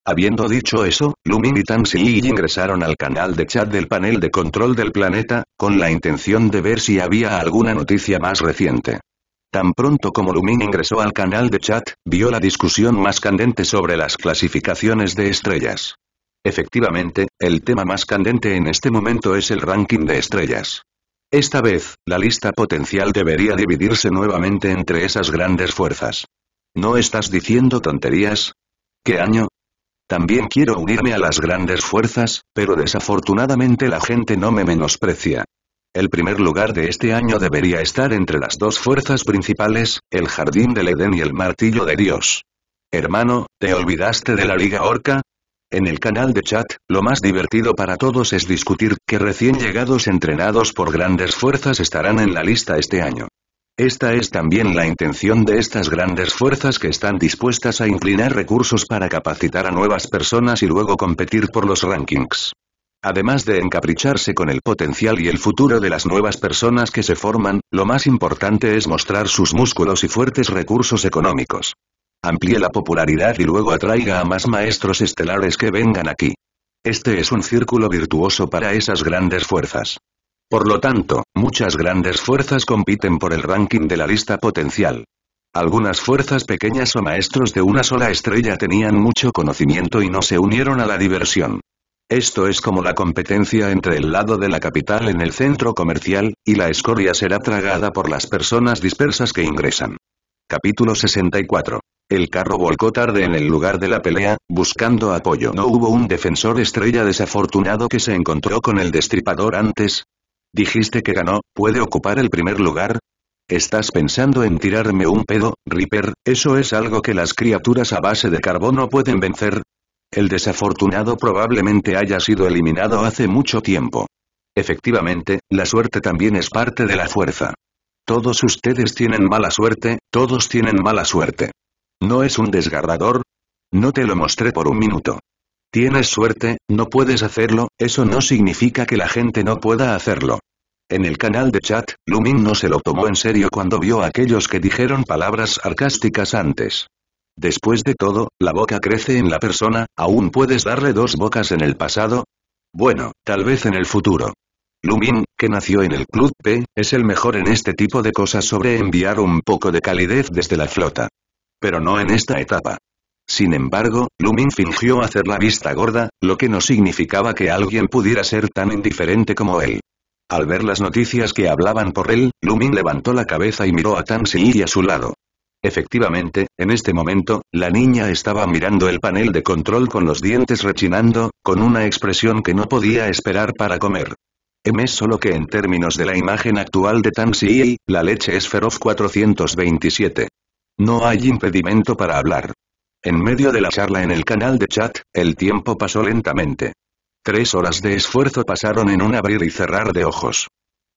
Habiendo dicho eso, Lumin y Tan Xiyi ingresaron al canal de chat del panel de control del planeta, con la intención de ver si había alguna noticia más reciente. Tan pronto como Lumin ingresó al canal de chat, vio la discusión más candente sobre las clasificación de estrellas. Efectivamente, el tema más candente en este momento es el ranking de estrellas. Esta vez, la lista potencial debería dividirse nuevamente entre esas grandes fuerzas. ¿No estás diciendo tonterías? ¿Qué año? También quiero unirme a las grandes fuerzas, pero desafortunadamente la gente no me menosprecia. El primer lugar de este año debería estar entre las dos fuerzas principales, el Jardín del Edén y el Martillo de Dios. Hermano, ¿te olvidaste de la Liga Orca? En el canal de chat, lo más divertido para todos es discutir que recién llegados entrenados por grandes fuerzas estarán en la lista este año. Esta es también la intención de estas grandes fuerzas que están dispuestas a inclinar recursos para capacitar a nuevas personas y luego competir por los rankings. Además de encapricharse con el potencial y el futuro de las nuevas personas que se forman, lo más importante es mostrar sus músculos y fuertes recursos económicos. Amplíe la popularidad y luego atraiga a más maestros estelares que vengan aquí. Este es un círculo virtuoso para esas grandes fuerzas. Por lo tanto, muchas grandes fuerzas compiten por el ranking de la lista potencial. Algunas fuerzas pequeñas o maestros de una sola estrella tenían mucho conocimiento y no se unieron a la diversión. Esto es como la competencia entre el lado de la capital en el centro comercial, y la escoria será tragada por las personas dispersas que ingresan. Capítulo 64. El carro volcó tarde en el lugar de la pelea, buscando apoyo. ¿No hubo un defensor estrella desafortunado que se encontró con el destripador antes? Dijiste que ganó, ¿puede ocupar el primer lugar? ¿Estás pensando en tirarme un pedo, Reaper? ¿Eso es algo que las criaturas a base de carbono pueden vencer? El desafortunado probablemente haya sido eliminado hace mucho tiempo. Efectivamente, la suerte también es parte de la fuerza. Todos ustedes tienen mala suerte, todos tienen mala suerte. ¿No es un desgarrador? No te lo mostré por un minuto. Tienes suerte, no puedes hacerlo, eso no significa que la gente no pueda hacerlo. En el canal de chat, Lumin no se lo tomó en serio cuando vio a aquellos que dijeron palabras sarcásticas antes. Después de todo, la boca crece en la persona, ¿aún puedes darle dos bocas en el pasado? Bueno, tal vez en el futuro. Lumin, que nació en el Club P, es el mejor en este tipo de cosas sobre enviar un poco de calidez desde la flota. Pero no en esta etapa. Sin embargo, Lumin fingió hacer la vista gorda, lo que no significaba que alguien pudiera ser tan indiferente como él. Al ver las noticias que hablaban por él, Lumin levantó la cabeza y miró a Tansi a su lado. Efectivamente, en este momento, la niña estaba mirando el panel de control con los dientes rechinando, con una expresión que no podía esperar para comer. M es solo que en términos de la imagen actual de Tansi la leche es feroz 427. No hay impedimento para hablar. En medio de la charla en el canal de chat, el tiempo pasó lentamente. Tres horas de esfuerzo pasaron en un abrir y cerrar de ojos.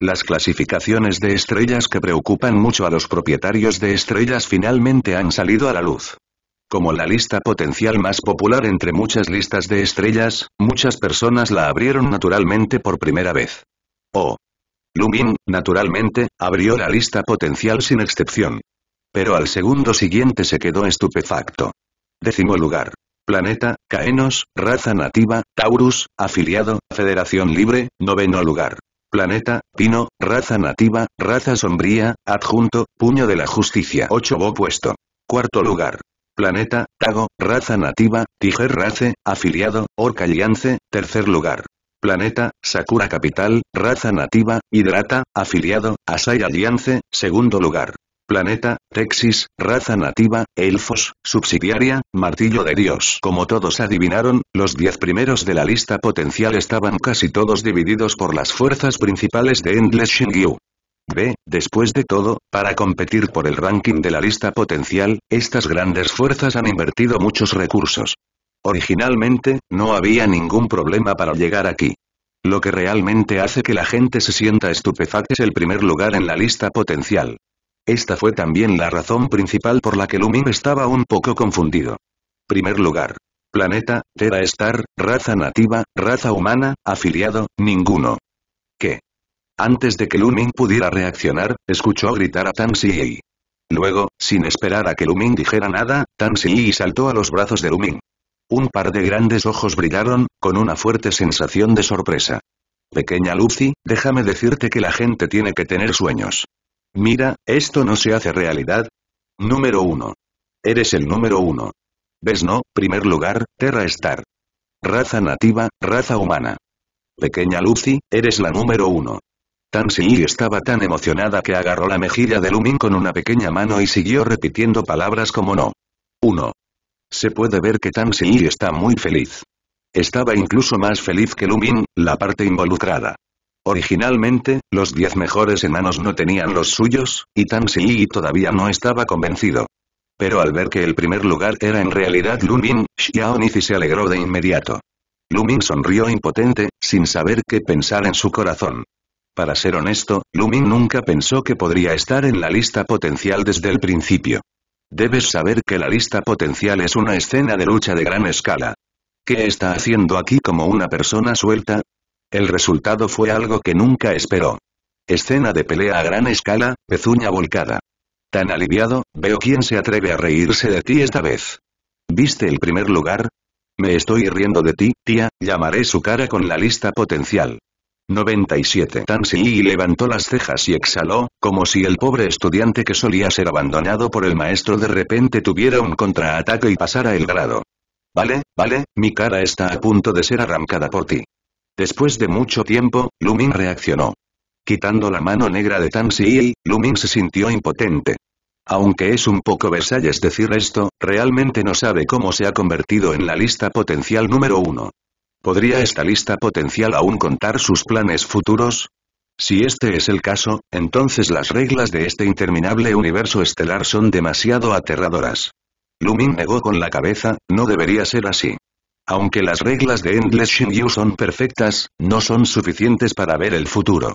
Las clasificaciones de estrellas que preocupan mucho a los propietarios de estrellas finalmente han salido a la luz. Como la lista potencial más popular entre muchas listas de estrellas, muchas personas la abrieron naturalmente por primera vez. Oh. Lumin, naturalmente, abrió la lista potencial sin excepción. Pero al segundo siguiente se quedó estupefacto. Décimo lugar. Planeta, Caenos, raza nativa, Taurus, afiliado, Federación Libre, noveno lugar. Planeta, Pino, raza nativa, raza sombría, adjunto, puño de la justicia 8 opuesto. Cuarto lugar. Planeta, Tago, raza nativa, Tiger Race, afiliado, Orca Liance, tercer lugar. Planeta, Sakura Capital, raza nativa, Hidrata, afiliado, Asai Alliance, segundo lugar. Planeta, Texas, raza nativa, elfos, subsidiaria, martillo de Dios. Como todos adivinaron, los diez primeros de la lista potencial estaban casi todos divididos por las fuerzas principales de Endless Shingyu. B. Después de todo, para competir por el ranking de la lista potencial, estas grandes fuerzas han invertido muchos recursos. Originalmente, no había ningún problema para llegar aquí. Lo que realmente hace que la gente se sienta estupefacta es el primer lugar en la lista potencial. Esta fue también la razón principal por la que Lumin estaba un poco confundido. Primer lugar. Planeta, Terra Star, raza nativa, raza humana, afiliado, ninguno. ¿Qué? Antes de que Lumin pudiera reaccionar, escuchó gritar a Tan Luego, sin esperar a que Lumin dijera nada, Tan saltó a los brazos de Lumin. Un par de grandes ojos brillaron, con una fuerte sensación de sorpresa. Pequeña Lucy, déjame decirte que la gente tiene que tener sueños. Mira, esto no se hace realidad. Número 1. Eres el número 1. ¿Ves no? Primer lugar, Terra Star. Raza nativa, raza humana. Pequeña Lucy, eres la número 1. Tansy estaba tan emocionada que agarró la mejilla de Lumin con una pequeña mano y siguió repitiendo palabras como no. 1. Se puede ver que Tansy está muy feliz. Estaba incluso más feliz que Lumin, la parte involucrada. Originalmente, los diez mejores enanos no tenían los suyos, y Tan todavía no estaba convencido. Pero al ver que el primer lugar era en realidad Lumin, Xiaonizi se alegró de inmediato. Lumin sonrió impotente, sin saber qué pensar en su corazón. Para ser honesto, Lumin nunca pensó que podría estar en la lista potencial desde el principio. Debes saber que la lista potencial es una escena de lucha de gran escala. ¿Qué está haciendo aquí como una persona suelta? El resultado fue algo que nunca esperó. Escena de pelea a gran escala, pezuña volcada. Tan aliviado, veo quién se atreve a reírse de ti esta vez. ¿Viste el primer lugar? Me estoy riendo de ti, tía, llamaré su cara con la lista potencial. 97. Tansy levantó las cejas y exhaló, como si el pobre estudiante que solía ser abandonado por el maestro de repente tuviera un contraataque y pasara el grado. Vale, vale, mi cara está a punto de ser arrancada por ti. Después de mucho tiempo, Lumin reaccionó. Quitando la mano negra de Tan Lumin se sintió impotente. Aunque es un poco Versalles decir esto, realmente no sabe cómo se ha convertido en la lista potencial número uno. ¿Podría esta lista potencial aún contar sus planes futuros? Si este es el caso, entonces las reglas de este interminable universo estelar son demasiado aterradoras. Lumin negó con la cabeza, no debería ser así. Aunque las reglas de Endless Shinju son perfectas, no son suficientes para ver el futuro.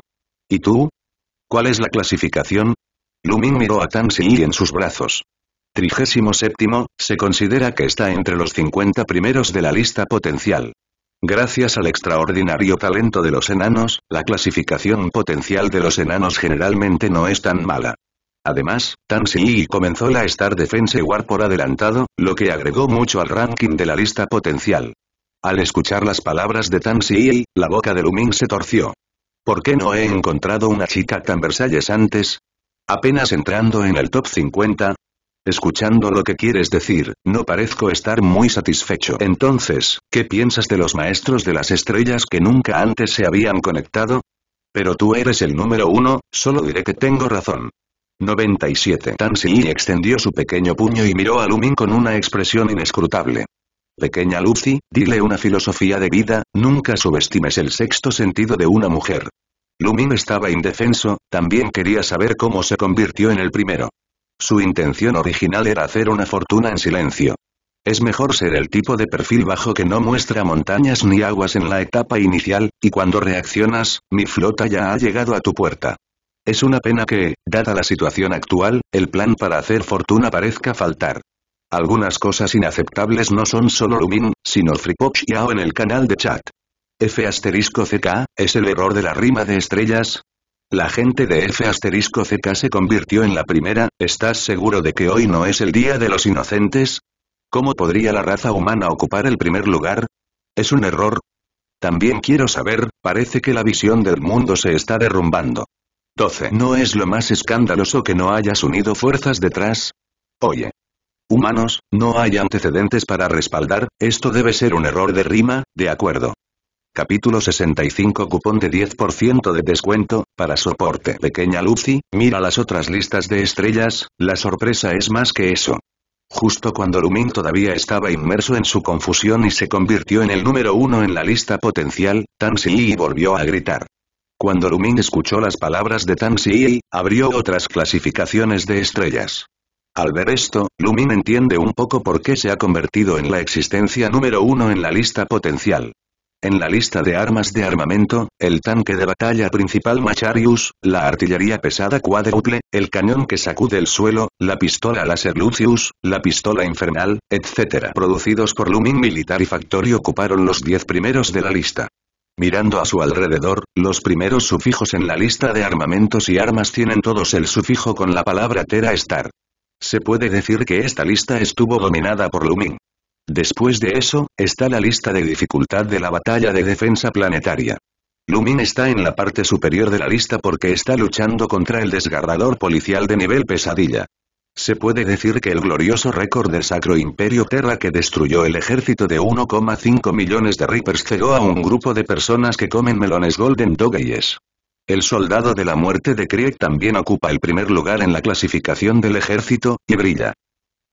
¿Y tú? ¿Cuál es la clasificación? Lumin miró a Tan en sus brazos. Trigésimo séptimo, se considera que está entre los 50 primeros de la lista potencial. Gracias al extraordinario talento de los enanos, la clasificación potencial de los enanos generalmente no es tan mala. Además, Tan Si comenzó la Star Defense War por adelantado, lo que agregó mucho al ranking de la lista potencial. Al escuchar las palabras de Tan Si, la boca de Lumin se torció. ¿Por qué no he encontrado una chica tan Versalles antes? Apenas entrando en el top 50, Escuchando lo que quieres decir, no parezco estar muy satisfecho. Entonces, ¿qué piensas de los maestros de las estrellas que nunca antes se habían conectado? Pero tú eres el número uno, solo diré que tengo razón. 97. Tan Si extendió su pequeño puño y miró a Lumin con una expresión inescrutable. Pequeña Lucy, dile una filosofía de vida, nunca subestimes el sexto sentido de una mujer. Lumin estaba indefenso, también quería saber cómo se convirtió en el primero. Su intención original era hacer una fortuna en silencio. Es mejor ser el tipo de perfil bajo que no muestra montañas ni aguas en la etapa inicial, y cuando reaccionas, mi flota ya ha llegado a tu puerta. Es una pena que, dada la situación actual, el plan para hacer fortuna parezca faltar. Algunas cosas inaceptables no son solo Lumin, sino Fripop Yao en el canal de chat. F asterisco CK, ¿es el error de la rima de estrellas? La gente de F asterisco CK se convirtió en la primera, ¿estás seguro de que hoy no es el día de los inocentes? ¿Cómo podría la raza humana ocupar el primer lugar? ¿Es un error? También quiero saber, parece que la visión del mundo se está derrumbando. 12. ¿No es lo más escandaloso que no hayas unido fuerzas detrás? Oye. Humanos, no hay antecedentes para respaldar, esto debe ser un error de rima, de acuerdo. Capítulo 65 Cupón de 10% de descuento, para soporte. Pequeña Lucy, mira las otras listas de estrellas, la sorpresa es más que eso. Justo cuando Lumin todavía estaba inmerso en su confusión y se convirtió en el número uno en la lista potencial, Tan Si volvió a gritar. Cuando Lumin escuchó las palabras de Tan Si, abrió otras clasificaciones de estrellas. Al ver esto, Lumin entiende un poco por qué se ha convertido en la existencia número uno en la lista potencial. En la lista de armas de armamento, el tanque de batalla principal Macharius, la artillería pesada cuádruple, el cañón que sacude el suelo, la pistola láser Lucius, la pistola infernal, etc. Producidos por Lumin Military Factory ocuparon los 10 primeros de la lista. Mirando a su alrededor, los primeros sufijos en la lista de armamentos y armas tienen todos el sufijo con la palabra Tera Star. Se puede decir que esta lista estuvo dominada por Lumin. Después de eso, está la lista de dificultad de la batalla de defensa planetaria. Lumin está en la parte superior de la lista porque está luchando contra el desgarrador policial de nivel pesadilla. Se puede decir que el glorioso récord del Sacro Imperio Terra que destruyó el ejército de 1,5 millones de Reapers cegó a un grupo de personas que comen melones Golden Doggies. El soldado de la muerte de Krieg también ocupa el primer lugar en la clasificación del ejército, y brilla.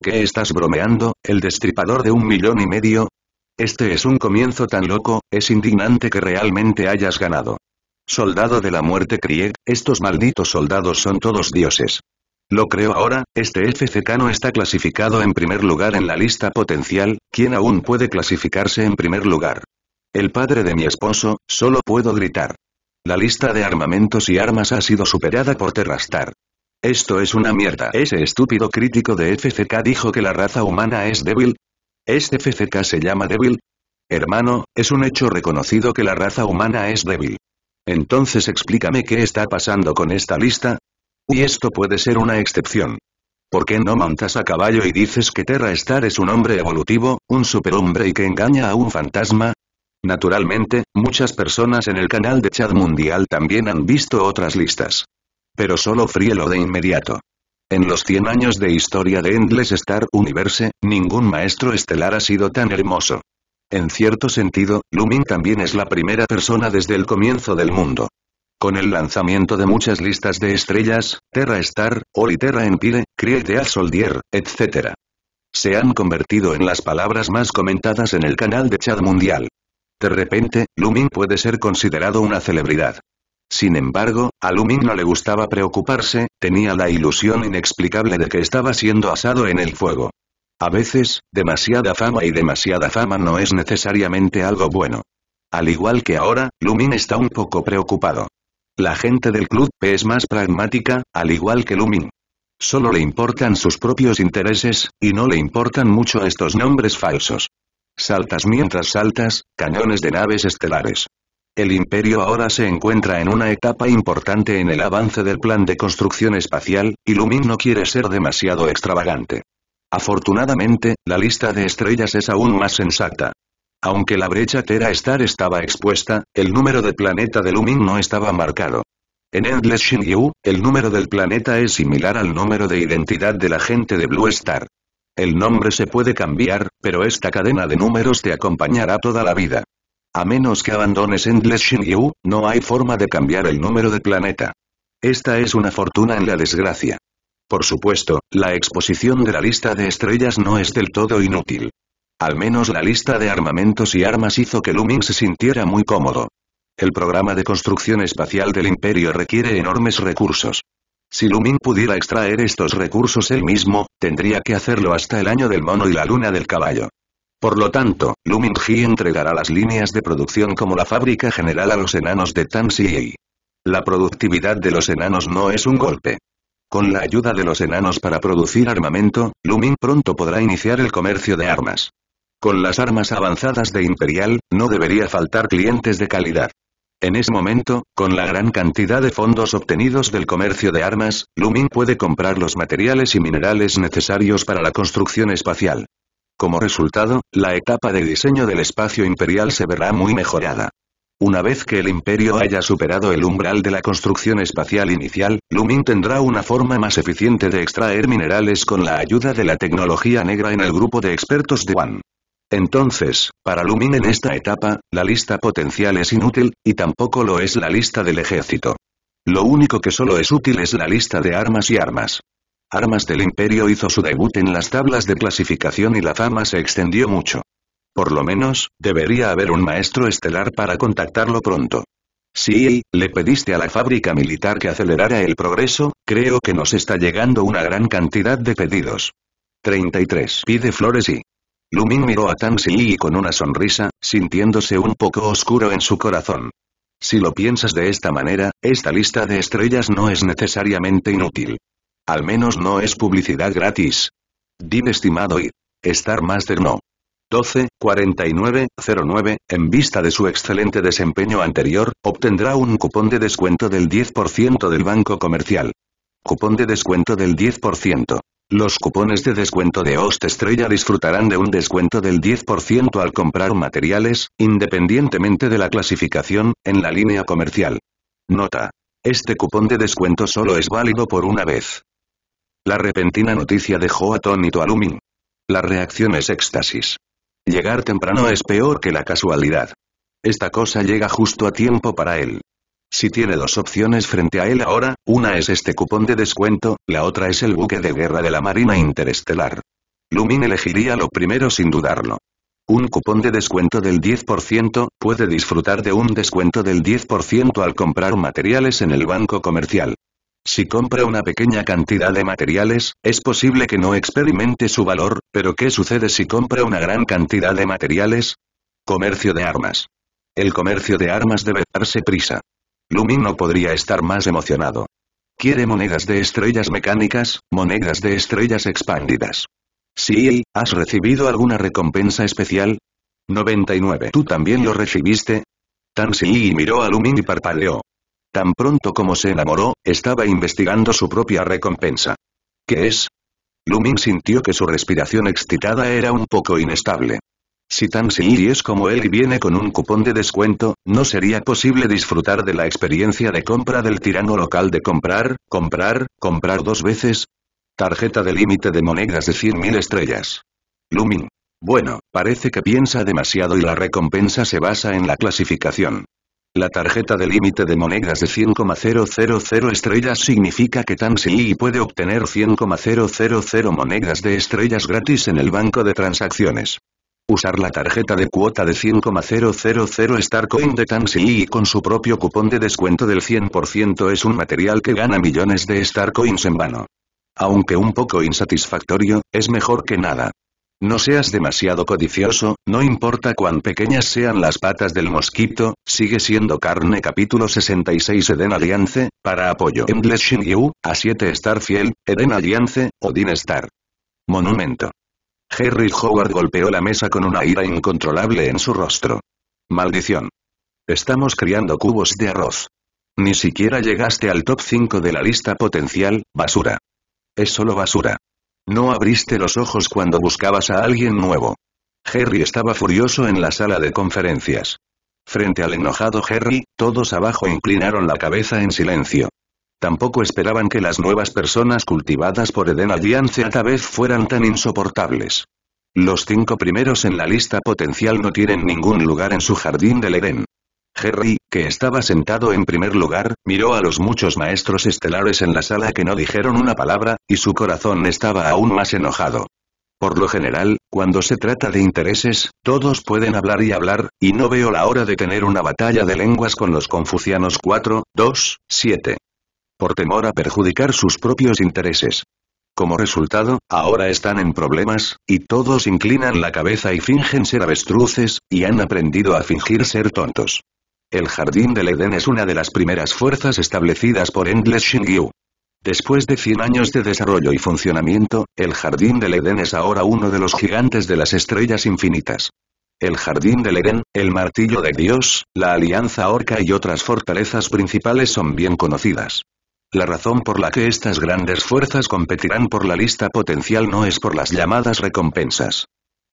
¿Qué estás bromeando, el destripador de un millón y medio? Este es un comienzo tan loco, es indignante que realmente hayas ganado. Soldado de la muerte Krieg, estos malditos soldados son todos dioses. Lo creo ahora, este FCK no está clasificado en primer lugar en la lista potencial, ¿quién aún puede clasificarse en primer lugar? El padre de mi esposo, solo puedo gritar. La lista de armamentos y armas ha sido superada por Terrastar. Esto es una mierda. Ese estúpido crítico de FCK dijo que la raza humana es débil. ¿Este FCK se llama débil? Hermano, es un hecho reconocido que la raza humana es débil. Entonces explícame qué está pasando con esta lista. Y esto puede ser una excepción. ¿Por qué no montas a caballo y dices que Terra Star es un hombre evolutivo, un superhombre y que engaña a un fantasma? Naturalmente, muchas personas en el canal de Chad Mundial también han visto otras listas. Pero solo fríelo de inmediato. En los 100 años de historia de Endless Star Universe, ningún maestro estelar ha sido tan hermoso. En cierto sentido, Lumin también es la primera persona desde el comienzo del mundo. Con el lanzamiento de muchas listas de estrellas, Terra Star, Oli Terra Empire, Create Soldier, etc. Se han convertido en las palabras más comentadas en el canal de chat mundial. De repente, Lumin puede ser considerado una celebridad. Sin embargo, a Lumin no le gustaba preocuparse, tenía la ilusión inexplicable de que estaba siendo asado en el fuego. A veces, demasiada fama y demasiada fama no es necesariamente algo bueno. Al igual que ahora, Lumin está un poco preocupado. La gente del club P es más pragmática, al igual que Lumin. Solo le importan sus propios intereses, y no le importan mucho estos nombres falsos. Saltas mientras saltas, cañones de naves estelares. El imperio ahora se encuentra en una etapa importante en el avance del plan de construcción espacial, y Lumin no quiere ser demasiado extravagante. Afortunadamente, la lista de estrellas es aún más sensata. Aunque la brecha Tera Star estaba expuesta, el número de planeta de Lumin no estaba marcado. En Endless Shinryu, el número del planeta es similar al número de identidad de la gente de Blue Star. El nombre se puede cambiar, pero esta cadena de números te acompañará toda la vida. A menos que abandones Endless Shinryu, no hay forma de cambiar el número de planeta. Esta es una fortuna en la desgracia. Por supuesto, la exposición de la lista de estrellas no es del todo inútil. Al menos la lista de armamentos y armas hizo que Lumin se sintiera muy cómodo. El programa de construcción espacial del Imperio requiere enormes recursos. Si Lumin pudiera extraer estos recursos él mismo, tendría que hacerlo hasta el año del mono y la luna del caballo. Por lo tanto, Lumin Ji entregará las líneas de producción como la fábrica general a los enanos de Tansei. La productividad de los enanos no es un golpe. Con la ayuda de los enanos para producir armamento, Lumin pronto podrá iniciar el comercio de armas. Con las armas avanzadas de Imperial, no debería faltar clientes de calidad. En ese momento, con la gran cantidad de fondos obtenidos del comercio de armas, Lumin puede comprar los materiales y minerales necesarios para la construcción espacial. Como resultado, la etapa de diseño del espacio imperial se verá muy mejorada. Una vez que el imperio haya superado el umbral de la construcción espacial inicial, Lumin tendrá una forma más eficiente de extraer minerales con la ayuda de la tecnología negra en el grupo de expertos de One. Entonces, para Lumin en esta etapa, la lista potencial es inútil, y tampoco lo es la lista del ejército. Lo único que solo es útil es la lista de armas y armas. Armas del Imperio hizo su debut en las tablas de clasificación y la fama se extendió mucho. Por lo menos, debería haber un maestro estelar para contactarlo pronto. Sí, le pediste a la fábrica militar que acelerara el progreso, creo que nos está llegando una gran cantidad de pedidos. 33. Pide flores y... Lumin miró a Tan y con una sonrisa, sintiéndose un poco oscuro en su corazón. Si lo piensas de esta manera, esta lista de estrellas no es necesariamente inútil. Al menos no es publicidad gratis. Dime estimado y... Star Master no. 12, 49, 09, en vista de su excelente desempeño anterior, obtendrá un cupón de descuento del 10% del banco comercial. Cupón de descuento del 10%. Los cupones de descuento de Host Estrella disfrutarán de un descuento del 10% al comprar materiales, independientemente de la clasificación, en la línea comercial. Nota. Este cupón de descuento solo es válido por una vez. La repentina noticia dejó atónito a Lumin. La reacción es éxtasis. Llegar temprano es peor que la casualidad. Esta cosa llega justo a tiempo para él. Si tiene dos opciones frente a él ahora, una es este cupón de descuento, la otra es el buque de guerra de la Marina Interestelar. Lumin elegiría lo primero sin dudarlo. Un cupón de descuento del 10%, puede disfrutar de un descuento del 10% al comprar materiales en el banco comercial. Si compra una pequeña cantidad de materiales, es posible que no experimente su valor, pero ¿qué sucede si compra una gran cantidad de materiales? Comercio de armas. El comercio de armas debe darse prisa. Lumin no podría estar más emocionado. Quiere monedas de estrellas mecánicas, monedas de estrellas expandidas. Sí, ¿has recibido alguna recompensa especial? 99. ¿Tú también lo recibiste? Tan y miró a Lumin y parpadeó. Tan pronto como se enamoró, estaba investigando su propia recompensa. ¿Qué es? Lumin sintió que su respiración excitada era un poco inestable. Si Tan Si es como él y viene con un cupón de descuento, no sería posible disfrutar de la experiencia de compra del tirano local de comprar, comprar, comprar dos veces. Tarjeta de límite de monedas de 100.000 estrellas. Lumin. Bueno, parece que piensa demasiado y la recompensa se basa en la clasificación. La tarjeta de límite de monedas de 100,000 estrellas significa que Tan puede obtener 100,000 monedas de estrellas gratis en el banco de transacciones. Usar la tarjeta de cuota de 100,000 Starcoin de Tan con su propio cupón de descuento del 100% es un material que gana millones de Starcoins en vano. Aunque un poco insatisfactorio, es mejor que nada. No seas demasiado codicioso, no importa cuán pequeñas sean las patas del mosquito, sigue siendo carne capítulo 66 Eden Alliance, para apoyo Endless Shinryu, a 7 Star Fiel, Eden Alliance, Odin Star. Monumento. Harry Howard golpeó la mesa con una ira incontrolable en su rostro. Maldición. Estamos criando cubos de arroz. Ni siquiera llegaste al top 5 de la lista potencial, basura. Es solo basura. No abriste los ojos cuando buscabas a alguien nuevo. Harry estaba furioso en la sala de conferencias. Frente al enojado Harry, todos abajo inclinaron la cabeza en silencio. Tampoco esperaban que las nuevas personas cultivadas por Eden Alliance a vez fueran tan insoportables. Los cinco primeros en la lista potencial no tienen ningún lugar en su jardín del Edén. Harry, que estaba sentado en primer lugar, miró a los muchos maestros estelares en la sala que no dijeron una palabra, y su corazón estaba aún más enojado. Por lo general, cuando se trata de intereses, todos pueden hablar y hablar, y no veo la hora de tener una batalla de lenguas con los confucianos 4, 2, 7. Por temor a perjudicar sus propios intereses. Como resultado, ahora están en problemas, y todos inclinan la cabeza y fingen ser avestruces, y han aprendido a fingir ser tontos. El Jardín del Edén es una de las primeras fuerzas establecidas por Endless Shingyu. Después de 100 años de desarrollo y funcionamiento, el Jardín del Edén es ahora uno de los gigantes de las estrellas infinitas. El Jardín del Edén, el Martillo de Dios, la Alianza Orca y otras fortalezas principales son bien conocidas. La razón por la que estas grandes fuerzas competirán por la lista potencial no es por las llamadas recompensas.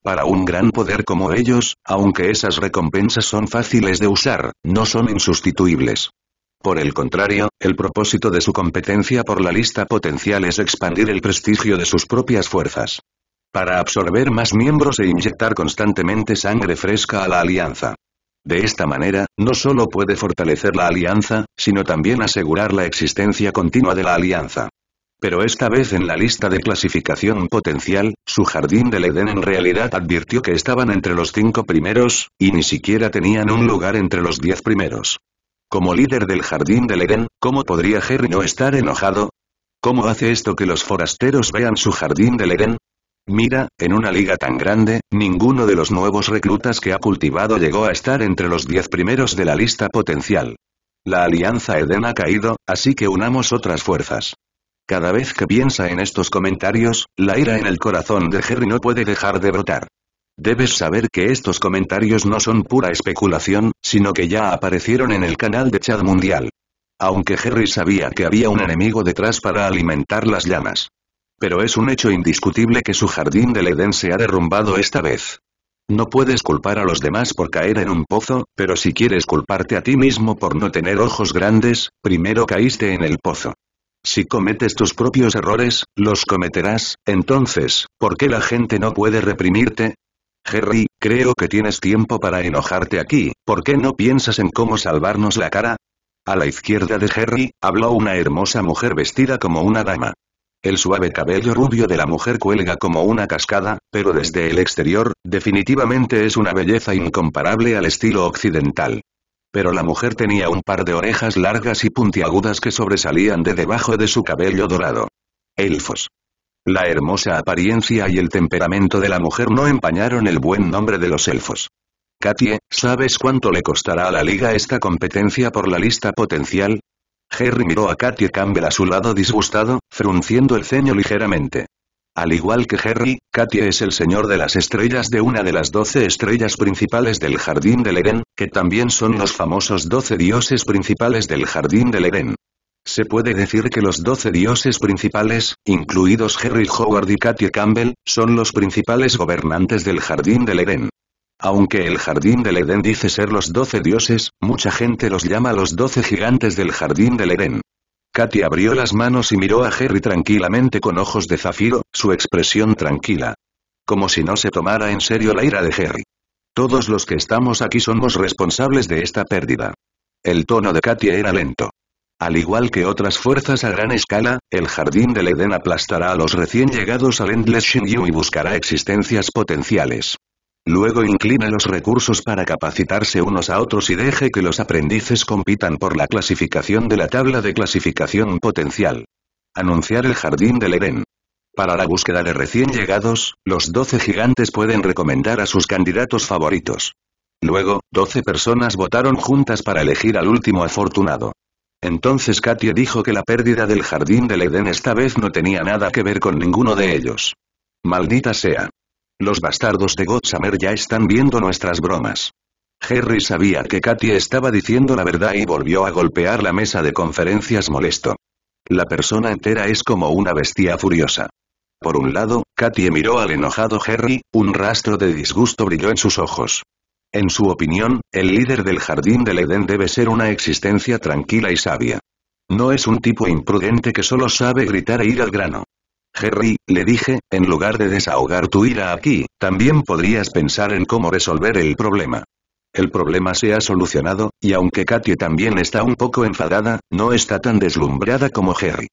Para un gran poder como ellos, aunque esas recompensas son fáciles de usar, no son insustituibles. Por el contrario, el propósito de su competencia por la lista potencial es expandir el prestigio de sus propias fuerzas. Para absorber más miembros e inyectar constantemente sangre fresca a la alianza. De esta manera, no solo puede fortalecer la alianza, sino también asegurar la existencia continua de la alianza. Pero esta vez en la lista de clasificación potencial, su jardín del Edén en realidad advirtió que estaban entre los cinco primeros, y ni siquiera tenían un lugar entre los diez primeros. Como líder del jardín del Edén, ¿cómo podría Harry no estar enojado? ¿Cómo hace esto que los forasteros vean su jardín del Edén? Mira, en una liga tan grande, ninguno de los nuevos reclutas que ha cultivado llegó a estar entre los diez primeros de la lista potencial. La alianza Eden ha caído, así que unamos otras fuerzas. Cada vez que piensa en estos comentarios, la ira en el corazón de Harry no puede dejar de brotar. Debes saber que estos comentarios no son pura especulación, sino que ya aparecieron en el canal de chat mundial. Aunque Harry sabía que había un enemigo detrás para alimentar las llamas. Pero es un hecho indiscutible que su jardín del Edén se ha derrumbado esta vez. No puedes culpar a los demás por caer en un pozo, pero si quieres culparte a ti mismo por no tener ojos grandes, primero caíste en el pozo. Si cometes tus propios errores, los cometerás, entonces, ¿por qué la gente no puede reprimirte? Harry, creo que tienes tiempo para enojarte aquí, ¿por qué no piensas en cómo salvarnos la cara? A la izquierda de Harry, habló una hermosa mujer vestida como una dama. El suave cabello rubio de la mujer cuelga como una cascada, pero desde el exterior, definitivamente es una belleza incomparable al estilo occidental. Pero la mujer tenía un par de orejas largas y puntiagudas que sobresalían de debajo de su cabello dorado. Elfos. La hermosa apariencia y el temperamento de la mujer no empañaron el buen nombre de los elfos. Katie, ¿sabes cuánto le costará a la liga esta competencia por la lista potencial? Harry miró a Katie Campbell a su lado disgustado, frunciendo el ceño ligeramente. Al igual que Harry, Katie es el señor de las estrellas de una de las doce estrellas principales del Jardín del Edén, que también son los famosos doce dioses principales del Jardín del Edén. Se puede decir que los doce dioses principales, incluidos Harry Howard y Katie Campbell, son los principales gobernantes del Jardín del Edén. Aunque el Jardín del Edén dice ser los doce dioses, mucha gente los llama los doce gigantes del Jardín del Edén. Katy abrió las manos y miró a Harry tranquilamente con ojos de zafiro, su expresión tranquila. Como si no se tomara en serio la ira de Harry. Todos los que estamos aquí somos responsables de esta pérdida. El tono de Katy era lento. Al igual que otras fuerzas a gran escala, el Jardín del Edén aplastará a los recién llegados al Endless Shinju y buscará existencias potenciales. Luego incline los recursos para capacitarse unos a otros y deje que los aprendices compitan por la clasificación de la tabla de clasificación potencial. Anunciar el Jardín del Edén. Para la búsqueda de recién llegados, los 12 gigantes pueden recomendar a sus candidatos favoritos. Luego, 12 personas votaron juntas para elegir al último afortunado. Entonces Katia dijo que la pérdida del jardín del Edén esta vez no tenía nada que ver con ninguno de ellos. Maldita sea. Los bastardos de Gotsamer ya están viendo nuestras bromas. Harry sabía que Katy estaba diciendo la verdad y volvió a golpear la mesa de conferencias molesto. La persona entera es como una bestia furiosa. Por un lado, Katy miró al enojado Harry, un rastro de disgusto brilló en sus ojos. En su opinión, el líder del jardín del Edén debe ser una existencia tranquila y sabia. No es un tipo imprudente que solo sabe gritar e ir al grano. Harry, le dije, en lugar de desahogar tu ira aquí, también podrías pensar en cómo resolver el problema. El problema se ha solucionado, y aunque Katy también está un poco enfadada, no está tan deslumbrada como Harry.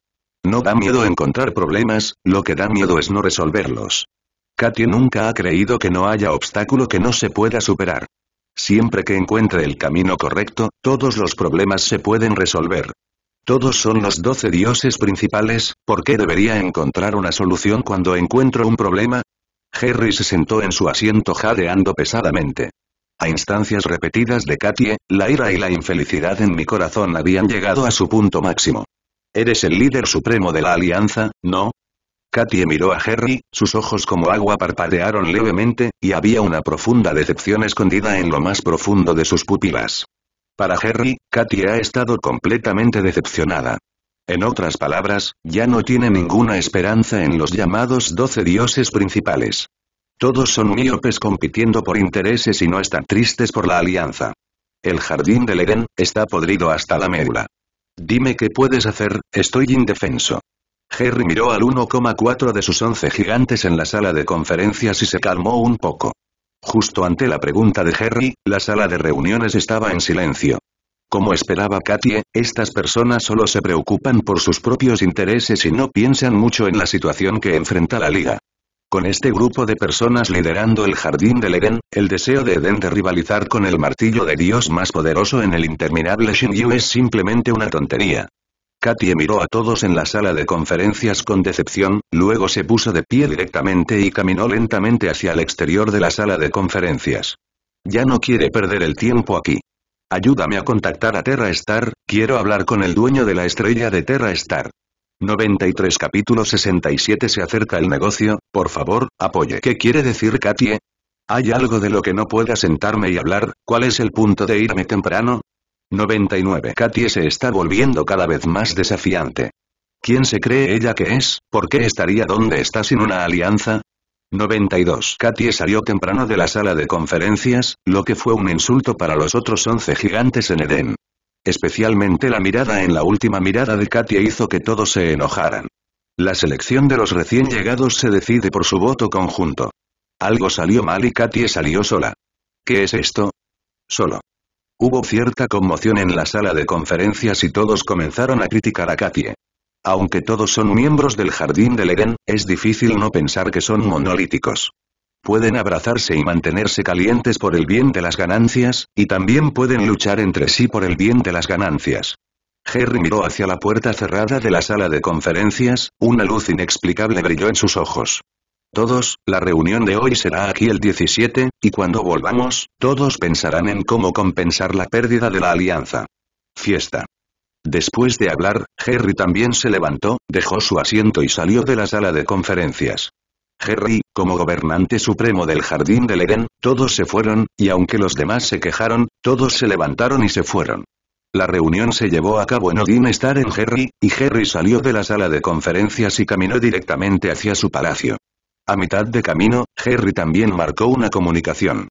No da miedo encontrar problemas, lo que da miedo es no resolverlos. Katy nunca ha creído que no haya obstáculo que no se pueda superar. Siempre que encuentre el camino correcto, todos los problemas se pueden resolver. Todos son los doce dioses principales, ¿por qué debería encontrar una solución cuando encuentro un problema? Harry se sentó en su asiento jadeando pesadamente. A instancias repetidas de Katie, la ira y la infelicidad en mi corazón habían llegado a su punto máximo. Eres el líder supremo de la alianza, ¿no? Katie miró a Harry, sus ojos como agua parpadearon levemente, y había una profunda decepción escondida en lo más profundo de sus pupilas. Para Harry, Katie ha estado completamente decepcionada. En otras palabras, ya no tiene ninguna esperanza en los llamados doce dioses principales. Todos son míopes compitiendo por intereses y no están tristes por la alianza. El jardín del Edén, está podrido hasta la médula. Dime qué puedes hacer, estoy indefenso. Harry miró al 1,4 de sus 11 gigantes en la sala de conferencias y se calmó un poco. Justo ante la pregunta de Harry, la sala de reuniones estaba en silencio. Como esperaba Katie, estas personas solo se preocupan por sus propios intereses y no piensan mucho en la situación que enfrenta la liga. Con este grupo de personas liderando el jardín del Edén, el deseo de Edén de rivalizar con el martillo de Dios más poderoso en el interminable Shinju es simplemente una tontería. Katie miró a todos en la sala de conferencias con decepción, luego se puso de pie directamente y caminó lentamente hacia el exterior de la sala de conferencias. Ya no quiere perder el tiempo aquí. Ayúdame a contactar a Terra Star, quiero hablar con el dueño de la estrella de Terra Star. 93 capítulo 67 Se acerca el negocio, por favor, apoye. ¿Qué quiere decir Katie? ¿Hay algo de lo que no pueda sentarme y hablar? ¿Cuál es el punto de irme temprano? 99 Katie se está volviendo cada vez más desafiante. ¿Quién se cree ella que es? ¿Por qué estaría donde está sin una alianza? 92 Katie salió temprano de la sala de conferencias, lo que fue un insulto para los otros 11 gigantes en Edén. Especialmente la mirada en la última mirada de Katia hizo que todos se enojaran. La selección de los recién llegados se decide por su voto conjunto. Algo salió mal y Katie salió sola. ¿Qué es esto? Solo. Hubo cierta conmoción en la sala de conferencias y todos comenzaron a criticar a Katie. Aunque todos son miembros del Jardín del Edén, es difícil no pensar que son monolíticos. Pueden abrazarse y mantenerse calientes por el bien de las ganancias, y también pueden luchar entre sí por el bien de las ganancias. Harry miró hacia la puerta cerrada de la sala de conferencias, una luz inexplicable brilló en sus ojos. Todos, la reunión de hoy será aquí el 17, y cuando volvamos, todos pensarán en cómo compensar la pérdida de la alianza. Fiesta. Después de hablar, Harry también se levantó, dejó su asiento y salió de la sala de conferencias. Harry, como gobernante supremo del jardín del Edén, todos se fueron, y aunque los demás se quejaron, todos se levantaron y se fueron. La reunión se llevó a cabo en Odin Star en Harry, y Harry salió de la sala de conferencias y caminó directamente hacia su palacio. A mitad de camino, Harry también marcó una comunicación.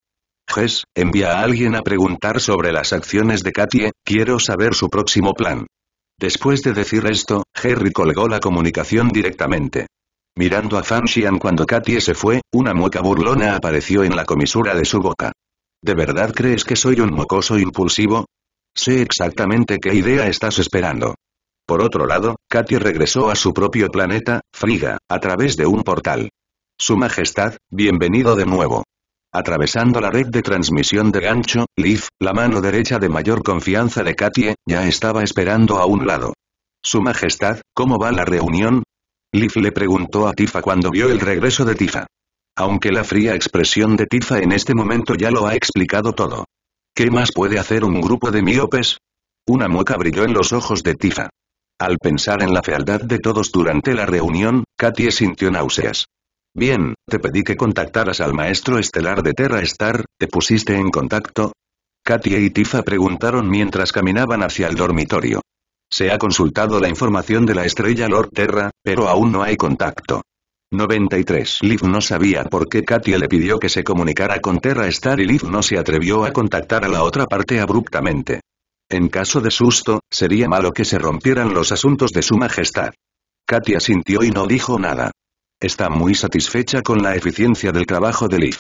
Jess, envía a alguien a preguntar sobre las acciones de Katie, quiero saber su próximo plan. Después de decir esto, Harry colgó la comunicación directamente. Mirando a Fan cuando Katie se fue, una mueca burlona apareció en la comisura de su boca. ¿De verdad crees que soy un mocoso impulsivo? Sé exactamente qué idea estás esperando. Por otro lado, Katie regresó a su propio planeta, Friga, a través de un portal. Su Majestad, bienvenido de nuevo. Atravesando la red de transmisión de gancho, Leaf, la mano derecha de mayor confianza de Katie, ya estaba esperando a un lado. Su Majestad, ¿cómo va la reunión? Leaf le preguntó a Tifa cuando vio el regreso de Tifa. Aunque la fría expresión de Tifa en este momento ya lo ha explicado todo. ¿Qué más puede hacer un grupo de miopes? Una mueca brilló en los ojos de Tifa. Al pensar en la fealdad de todos durante la reunión, Katie sintió náuseas. Bien, te pedí que contactaras al maestro estelar de Terra Star, ¿te pusiste en contacto? Katia y Tifa preguntaron mientras caminaban hacia el dormitorio. Se ha consultado la información de la estrella Lord Terra, pero aún no hay contacto. 93. Liv no sabía por qué Katia le pidió que se comunicara con Terra Star y Liv no se atrevió a contactar a la otra parte abruptamente. En caso de susto, sería malo que se rompieran los asuntos de su majestad. Katia sintió y no dijo nada. Está muy satisfecha con la eficiencia del trabajo de Liv.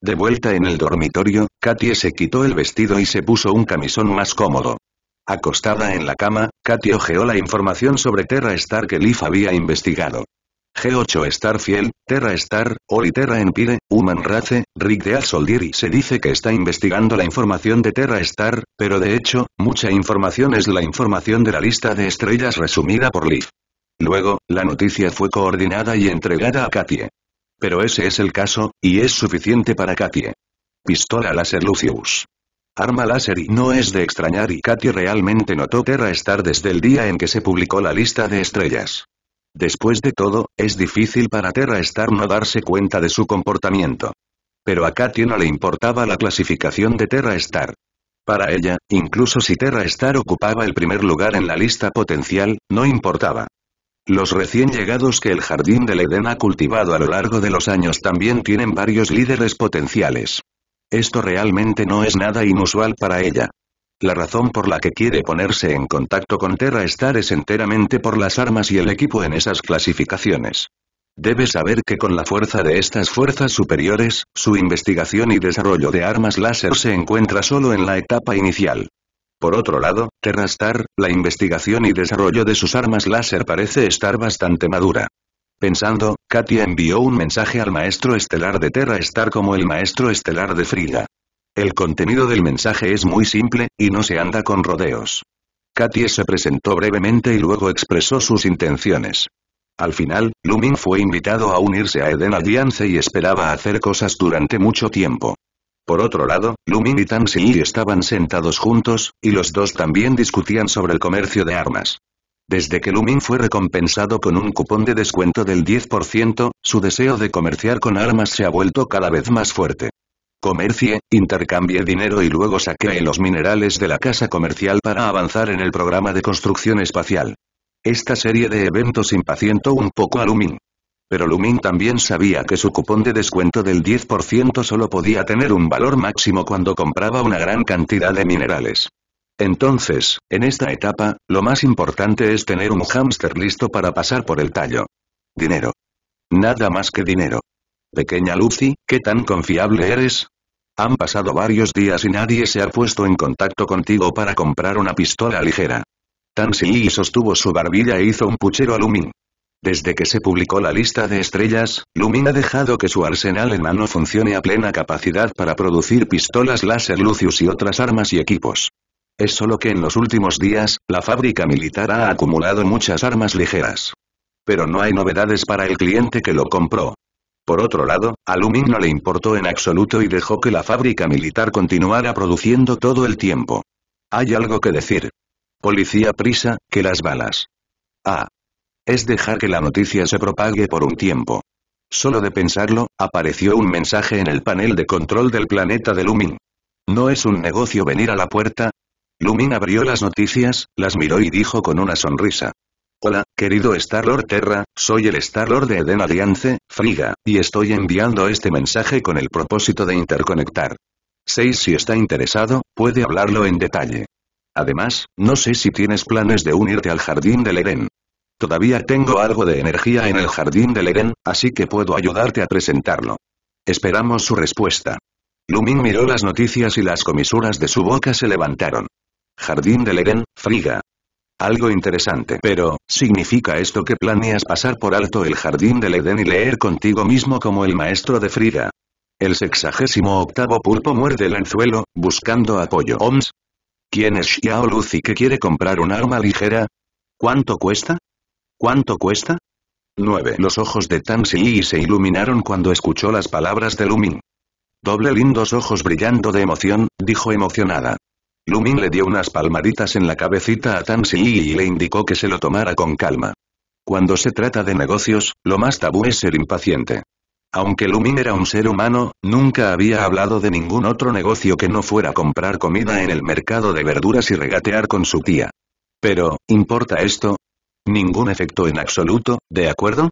De vuelta en el dormitorio, Katia se quitó el vestido y se puso un camisón más cómodo. Acostada en la cama, Katia ojeó la información sobre Terra Star que Liv había investigado. G8 Star Fiel, Terra Star, Oli Terra Empire, Human Race, Rick de Soldier se dice que está investigando la información de Terra Star, pero de hecho, mucha información es la información de la lista de estrellas resumida por Liv. Luego, la noticia fue coordinada y entregada a Katie. Pero ese es el caso, y es suficiente para Katie. Pistola láser Lucius. Arma láser y no es de extrañar y Katie realmente notó Terra Star desde el día en que se publicó la lista de estrellas. Después de todo, es difícil para Terra Star no darse cuenta de su comportamiento. Pero a Katie no le importaba la clasificación de Terra Star. Para ella, incluso si Terra Star ocupaba el primer lugar en la lista potencial, no importaba. Los recién llegados que el Jardín del Edén ha cultivado a lo largo de los años también tienen varios líderes potenciales. Esto realmente no es nada inusual para ella. La razón por la que quiere ponerse en contacto con Terra Star es enteramente por las armas y el equipo en esas clasificaciones. Debe saber que con la fuerza de estas fuerzas superiores, su investigación y desarrollo de armas láser se encuentra solo en la etapa inicial. Por otro lado, Terra Star, la investigación y desarrollo de sus armas láser parece estar bastante madura. Pensando, Katia envió un mensaje al maestro estelar de Terra Star como el maestro estelar de Frida. El contenido del mensaje es muy simple, y no se anda con rodeos. Katie se presentó brevemente y luego expresó sus intenciones. Al final, Lumin fue invitado a unirse a Eden Alliance y esperaba hacer cosas durante mucho tiempo. Por otro lado, Lumin y Tansy estaban sentados juntos, y los dos también discutían sobre el comercio de armas. Desde que Lumin fue recompensado con un cupón de descuento del 10%, su deseo de comerciar con armas se ha vuelto cada vez más fuerte. Comercie, intercambie dinero y luego saquee los minerales de la casa comercial para avanzar en el programa de construcción espacial. Esta serie de eventos impacientó un poco a Lumin. Pero Lumin también sabía que su cupón de descuento del 10% solo podía tener un valor máximo cuando compraba una gran cantidad de minerales. Entonces, en esta etapa, lo más importante es tener un hámster listo para pasar por el tallo. Dinero. Nada más que dinero. Pequeña Lucy, ¿qué tan confiable eres? Han pasado varios días y nadie se ha puesto en contacto contigo para comprar una pistola ligera. Tansy Lee sostuvo su barbilla e hizo un puchero a Lumin. Desde que se publicó la lista de estrellas, Lumin ha dejado que su arsenal en mano funcione a plena capacidad para producir pistolas láser Lucius y otras armas y equipos. Es solo que en los últimos días, la fábrica militar ha acumulado muchas armas ligeras. Pero no hay novedades para el cliente que lo compró. Por otro lado, a Lumin no le importó en absoluto y dejó que la fábrica militar continuara produciendo todo el tiempo. Hay algo que decir. Policía prisa, que las balas. Ah. Es dejar que la noticia se propague por un tiempo. Solo de pensarlo, apareció un mensaje en el panel de control del planeta de Lumin. ¿No es un negocio venir a la puerta? Lumin abrió las noticias, las miró y dijo con una sonrisa. Hola, querido Star-Lord Terra, soy el Star-Lord de Eden Alliance, Friga, y estoy enviando este mensaje con el propósito de interconectar. 6 Si está interesado, puede hablarlo en detalle. Además, no sé si tienes planes de unirte al Jardín del Eden. Todavía tengo algo de energía en el Jardín del Eden, así que puedo ayudarte a presentarlo. Esperamos su respuesta. Lumin miró las noticias y las comisuras de su boca se levantaron. Jardín del Eden, Friga, algo interesante. Pero, ¿significa esto que planeas pasar por alto el jardín del Edén y leer contigo mismo como el maestro de Frida? El sexagésimo octavo pulpo muerde el anzuelo, buscando apoyo. ¿Oms? ¿Quién es Xiao Lucy que quiere comprar un arma ligera? ¿Cuánto cuesta? ¿Cuánto cuesta? 9. Los ojos de Tan Li se iluminaron cuando escuchó las palabras de Lumin. Doble lindos ojos brillando de emoción, dijo emocionada. Lumin le dio unas palmaditas en la cabecita a Tansy y le indicó que se lo tomara con calma. Cuando se trata de negocios, lo más tabú es ser impaciente. Aunque Lumin era un ser humano, nunca había hablado de ningún otro negocio que no fuera comprar comida en el mercado de verduras y regatear con su tía. Pero, ¿importa esto? Ningún efecto en absoluto, ¿de acuerdo?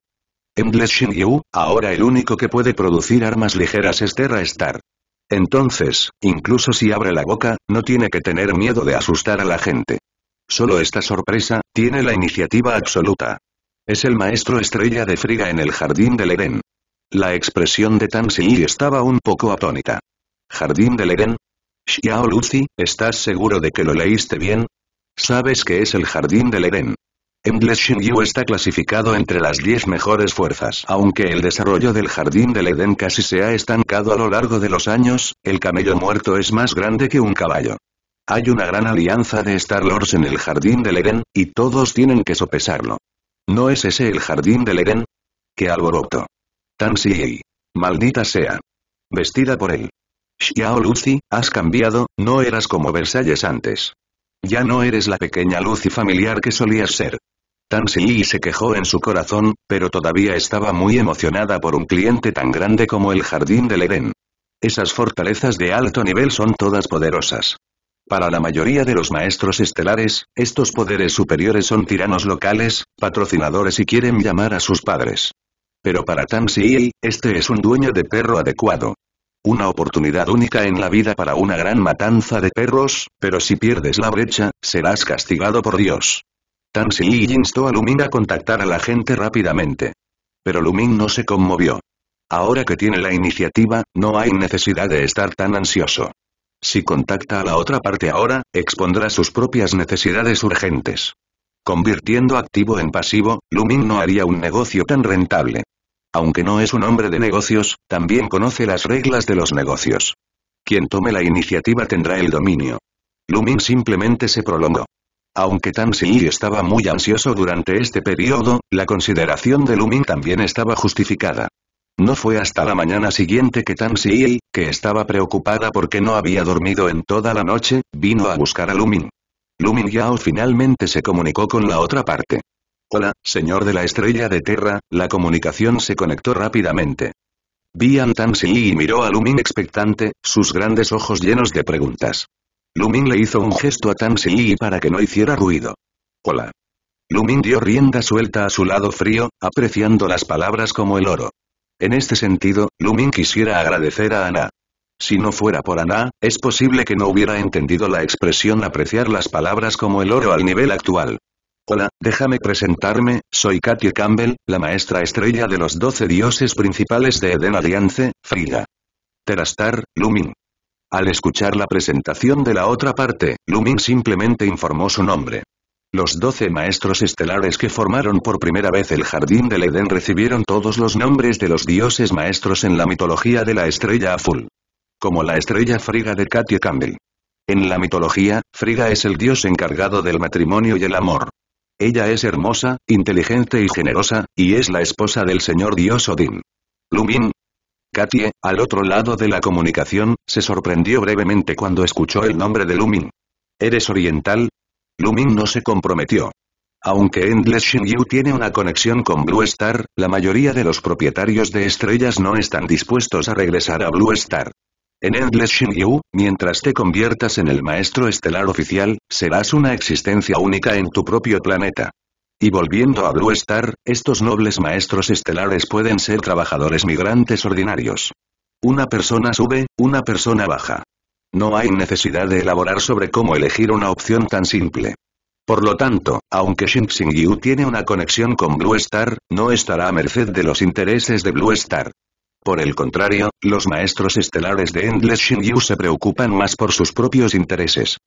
Endless Shinryu, ahora el único que puede producir armas ligeras es Terra Star. Entonces, incluso si abre la boca, no tiene que tener miedo de asustar a la gente. Solo esta sorpresa, tiene la iniciativa absoluta. Es el maestro estrella de Friga en el jardín del Edén. La expresión de Tan estaba un poco atónita. ¿Jardín del Edén? Xiao Lucy, ¿estás seguro de que lo leíste bien? Sabes que es el jardín del Edén. Endless Shinryu está clasificado entre las 10 mejores fuerzas. Aunque el desarrollo del jardín del Edén casi se ha estancado a lo largo de los años, el camello muerto es más grande que un caballo. Hay una gran alianza de Star-Lords en el jardín del Edén, y todos tienen que sopesarlo. ¿No es ese el jardín del Edén? ¡Qué alboroto! Tan si Maldita sea. Vestida por él. Xiao Lucy, has cambiado, no eras como Versalles antes. Ya no eres la pequeña Lucy familiar que solías ser. Tan Si se quejó en su corazón, pero todavía estaba muy emocionada por un cliente tan grande como el Jardín del Edén. Esas fortalezas de alto nivel son todas poderosas. Para la mayoría de los maestros estelares, estos poderes superiores son tiranos locales, patrocinadores y quieren llamar a sus padres. Pero para Tan Si, este es un dueño de perro adecuado. Una oportunidad única en la vida para una gran matanza de perros, pero si pierdes la brecha, serás castigado por Dios. Tan Si instó a Lumin a contactar a la gente rápidamente. Pero Lumin no se conmovió. Ahora que tiene la iniciativa, no hay necesidad de estar tan ansioso. Si contacta a la otra parte ahora, expondrá sus propias necesidades urgentes. Convirtiendo activo en pasivo, Lumin no haría un negocio tan rentable. Aunque no es un hombre de negocios, también conoce las reglas de los negocios. Quien tome la iniciativa tendrá el dominio. Lumin simplemente se prolongó. Aunque Tan Si estaba muy ansioso durante este periodo, la consideración de Lumin también estaba justificada. No fue hasta la mañana siguiente que Tan Si, que estaba preocupada porque no había dormido en toda la noche, vino a buscar a Lumin. Lumin Yao finalmente se comunicó con la otra parte. Hola, señor de la estrella de Terra, la comunicación se conectó rápidamente. Bian Tan Si miró a Lumin expectante, sus grandes ojos llenos de preguntas. Lumin le hizo un gesto a Tan Si para que no hiciera ruido. Hola. Lumin dio rienda suelta a su lado frío, apreciando las palabras como el oro. En este sentido, Lumin quisiera agradecer a Ana. Si no fuera por Ana, es posible que no hubiera entendido la expresión apreciar las palabras como el oro al nivel actual. Hola, déjame presentarme, soy Katie Campbell, la maestra estrella de los doce dioses principales de Eden Alliance, Frida. Terastar, Lumin. Al escuchar la presentación de la otra parte, Lumin simplemente informó su nombre. Los doce maestros estelares que formaron por primera vez el Jardín del Edén recibieron todos los nombres de los dioses maestros en la mitología de la estrella azul. Como la estrella Friga de Katia Campbell. En la mitología, Friga es el dios encargado del matrimonio y el amor. Ella es hermosa, inteligente y generosa, y es la esposa del señor dios Odín. Lumin, Katie, al otro lado de la comunicación, se sorprendió brevemente cuando escuchó el nombre de Lumin. ¿Eres oriental? Lumin no se comprometió. Aunque Endless Shinryu tiene una conexión con Blue Star, la mayoría de los propietarios de estrellas no están dispuestos a regresar a Blue Star. En Endless Shinryu, mientras te conviertas en el maestro estelar oficial, serás una existencia única en tu propio planeta. Y volviendo a Blue Star, estos nobles maestros estelares pueden ser trabajadores migrantes ordinarios. Una persona sube, una persona baja. No hay necesidad de elaborar sobre cómo elegir una opción tan simple. Por lo tanto, aunque Shin Yu tiene una conexión con Blue Star, no estará a merced de los intereses de Blue Star. Por el contrario, los maestros estelares de Endless Yu se preocupan más por sus propios intereses.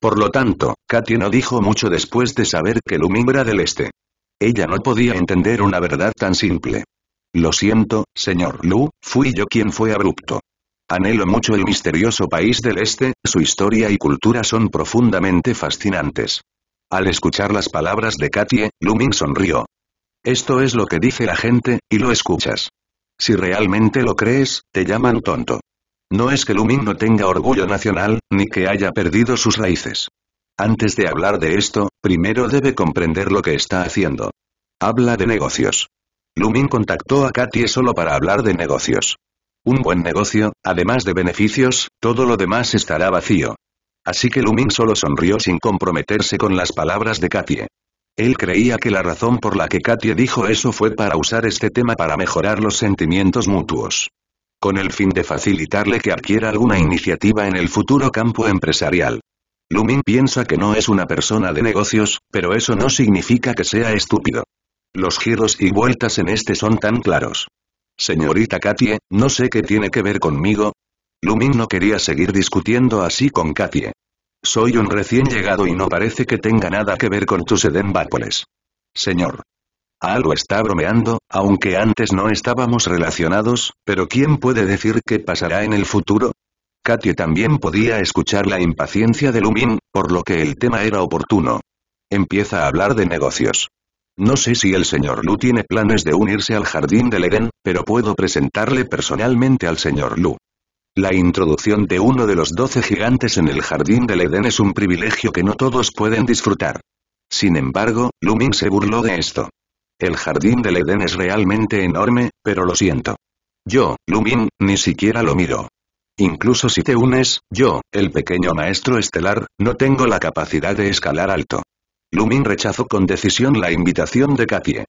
Por lo tanto, Katy no dijo mucho después de saber que Lumin era del este. Ella no podía entender una verdad tan simple. Lo siento, señor Lu, fui yo quien fue abrupto. Anhelo mucho el misterioso país del este, su historia y cultura son profundamente fascinantes. Al escuchar las palabras de Katie, Lumin sonrió. Esto es lo que dice la gente, y lo escuchas. Si realmente lo crees, te llaman tonto. No es que Lumin no tenga orgullo nacional, ni que haya perdido sus raíces. Antes de hablar de esto, primero debe comprender lo que está haciendo. Habla de negocios. Lumin contactó a Katie solo para hablar de negocios. Un buen negocio, además de beneficios, todo lo demás estará vacío. Así que Lumin solo sonrió sin comprometerse con las palabras de Katie. Él creía que la razón por la que Katie dijo eso fue para usar este tema para mejorar los sentimientos mutuos. Con el fin de facilitarle que adquiera alguna iniciativa en el futuro campo empresarial. Lumin piensa que no es una persona de negocios, pero eso no significa que sea estúpido. Los giros y vueltas en este son tan claros. Señorita Katie, no sé qué tiene que ver conmigo. Lumin no quería seguir discutiendo así con Katie. Soy un recién llegado y no parece que tenga nada que ver con tus Edenbápoles. Señor. Algo está bromeando, aunque antes no estábamos relacionados, pero ¿quién puede decir qué pasará en el futuro? Katie también podía escuchar la impaciencia de Lumin, por lo que el tema era oportuno. Empieza a hablar de negocios. No sé si el señor Lu tiene planes de unirse al jardín del Edén, pero puedo presentarle personalmente al señor Lu. La introducción de uno de los doce gigantes en el jardín del Edén es un privilegio que no todos pueden disfrutar. Sin embargo, Lumin se burló de esto. El jardín del Edén es realmente enorme, pero lo siento. Yo, Lumin, ni siquiera lo miro. Incluso si te unes, yo, el pequeño maestro estelar, no tengo la capacidad de escalar alto. Lumin rechazó con decisión la invitación de Katie.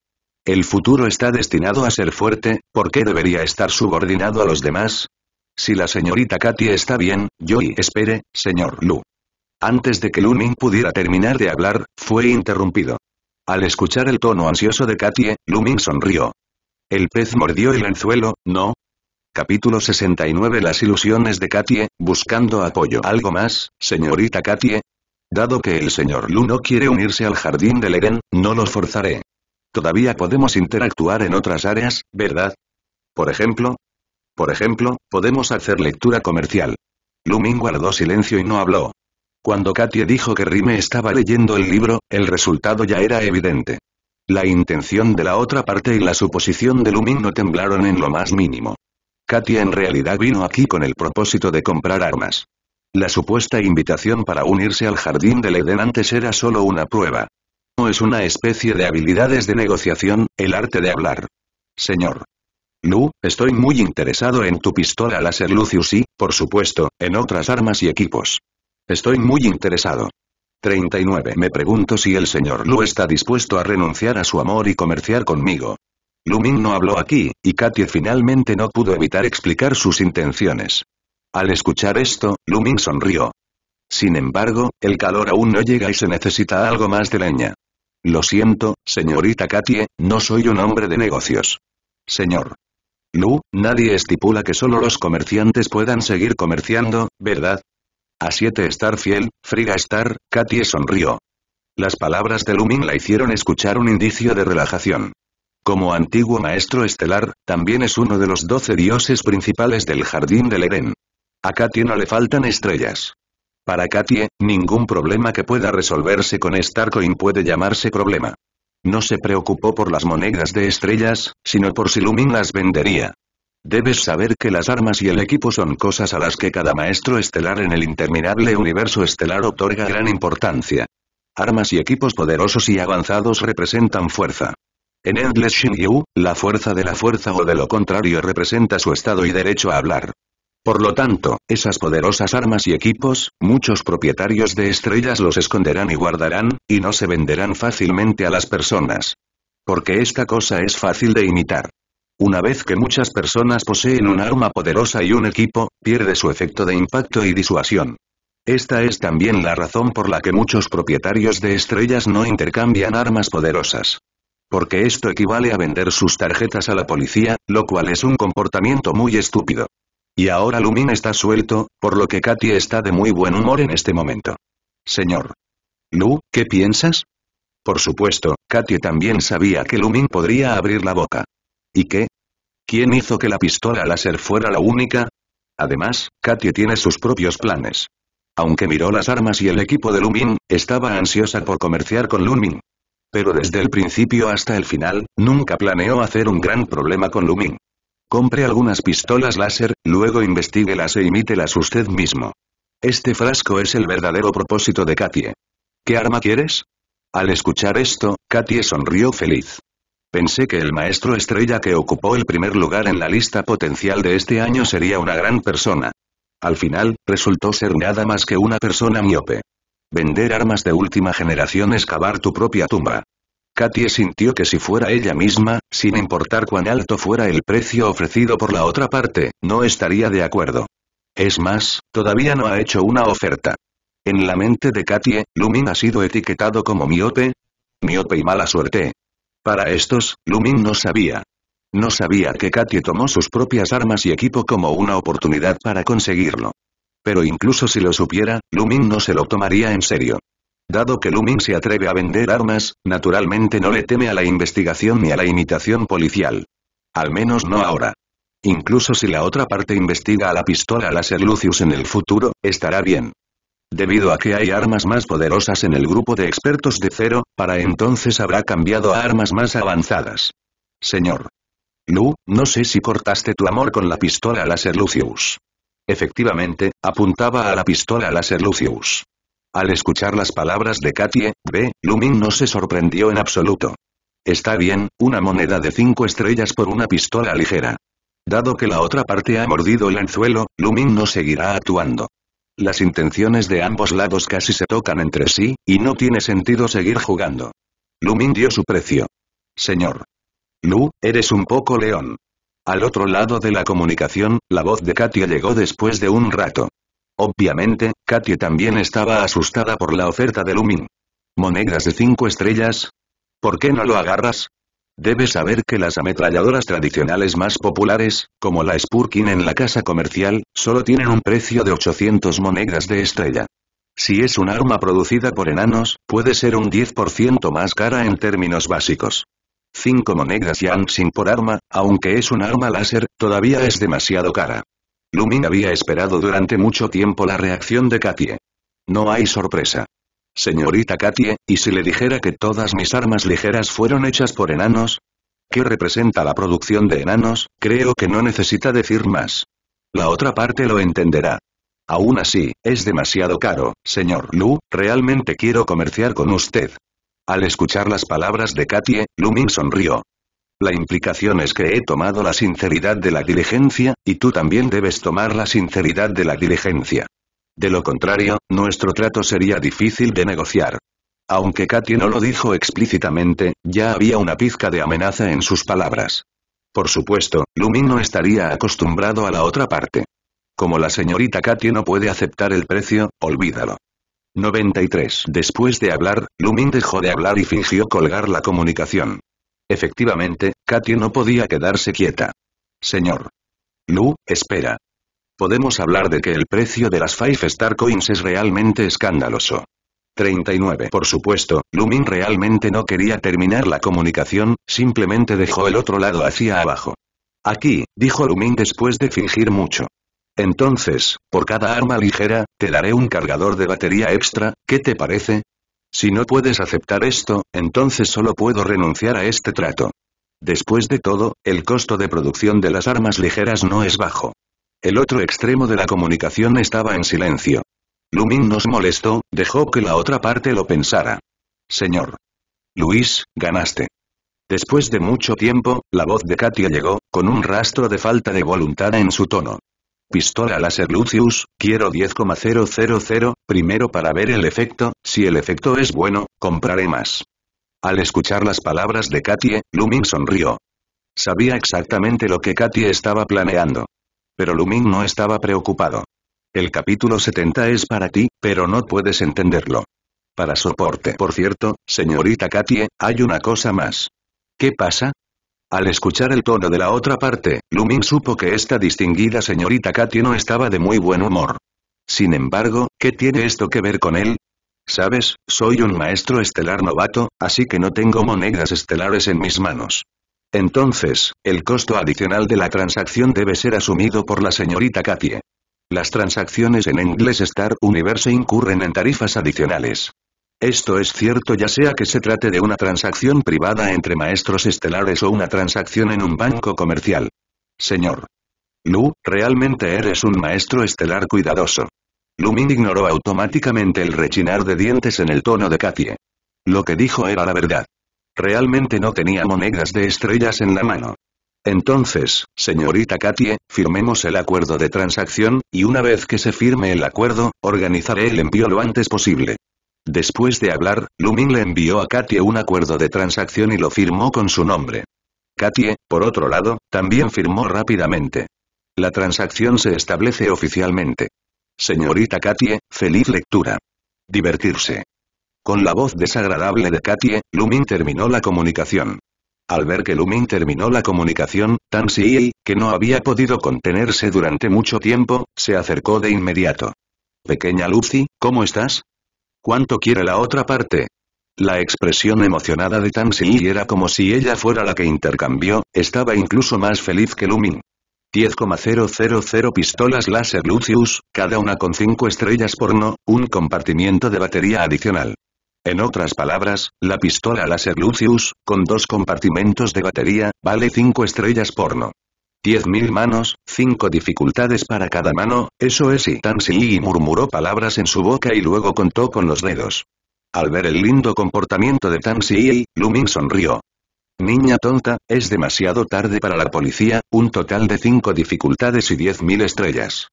El futuro está destinado a ser fuerte, ¿por qué debería estar subordinado a los demás? Si la señorita Katie está bien, yo y espere, señor Lu. Antes de que Lumin pudiera terminar de hablar, fue interrumpido. Al escuchar el tono ansioso de Katie, Lumin sonrió. El pez mordió el anzuelo, ¿no? Capítulo 69 Las ilusiones de Katie, buscando apoyo. ¿Algo más, señorita Katie? Dado que el señor Lu no quiere unirse al jardín del Eren, no lo forzaré. Todavía podemos interactuar en otras áreas, ¿verdad? Por ejemplo, por ejemplo, podemos hacer lectura comercial. Lumin guardó silencio y no habló. Cuando Katie dijo que Rime estaba leyendo el libro, el resultado ya era evidente. La intención de la otra parte y la suposición de Lumin no temblaron en lo más mínimo. Katia en realidad vino aquí con el propósito de comprar armas. La supuesta invitación para unirse al jardín del Edén antes era solo una prueba. No es una especie de habilidades de negociación, el arte de hablar. Señor. Lu, estoy muy interesado en tu pistola láser Lucius y, por supuesto, en otras armas y equipos. Estoy muy interesado. 39. Me pregunto si el señor Lu está dispuesto a renunciar a su amor y comerciar conmigo. Lumin no habló aquí, y Katie finalmente no pudo evitar explicar sus intenciones. Al escuchar esto, Lumin sonrió. Sin embargo, el calor aún no llega y se necesita algo más de leña. Lo siento, señorita Katie, no soy un hombre de negocios. Señor. Lu, nadie estipula que solo los comerciantes puedan seguir comerciando, ¿verdad? A siete estar fiel, Friga Star, Katie sonrió. Las palabras de Lumin la hicieron escuchar un indicio de relajación. Como antiguo maestro estelar, también es uno de los doce dioses principales del jardín del Edén. A Katie no le faltan estrellas. Para Katie, ningún problema que pueda resolverse con Starcoin puede llamarse problema. No se preocupó por las monedas de estrellas, sino por si Lumin las vendería. Debes saber que las armas y el equipo son cosas a las que cada maestro estelar en el interminable universo estelar otorga gran importancia. Armas y equipos poderosos y avanzados representan fuerza. En Endless Shinryu, la fuerza de la fuerza o de lo contrario representa su estado y derecho a hablar. Por lo tanto, esas poderosas armas y equipos, muchos propietarios de estrellas los esconderán y guardarán, y no se venderán fácilmente a las personas. Porque esta cosa es fácil de imitar. Una vez que muchas personas poseen un arma poderosa y un equipo, pierde su efecto de impacto y disuasión. Esta es también la razón por la que muchos propietarios de estrellas no intercambian armas poderosas. Porque esto equivale a vender sus tarjetas a la policía, lo cual es un comportamiento muy estúpido. Y ahora Lumin está suelto, por lo que Katy está de muy buen humor en este momento. Señor. Lu, ¿qué piensas? Por supuesto, Katy también sabía que Lumin podría abrir la boca. ¿Y qué? ¿Quién hizo que la pistola láser fuera la única? Además, Katy tiene sus propios planes. Aunque miró las armas y el equipo de Lumin, estaba ansiosa por comerciar con Lumin. Pero desde el principio hasta el final, nunca planeó hacer un gran problema con Lumin. Compre algunas pistolas láser, luego investiguelas e imítelas usted mismo. Este frasco es el verdadero propósito de Katie. ¿Qué arma quieres? Al escuchar esto, Katie sonrió feliz. Pensé que el maestro estrella que ocupó el primer lugar en la lista potencial de este año sería una gran persona. Al final, resultó ser nada más que una persona miope. Vender armas de última generación es cavar tu propia tumba. Katie sintió que si fuera ella misma, sin importar cuán alto fuera el precio ofrecido por la otra parte, no estaría de acuerdo. Es más, todavía no ha hecho una oferta. En la mente de Katie, Lumin ha sido etiquetado como miope. Miope y mala suerte. Para estos, Lumin no sabía. No sabía que Katie tomó sus propias armas y equipo como una oportunidad para conseguirlo. Pero incluso si lo supiera, Lumin no se lo tomaría en serio. Dado que Lumin se atreve a vender armas, naturalmente no le teme a la investigación ni a la imitación policial. Al menos no ahora. Incluso si la otra parte investiga a la pistola láser Lucius en el futuro, estará bien. Debido a que hay armas más poderosas en el grupo de expertos de cero, para entonces habrá cambiado a armas más avanzadas. Señor. Lu, no sé si cortaste tu amor con la pistola láser Lucius. Efectivamente, apuntaba a la pistola láser Lucius. Al escuchar las palabras de Katie, B. Lumin no se sorprendió en absoluto. Está bien, una moneda de cinco estrellas por una pistola ligera. Dado que la otra parte ha mordido el anzuelo, Lumin no seguirá actuando. Las intenciones de ambos lados casi se tocan entre sí, y no tiene sentido seguir jugando. Lumin dio su precio. Señor. Lu, eres un poco león. Al otro lado de la comunicación, la voz de Katia llegó después de un rato. Obviamente, Katie también estaba asustada por la oferta de Lumin. ¿Monedas de cinco estrellas? ¿Por qué no lo agarras? Debes saber que las ametralladoras tradicionales más populares, como la Spurkin en la casa comercial, solo tienen un precio de 800 monedas de estrella. Si es un arma producida por enanos, puede ser un 10% más cara en términos básicos. 5 monedas Yanshin por arma, aunque es un arma láser, todavía es demasiado cara. Lumin había esperado durante mucho tiempo la reacción de Katie. No hay sorpresa. Señorita Katie, ¿y si le dijera que todas mis armas ligeras fueron hechas por enanos? ¿Qué representa la producción de enanos? Creo que no necesita decir más. La otra parte lo entenderá. Aún así, es demasiado caro, señor Lu, realmente quiero comerciar con usted. Al escuchar las palabras de Katie, Lumin sonrió. La implicación es que he tomado la sinceridad de la diligencia, y tú también debes tomar la sinceridad de la diligencia. De lo contrario, nuestro trato sería difícil de negociar. Aunque Katy no lo dijo explícitamente, ya había una pizca de amenaza en sus palabras. Por supuesto, Lumin no estaría acostumbrado a la otra parte. Como la señorita Katy no puede aceptar el precio, olvídalo. 93. Después de hablar, Lumin dejó de hablar y fingió colgar la comunicación. Efectivamente, Katy no podía quedarse quieta. Señor. Lu, espera. Podemos hablar de que el precio de las Five Star Coins es realmente escandaloso. 39. Por supuesto, Lumin realmente no quería terminar la comunicación, simplemente dejó el otro lado hacia abajo. Aquí, dijo Lumin después de fingir mucho. Entonces, por cada arma ligera, te daré un cargador de batería extra, ¿qué te parece? Si no puedes aceptar esto, entonces solo puedo renunciar a este trato. Después de todo, el costo de producción de las armas ligeras no es bajo. El otro extremo de la comunicación estaba en silencio. Lumin nos molestó, dejó que la otra parte lo pensara. Señor. Luis, ganaste. Después de mucho tiempo, la voz de Katia llegó, con un rastro de falta de voluntad en su tono. Pistola láser Lucius, quiero 10,000, primero para ver el efecto, si el efecto es bueno, compraré más. Al escuchar las palabras de Katie, Lumin sonrió. Sabía exactamente lo que Katie estaba planeando. Pero Lumin no estaba preocupado. El capítulo 70 es para ti, pero no puedes entenderlo. Para soporte. Por cierto, señorita Katie, hay una cosa más. ¿Qué pasa? Al escuchar el tono de la otra parte, Lumin supo que esta distinguida señorita Katy no estaba de muy buen humor. Sin embargo, ¿qué tiene esto que ver con él? Sabes, soy un maestro estelar novato, así que no tengo monedas estelares en mis manos. Entonces, el costo adicional de la transacción debe ser asumido por la señorita Katie. Las transacciones en Endless Star Universe incurren en tarifas adicionales. Esto es cierto ya sea que se trate de una transacción privada entre maestros estelares o una transacción en un banco comercial. Señor. Lu, realmente eres un maestro estelar cuidadoso. Lumin ignoró automáticamente el rechinar de dientes en el tono de Katie. Lo que dijo era la verdad. Realmente no tenía monedas de estrellas en la mano. Entonces, señorita Katie, firmemos el acuerdo de transacción, y una vez que se firme el acuerdo, organizaré el envío lo antes posible. Después de hablar, Lumin le envió a Katie un acuerdo de transacción y lo firmó con su nombre. Katie, por otro lado, también firmó rápidamente. La transacción se establece oficialmente. Señorita Katie, feliz lectura. Divertirse. Con la voz desagradable de Katie, Lumin terminó la comunicación. Al ver que Lumin terminó la comunicación, Tan Si, que no había podido contenerse durante mucho tiempo, se acercó de inmediato. Pequeña Lucy, ¿cómo estás? ¿Cuánto quiere la otra parte? La expresión emocionada de Tan Si era como si ella fuera la que intercambió, estaba incluso más feliz que Lumin. 10,000 pistolas láser Lucius, cada una con 5 estrellas porno, un compartimiento de batería adicional. En otras palabras, la pistola láser Lucius, con dos compartimentos de batería, vale 5 estrellas porno. 10.000 manos, 5 dificultades para cada mano, eso es y Tan y murmuró palabras en su boca y luego contó con los dedos. Al ver el lindo comportamiento de Tan Si, Lumin sonrió. Niña tonta, es demasiado tarde para la policía, un total de 5 dificultades y 10.000 estrellas.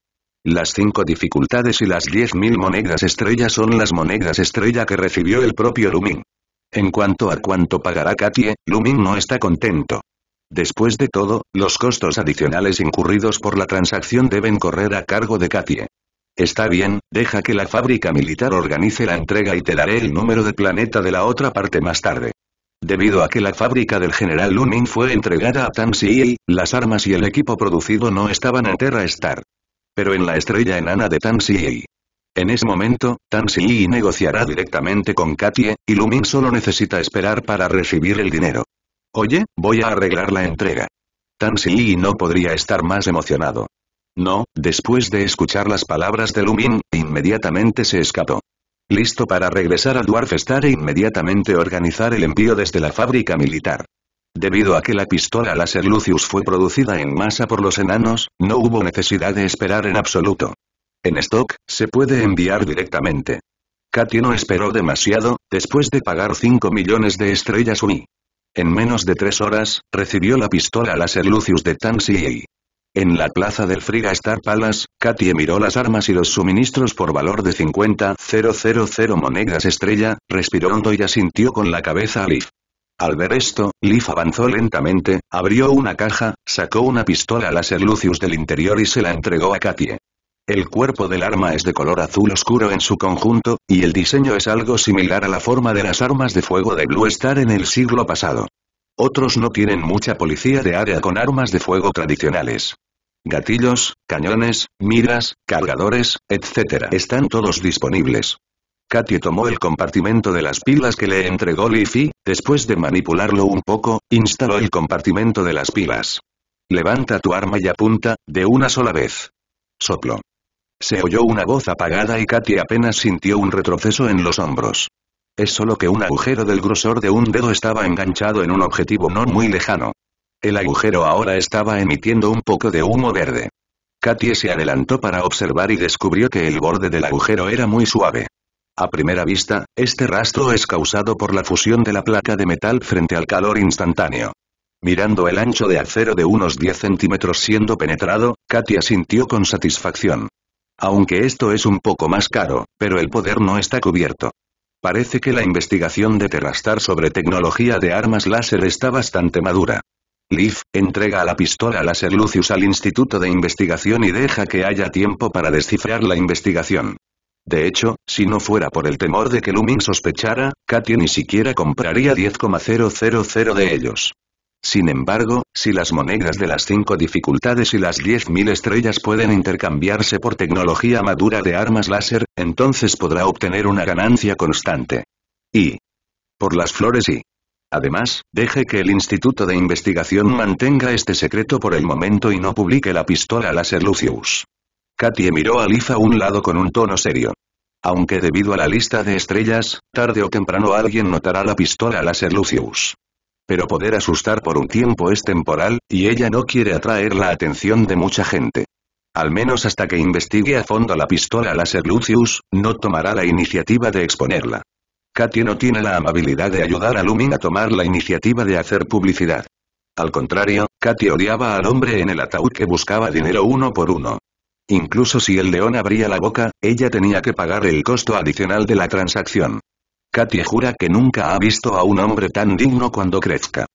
Las cinco dificultades y las 10.000 monedas estrella son las monedas estrella que recibió el propio Lumin. En cuanto a cuánto pagará Katie, Lumin no está contento. Después de todo, los costos adicionales incurridos por la transacción deben correr a cargo de Katie. Está bien, deja que la fábrica militar organice la entrega y te daré el número de planeta de la otra parte más tarde. Debido a que la fábrica del general Lumin fue entregada a Tan Si, las armas y el equipo producido no estaban en Terra Star pero en la estrella enana de Tan. En ese momento, Tan negociará directamente con Katie, y Lumin solo necesita esperar para recibir el dinero. Oye, voy a arreglar la entrega. Tan no podría estar más emocionado. No, después de escuchar las palabras de Lumin, inmediatamente se escapó. Listo para regresar a Dwarf Star e inmediatamente organizar el envío desde la fábrica militar. Debido a que la pistola láser Lucius fue producida en masa por los enanos, no hubo necesidad de esperar en absoluto. En stock, se puede enviar directamente. Katy no esperó demasiado, después de pagar 5 millones de estrellas Uni. En menos de tres horas, recibió la pistola láser Lucius de Tan En la plaza del Friga Star Palace, Katy miró las armas y los suministros por valor de 50,000 monedas estrella, respiró hondo y asintió con la cabeza a Leaf. Al ver esto, Leaf avanzó lentamente, abrió una caja, sacó una pistola láser Lucius del interior y se la entregó a Katie. El cuerpo del arma es de color azul oscuro en su conjunto, y el diseño es algo similar a la forma de las armas de fuego de Blue Star en el siglo pasado. Otros no tienen mucha policía de área con armas de fuego tradicionales. Gatillos, cañones, miras, cargadores, etc. están todos disponibles. Katy tomó el compartimento de las pilas que le entregó Leafy, después de manipularlo un poco, instaló el compartimento de las pilas. Levanta tu arma y apunta, de una sola vez. Soplo. Se oyó una voz apagada y Katy apenas sintió un retroceso en los hombros. Es solo que un agujero del grosor de un dedo estaba enganchado en un objetivo no muy lejano. El agujero ahora estaba emitiendo un poco de humo verde. Katy se adelantó para observar y descubrió que el borde del agujero era muy suave. A primera vista, este rastro es causado por la fusión de la placa de metal frente al calor instantáneo. Mirando el ancho de acero de unos 10 centímetros siendo penetrado, Katia sintió con satisfacción. Aunque esto es un poco más caro, pero el poder no está cubierto. Parece que la investigación de Terrastar sobre tecnología de armas láser está bastante madura. Leaf, entrega la pistola láser Lucius al Instituto de Investigación y deja que haya tiempo para descifrar la investigación. De hecho, si no fuera por el temor de que Lumin sospechara, Katia ni siquiera compraría 10,000 de ellos. Sin embargo, si las monedas de las 5 dificultades y las 10.000 estrellas pueden intercambiarse por tecnología madura de armas láser, entonces podrá obtener una ganancia constante. Y. Por las flores y. Además, deje que el Instituto de Investigación mantenga este secreto por el momento y no publique la pistola láser Lucius. Katie miró a Liz a un lado con un tono serio. Aunque debido a la lista de estrellas, tarde o temprano alguien notará la pistola láser Lucius. Pero poder asustar por un tiempo es temporal, y ella no quiere atraer la atención de mucha gente. Al menos hasta que investigue a fondo la pistola láser Lucius, no tomará la iniciativa de exponerla. Katie no tiene la amabilidad de ayudar a Lumin a tomar la iniciativa de hacer publicidad. Al contrario, Katy odiaba al hombre en el ataúd que buscaba dinero uno por uno. Incluso si el león abría la boca, ella tenía que pagar el costo adicional de la transacción. Katy jura que nunca ha visto a un hombre tan digno cuando crezca.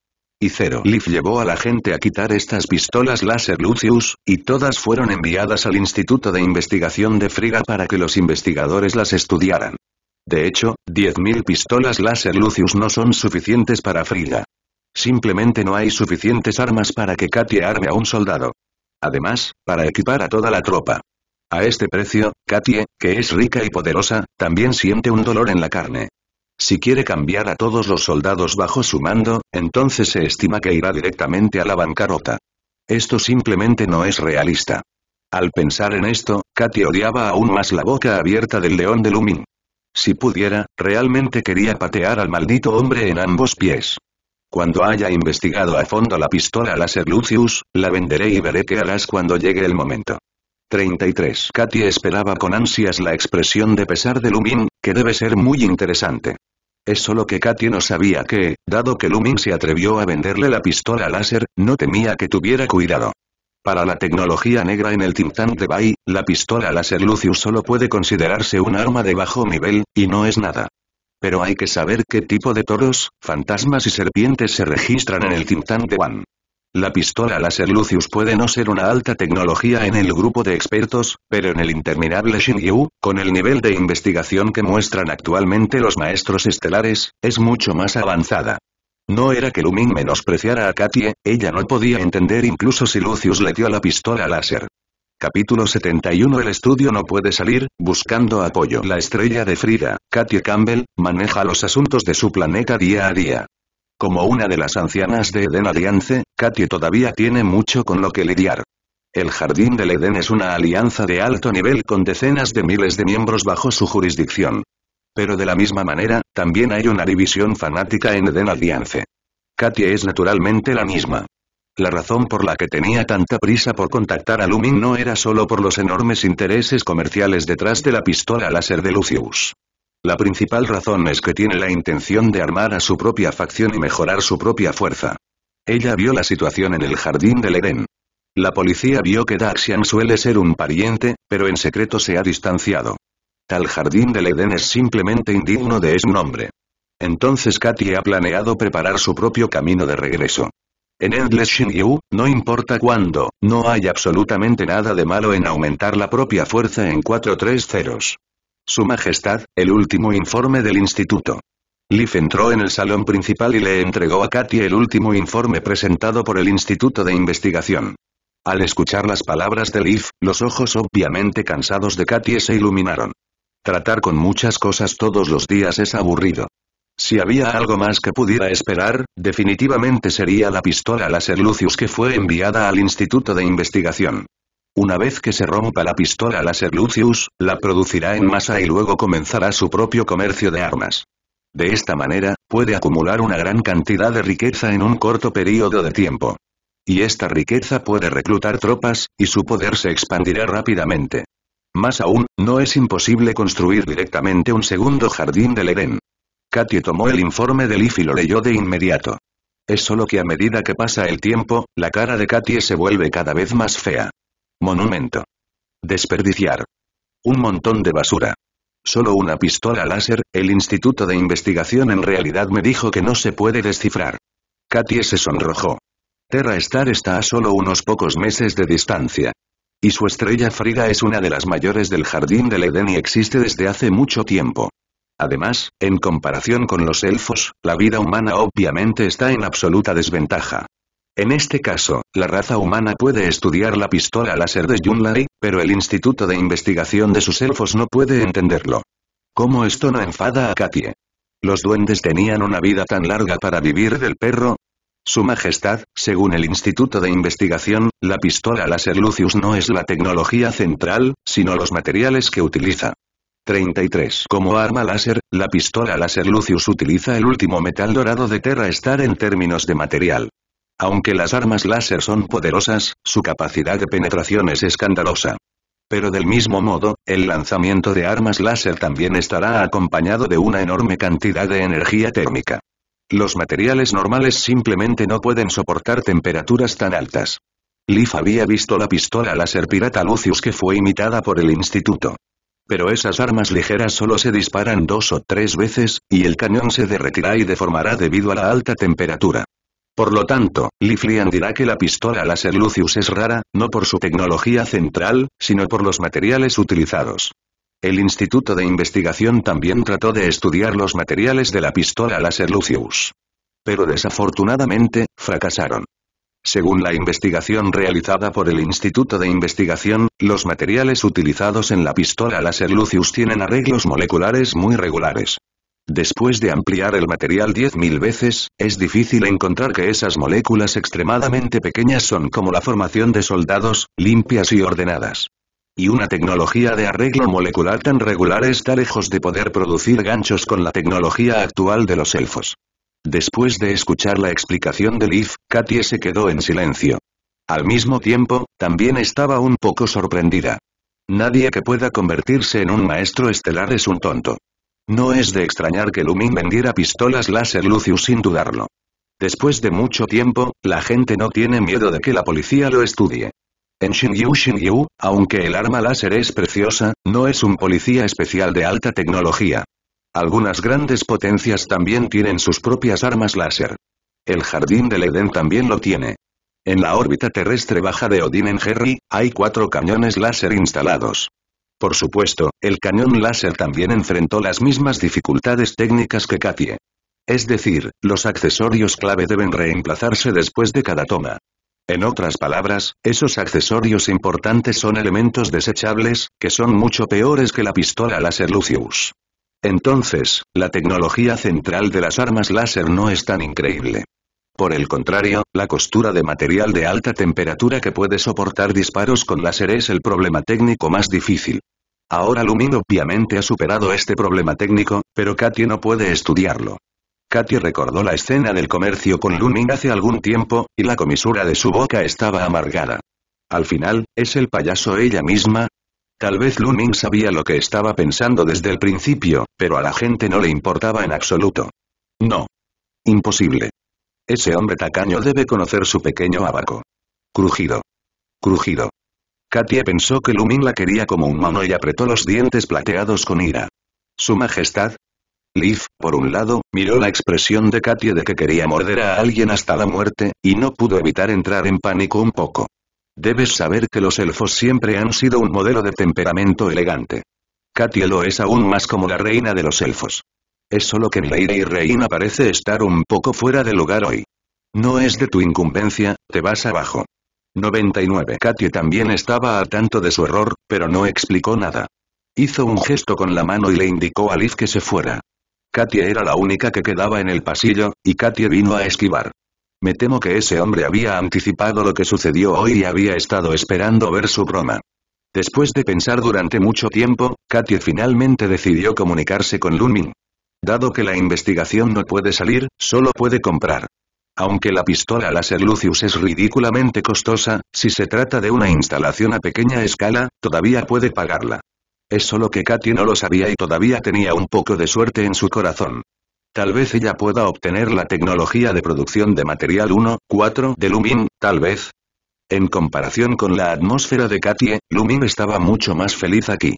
Y Zero Leaf llevó a la gente a quitar estas pistolas láser Lucius, y todas fueron enviadas al Instituto de Investigación de Friga para que los investigadores las estudiaran. De hecho, 10.000 pistolas láser Lucius no son suficientes para Friga. Simplemente no hay suficientes armas para que Katie arme a un soldado. Además, para equipar a toda la tropa. A este precio, Katie, que es rica y poderosa, también siente un dolor en la carne. Si quiere cambiar a todos los soldados bajo su mando, entonces se estima que irá directamente a la bancarrota. Esto simplemente no es realista. Al pensar en esto, Katy odiaba aún más la boca abierta del león de Lumin. Si pudiera, realmente quería patear al maldito hombre en ambos pies. Cuando haya investigado a fondo la pistola láser Lucius, la venderé y veré qué harás cuando llegue el momento. 33. Katy esperaba con ansias la expresión de pesar de Lumin, que debe ser muy interesante. Es solo que Katy no sabía que, dado que Lumin se atrevió a venderle la pistola láser, no temía que tuviera cuidado. Para la tecnología negra en el Tank de Bai, la pistola láser Lucius solo puede considerarse un arma de bajo nivel, y no es nada. Pero hay que saber qué tipo de toros, fantasmas y serpientes se registran en el Tintan de One. La pistola láser Lucius puede no ser una alta tecnología en el grupo de expertos, pero en el interminable Shinryu, con el nivel de investigación que muestran actualmente los maestros estelares, es mucho más avanzada. No era que Lumin menospreciara a Katie, ella no podía entender incluso si Lucius le dio la pistola láser. Capítulo 71 El estudio no puede salir, buscando apoyo. La estrella de Frida, Katie Campbell, maneja los asuntos de su planeta día a día. Como una de las ancianas de Eden Alliance, Katie todavía tiene mucho con lo que lidiar. El Jardín del Eden es una alianza de alto nivel con decenas de miles de miembros bajo su jurisdicción. Pero de la misma manera, también hay una división fanática en Eden Alliance. Katie es naturalmente la misma. La razón por la que tenía tanta prisa por contactar a Lumin no era solo por los enormes intereses comerciales detrás de la pistola láser de Lucius. La principal razón es que tiene la intención de armar a su propia facción y mejorar su propia fuerza. Ella vio la situación en el jardín del Edén. La policía vio que Daxian suele ser un pariente, pero en secreto se ha distanciado. Tal jardín del Edén es simplemente indigno de ese nombre. Entonces Katy ha planeado preparar su propio camino de regreso. En Endless Shinryu, no importa cuándo, no hay absolutamente nada de malo en aumentar la propia fuerza en 4-3 ceros. Su Majestad, el último informe del instituto. Leaf entró en el salón principal y le entregó a Katy el último informe presentado por el Instituto de Investigación. Al escuchar las palabras de Leaf, los ojos obviamente cansados de Katy se iluminaron. Tratar con muchas cosas todos los días es aburrido. Si había algo más que pudiera esperar, definitivamente sería la pistola láser Lucius que fue enviada al Instituto de Investigación. Una vez que se rompa la pistola láser Lucius, la producirá en masa y luego comenzará su propio comercio de armas. De esta manera, puede acumular una gran cantidad de riqueza en un corto periodo de tiempo. Y esta riqueza puede reclutar tropas, y su poder se expandirá rápidamente. Más aún, no es imposible construir directamente un segundo jardín del Edén. Katy tomó el informe de Leaf y lo leyó de inmediato. Es solo que a medida que pasa el tiempo, la cara de Katy se vuelve cada vez más fea. Monumento. Desperdiciar. Un montón de basura. Solo una pistola láser, el Instituto de Investigación en realidad me dijo que no se puede descifrar. Katy se sonrojó. Terra Star está a solo unos pocos meses de distancia. Y su estrella Friga es una de las mayores del Jardín del Edén y existe desde hace mucho tiempo. Además, en comparación con los elfos, la vida humana obviamente está en absoluta desventaja. En este caso, la raza humana puede estudiar la pistola láser de Yunlai, pero el Instituto de Investigación de sus elfos no puede entenderlo. ¿Cómo esto no enfada a Katie? ¿Los duendes tenían una vida tan larga para vivir del perro? Su Majestad, según el Instituto de Investigación, la pistola láser Lucius no es la tecnología central, sino los materiales que utiliza. 33. Como arma láser, la pistola láser Lucius utiliza el último metal dorado de Terra Star en términos de material. Aunque las armas láser son poderosas, su capacidad de penetración es escandalosa. Pero del mismo modo, el lanzamiento de armas láser también estará acompañado de una enorme cantidad de energía térmica. Los materiales normales simplemente no pueden soportar temperaturas tan altas. Leaf había visto la pistola láser pirata Lucius que fue imitada por el instituto. Pero esas armas ligeras solo se disparan dos o tres veces, y el cañón se derretirá y deformará debido a la alta temperatura. Por lo tanto, Liflian dirá que la pistola láser Lucius es rara, no por su tecnología central, sino por los materiales utilizados. El Instituto de Investigación también trató de estudiar los materiales de la pistola láser Lucius. Pero desafortunadamente, fracasaron. Según la investigación realizada por el Instituto de Investigación, los materiales utilizados en la pistola láser Lucius tienen arreglos moleculares muy regulares. Después de ampliar el material 10.000 veces, es difícil encontrar que esas moléculas extremadamente pequeñas son como la formación de soldados, limpias y ordenadas. Y una tecnología de arreglo molecular tan regular está lejos de poder producir ganchos con la tecnología actual de los elfos. Después de escuchar la explicación de Leaf, Katie se quedó en silencio. Al mismo tiempo, también estaba un poco sorprendida. Nadie que pueda convertirse en un maestro estelar es un tonto. No es de extrañar que Lumin vendiera pistolas láser Lucius sin dudarlo. Después de mucho tiempo, la gente no tiene miedo de que la policía lo estudie. En Xinyu Xinyu, aunque el arma láser es preciosa, no es un policía especial de alta tecnología. Algunas grandes potencias también tienen sus propias armas láser. El jardín del Edén también lo tiene. En la órbita terrestre baja de Odin en Jerry, hay cuatro cañones láser instalados. Por supuesto, el cañón láser también enfrentó las mismas dificultades técnicas que Katie. Es decir, los accesorios clave deben reemplazarse después de cada toma. En otras palabras, esos accesorios importantes son elementos desechables, que son mucho peores que la pistola láser Lucius. Entonces, la tecnología central de las armas láser no es tan increíble. Por el contrario, la costura de material de alta temperatura que puede soportar disparos con láser es el problema técnico más difícil. Ahora Lumin obviamente ha superado este problema técnico, pero Katie no puede estudiarlo. Katy recordó la escena del comercio con Lumin hace algún tiempo, y la comisura de su boca estaba amargada. Al final, ¿es el payaso ella misma? Tal vez Lumin sabía lo que estaba pensando desde el principio, pero a la gente no le importaba en absoluto. No. Imposible. Ese hombre tacaño debe conocer su pequeño abaco. Crujido. Crujido. Katy pensó que Lumin la quería como un mono y apretó los dientes plateados con ira. Su majestad, Leaf, por un lado, miró la expresión de Katie de que quería morder a alguien hasta la muerte, y no pudo evitar entrar en pánico un poco. Debes saber que los elfos siempre han sido un modelo de temperamento elegante. Katie lo es aún más como la reina de los elfos. Es solo que Lady Reina parece estar un poco fuera de lugar hoy. No es de tu incumbencia, te vas abajo. 99 Katie también estaba al tanto de su error, pero no explicó nada. Hizo un gesto con la mano y le indicó a Liv que se fuera. Katia era la única que quedaba en el pasillo, y Katia vino a esquivar. Me temo que ese hombre había anticipado lo que sucedió hoy y había estado esperando ver su broma. Después de pensar durante mucho tiempo, Katia finalmente decidió comunicarse con Lunmin. Dado que la investigación no puede salir, solo puede comprar. Aunque la pistola láser Lucius es ridículamente costosa, si se trata de una instalación a pequeña escala, todavía puede pagarla. Es solo que Katy no lo sabía y todavía tenía un poco de suerte en su corazón. Tal vez ella pueda obtener la tecnología de producción de material 1, 4 de Lumin, tal vez. En comparación con la atmósfera de Katie, Lumin estaba mucho más feliz aquí.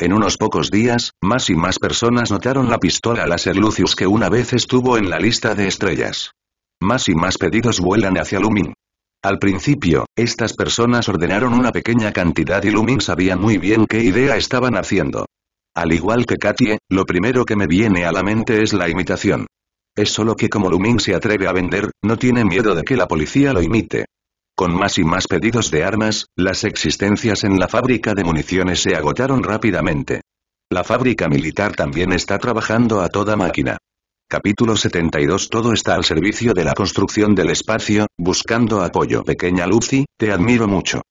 En unos pocos días, más y más personas notaron la pistola láser Lucius que una vez estuvo en la lista de estrellas. Más y más pedidos vuelan hacia Lumin. Al principio, estas personas ordenaron una pequeña cantidad y Lumin sabía muy bien qué idea estaban haciendo. Al igual que Katie, lo primero que me viene a la mente es la imitación. Es solo que como Lumin se atreve a vender, no tiene miedo de que la policía lo imite. Con más y más pedidos de armas, las existencias en la fábrica de municiones se agotaron rápidamente. La fábrica militar también está trabajando a toda máquina. Capítulo 72 Todo está al servicio de la construcción del espacio, buscando apoyo. Pequeña Lucy, te admiro mucho.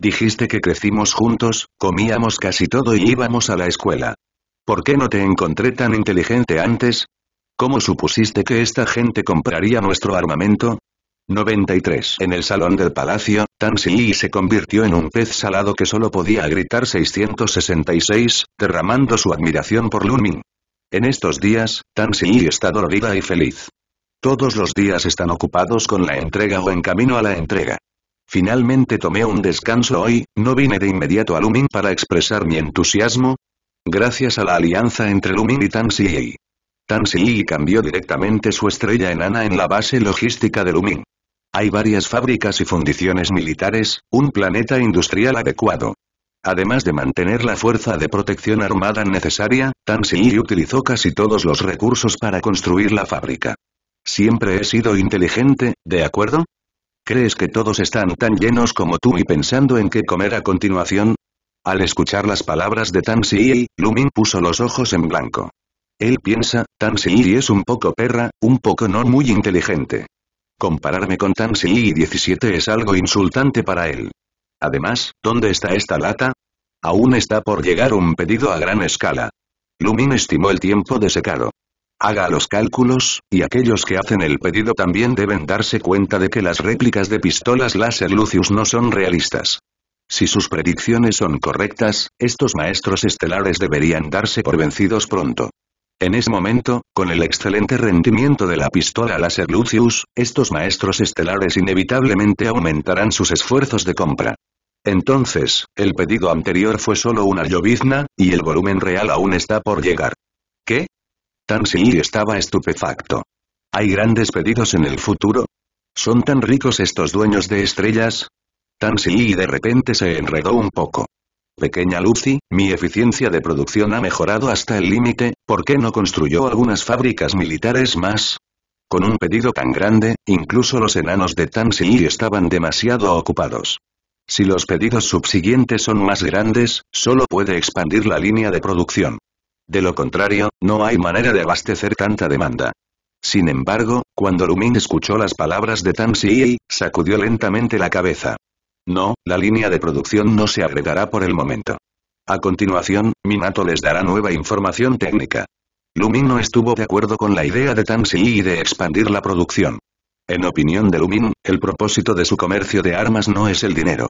Dijiste que crecimos juntos, comíamos casi todo y íbamos a la escuela. ¿Por qué no te encontré tan inteligente antes? ¿Cómo supusiste que esta gente compraría nuestro armamento? 93. En el salón del palacio, Tan Si se convirtió en un pez salado que solo podía gritar 666, derramando su admiración por Lumin. En estos días, Tan Si está dolorida y feliz. Todos los días están ocupados con la entrega o en camino a la entrega. Finalmente tomé un descanso hoy, no vine de inmediato a Lumin para expresar mi entusiasmo. Gracias a la alianza entre Lumin y Tan Si. Tan Si cambió directamente su estrella enana en la base logística de Lumin. Hay varias fábricas y fundiciones militares, un planeta industrial adecuado. Además de mantener la fuerza de protección armada necesaria, Tan Si utilizó casi todos los recursos para construir la fábrica. Siempre he sido inteligente, ¿de acuerdo? ¿Crees que todos están tan llenos como tú y pensando en qué comer a continuación? Al escuchar las palabras de Tan Si, Lumin puso los ojos en blanco. Él piensa, Tan Si es un poco perra, un poco no muy inteligente. Compararme con Tan Si 17 es algo insultante para él. Además, ¿dónde está esta lata? Aún está por llegar un pedido a gran escala. Lumin estimó el tiempo de secado. Haga los cálculos, y aquellos que hacen el pedido también deben darse cuenta de que las réplicas de pistolas láser Lucius no son realistas. Si sus predicciones son correctas, estos maestros estelares deberían darse por vencidos pronto. En ese momento, con el excelente rendimiento de la pistola láser Lucius, estos maestros estelares inevitablemente aumentarán sus esfuerzos de compra. Entonces, el pedido anterior fue solo una llovizna, y el volumen real aún está por llegar. ¿Qué? Tan estaba estupefacto. ¿Hay grandes pedidos en el futuro? ¿Son tan ricos estos dueños de estrellas? Tan de repente se enredó un poco. Pequeña Lucy, mi eficiencia de producción ha mejorado hasta el límite, ¿por qué no construyó algunas fábricas militares más? Con un pedido tan grande, incluso los enanos de Tansy estaban demasiado ocupados. Si los pedidos subsiguientes son más grandes, solo puede expandir la línea de producción. De lo contrario, no hay manera de abastecer tanta demanda. Sin embargo, cuando Lumin escuchó las palabras de Tansy, sacudió lentamente la cabeza. No, la línea de producción no se agregará por el momento. A continuación, Minato les dará nueva información técnica. Lumin no estuvo de acuerdo con la idea de Tansy y de expandir la producción. En opinión de Lumin, el propósito de su comercio de armas no es el dinero.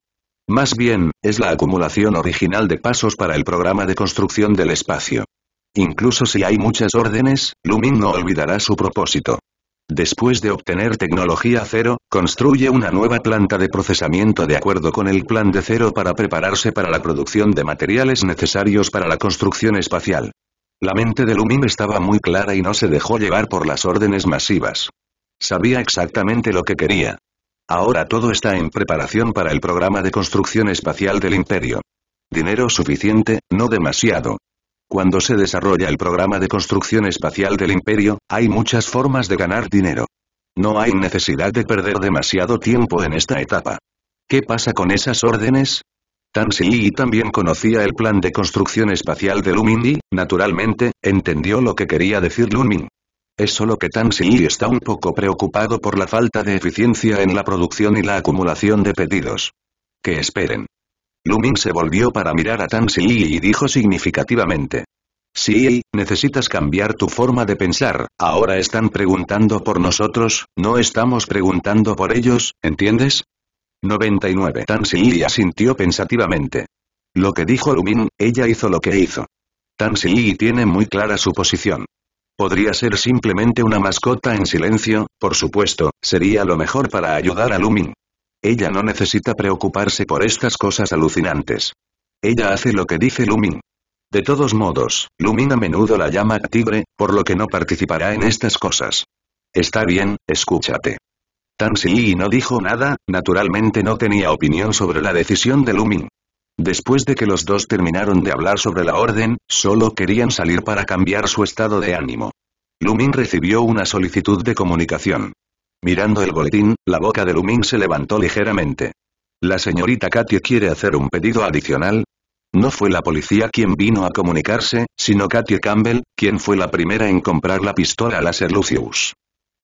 Más bien, es la acumulación original de pasos para el programa de construcción del espacio. Incluso si hay muchas órdenes, Lumin no olvidará su propósito. Después de obtener tecnología cero, construye una nueva planta de procesamiento de acuerdo con el plan de cero para prepararse para la producción de materiales necesarios para la construcción espacial. La mente de Lumin estaba muy clara y no se dejó llevar por las órdenes masivas. Sabía exactamente lo que quería. Ahora todo está en preparación para el programa de construcción espacial del imperio. Dinero suficiente, no demasiado. Cuando se desarrolla el programa de construcción espacial del imperio, hay muchas formas de ganar dinero. No hay necesidad de perder demasiado tiempo en esta etapa. ¿Qué pasa con esas órdenes? Tan Si también conocía el plan de construcción espacial de Lumin y, naturalmente, entendió lo que quería decir Lumin. Es solo que Tan Si está un poco preocupado por la falta de eficiencia en la producción y la acumulación de pedidos. Que esperen. Lumin se volvió para mirar a Tan Si y dijo significativamente. Sí, necesitas cambiar tu forma de pensar, ahora están preguntando por nosotros, no estamos preguntando por ellos, ¿entiendes? 99. Tan Si asintió pensativamente. Lo que dijo Lumin, ella hizo lo que hizo. Tan Si tiene muy clara su posición. Podría ser simplemente una mascota en silencio, por supuesto, sería lo mejor para ayudar a Lumin. Ella no necesita preocuparse por estas cosas alucinantes. Ella hace lo que dice Lumin. De todos modos, Lumin a menudo la llama tigre, por lo que no participará en estas cosas. Está bien, escúchate. Tan Si no dijo nada, naturalmente no tenía opinión sobre la decisión de Lumin. Después de que los dos terminaron de hablar sobre la orden, solo querían salir para cambiar su estado de ánimo. Lumin recibió una solicitud de comunicación. Mirando el boletín, la boca de Lumin se levantó ligeramente. ¿La señorita Katia quiere hacer un pedido adicional? No fue la policía quien vino a comunicarse, sino Katia Campbell, quien fue la primera en comprar la pistola láser Lucius.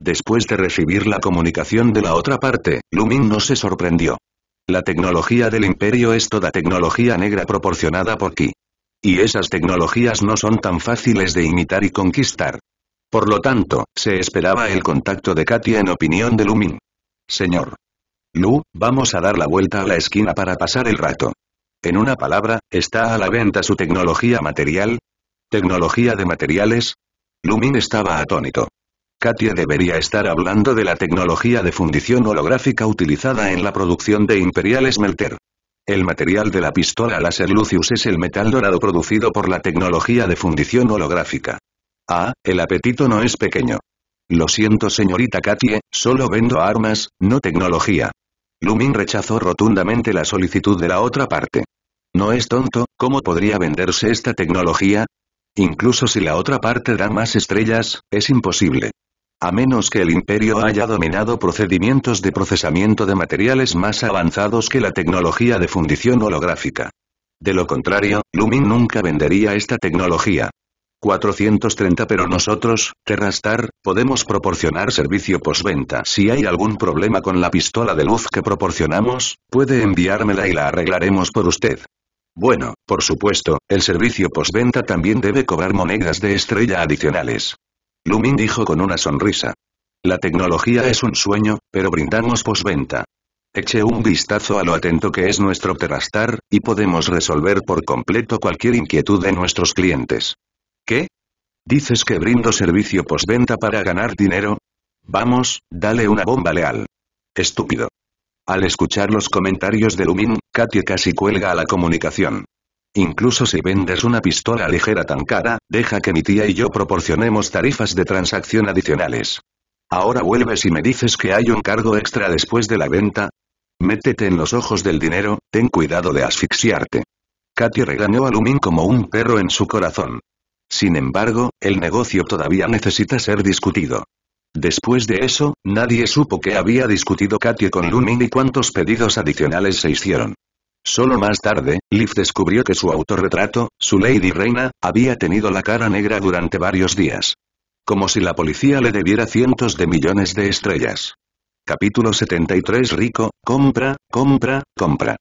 Después de recibir la comunicación de la otra parte, Lumin no se sorprendió. La tecnología del imperio es toda tecnología negra proporcionada por Ki. Y esas tecnologías no son tan fáciles de imitar y conquistar. Por lo tanto, se esperaba el contacto de Katia en opinión de Lumin. señor. Lu, vamos a dar la vuelta a la esquina para pasar el rato. En una palabra, ¿está a la venta su tecnología material? ¿Tecnología de materiales? Lumin estaba atónito. Katia debería estar hablando de la tecnología de fundición holográfica utilizada en la producción de Imperial Smelter. El material de la pistola láser Lucius es el metal dorado producido por la tecnología de fundición holográfica. Ah, el apetito no es pequeño. Lo siento señorita Katie, solo vendo armas, no tecnología. Lumin rechazó rotundamente la solicitud de la otra parte. No es tonto, ¿cómo podría venderse esta tecnología? Incluso si la otra parte da más estrellas, es imposible. A menos que el imperio haya dominado procedimientos de procesamiento de materiales más avanzados que la tecnología de fundición holográfica. De lo contrario, Lumin nunca vendería esta tecnología. 430 Pero nosotros, Terrastar, podemos proporcionar servicio postventa. Si hay algún problema con la pistola de luz que proporcionamos, puede enviármela y la arreglaremos por usted. Bueno, por supuesto, el servicio postventa también debe cobrar monedas de estrella adicionales. Lumin dijo con una sonrisa. La tecnología es un sueño, pero brindamos postventa. Eche un vistazo a lo atento que es nuestro Terrastar, y podemos resolver por completo cualquier inquietud de nuestros clientes. ¿Qué? ¿Dices que brindo servicio postventa para ganar dinero? Vamos, dale una bomba leal. Estúpido. Al escuchar los comentarios de Lumin, Katia casi cuelga a la comunicación. Incluso si vendes una pistola ligera tan cara, deja que mi tía y yo proporcionemos tarifas de transacción adicionales. Ahora vuelves y me dices que hay un cargo extra después de la venta. Métete en los ojos del dinero, ten cuidado de asfixiarte. Katy regañó a Lumin como un perro en su corazón. Sin embargo, el negocio todavía necesita ser discutido. Después de eso, nadie supo que había discutido Katy con Lumin y cuántos pedidos adicionales se hicieron. Solo más tarde, Liv descubrió que su autorretrato, su Lady Reina, había tenido la cara negra durante varios días. Como si la policía le debiera cientos de millones de estrellas. Capítulo 73 Rico, compra, compra, compra.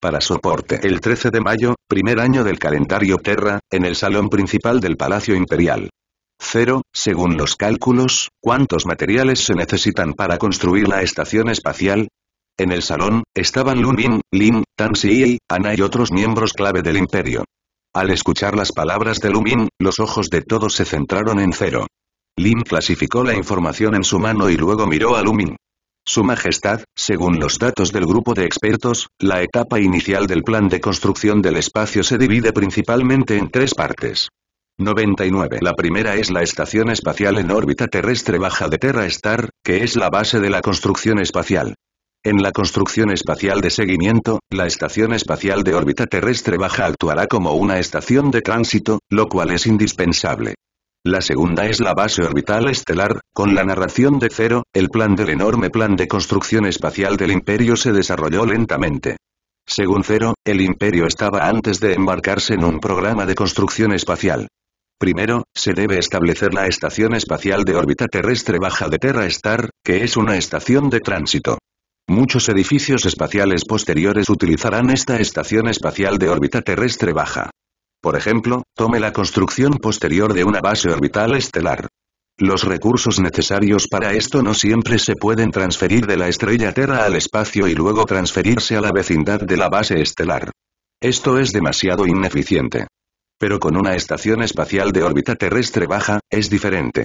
Para soporte el 13 de mayo, primer año del calendario Terra, en el salón principal del Palacio Imperial. Cero, según los cálculos, ¿cuántos materiales se necesitan para construir la estación espacial? En el salón, estaban Lun Bin, Lin, Tan Si, Ana y otros miembros clave del imperio. Al escuchar las palabras de Lumin, los ojos de todos se centraron en cero. Lin clasificó la información en su mano y luego miró a Lumin. Su Majestad, según los datos del grupo de expertos, la etapa inicial del plan de construcción del espacio se divide principalmente en tres partes. 99. La primera es la Estación Espacial en órbita terrestre baja de Terra Star, que es la base de la construcción espacial. En la construcción espacial de seguimiento, la Estación Espacial de órbita terrestre baja actuará como una estación de tránsito, lo cual es indispensable. La segunda es la base orbital estelar, con la narración de Cero, el plan del enorme plan de construcción espacial del Imperio se desarrolló lentamente. Según Cero, el Imperio estaba antes de embarcarse en un programa de construcción espacial. Primero, se debe establecer la Estación Espacial de órbita terrestre baja de Terra Star, que es una estación de tránsito. Muchos edificios espaciales posteriores utilizarán esta estación espacial de órbita terrestre baja. Por ejemplo, tome la construcción posterior de una base orbital estelar. Los recursos necesarios para esto no siempre se pueden transferir de la estrella Terra al espacio y luego transferirse a la vecindad de la base estelar. Esto es demasiado ineficiente. Pero con una estación espacial de órbita terrestre baja, es diferente.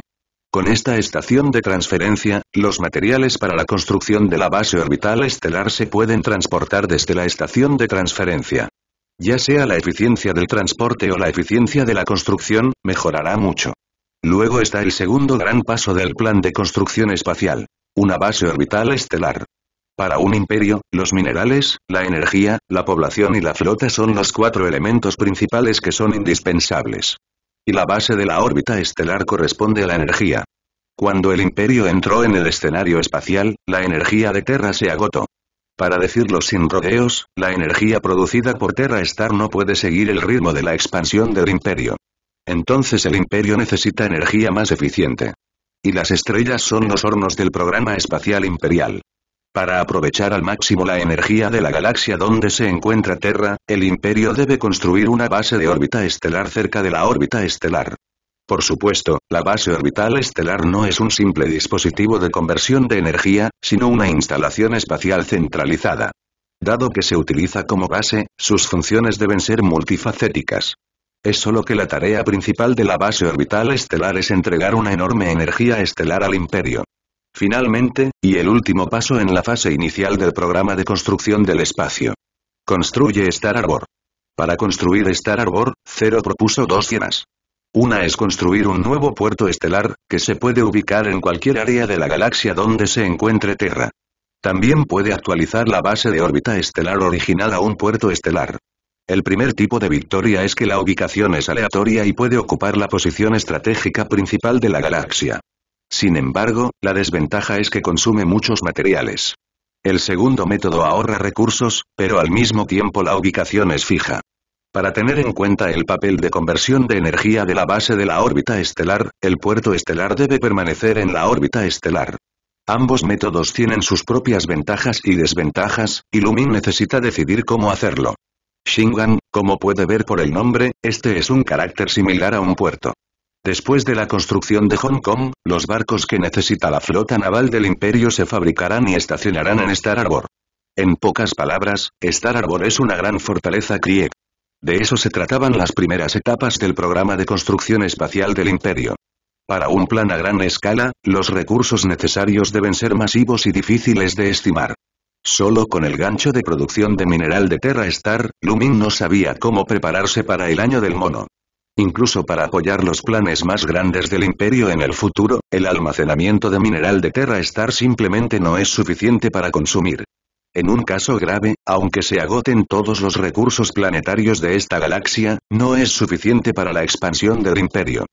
Con esta estación de transferencia, los materiales para la construcción de la base orbital estelar se pueden transportar desde la estación de transferencia. Ya sea la eficiencia del transporte o la eficiencia de la construcción, mejorará mucho. Luego está el segundo gran paso del plan de construcción espacial. Una base orbital estelar. Para un imperio, los minerales, la energía, la población y la flota son los cuatro elementos principales que son indispensables. Y la base de la órbita estelar corresponde a la energía. Cuando el imperio entró en el escenario espacial, la energía de Terra se agotó. Para decirlo sin rodeos, la energía producida por Terra Star no puede seguir el ritmo de la expansión del imperio. Entonces el imperio necesita energía más eficiente. Y las estrellas son los hornos del programa espacial imperial. Para aprovechar al máximo la energía de la galaxia donde se encuentra Terra, el Imperio debe construir una base de órbita estelar cerca de la órbita estelar. Por supuesto, la base orbital estelar no es un simple dispositivo de conversión de energía, sino una instalación espacial centralizada. Dado que se utiliza como base, sus funciones deben ser multifacéticas. Es solo que la tarea principal de la base orbital estelar es entregar una enorme energía estelar al imperio. Finalmente, y el último paso en la fase inicial del programa de construcción del espacio. Construye Star Harbor. Para construir Star Harbor, Zero propuso dos llenas. Una es construir un nuevo puerto estelar, que se puede ubicar en cualquier área de la galaxia donde se encuentre Terra. También puede actualizar la base de órbita estelar original a un puerto estelar. El primer tipo de victoria es que la ubicación es aleatoria y puede ocupar la posición estratégica principal de la galaxia. Sin embargo, la desventaja es que consume muchos materiales. El segundo método ahorra recursos, pero al mismo tiempo la ubicación es fija. Para tener en cuenta el papel de conversión de energía de la base de la órbita estelar, el puerto estelar debe permanecer en la órbita estelar. Ambos métodos tienen sus propias ventajas y desventajas, y Lumin necesita decidir cómo hacerlo. Shingan, como puede ver por el nombre, este es un carácter similar a un puerto. Después de la construcción de Hong Kong, los barcos que necesita la flota naval del imperio se fabricarán y estacionarán en Star Harbor. En pocas palabras, Star Harbor es una gran fortaleza Krieg. De eso se trataban las primeras etapas del programa de construcción espacial del imperio. Para un plan a gran escala, los recursos necesarios deben ser masivos y difíciles de estimar. Solo con el gancho de producción de mineral de Terra Star, Lumin no sabía cómo prepararse para el año del mono. Incluso para apoyar los planes más grandes del imperio en el futuro, el almacenamiento de mineral de Terra Star simplemente no es suficiente para consumir. En un caso grave, aunque se agoten todos los recursos planetarios de esta galaxia, no es suficiente para la expansión del imperio.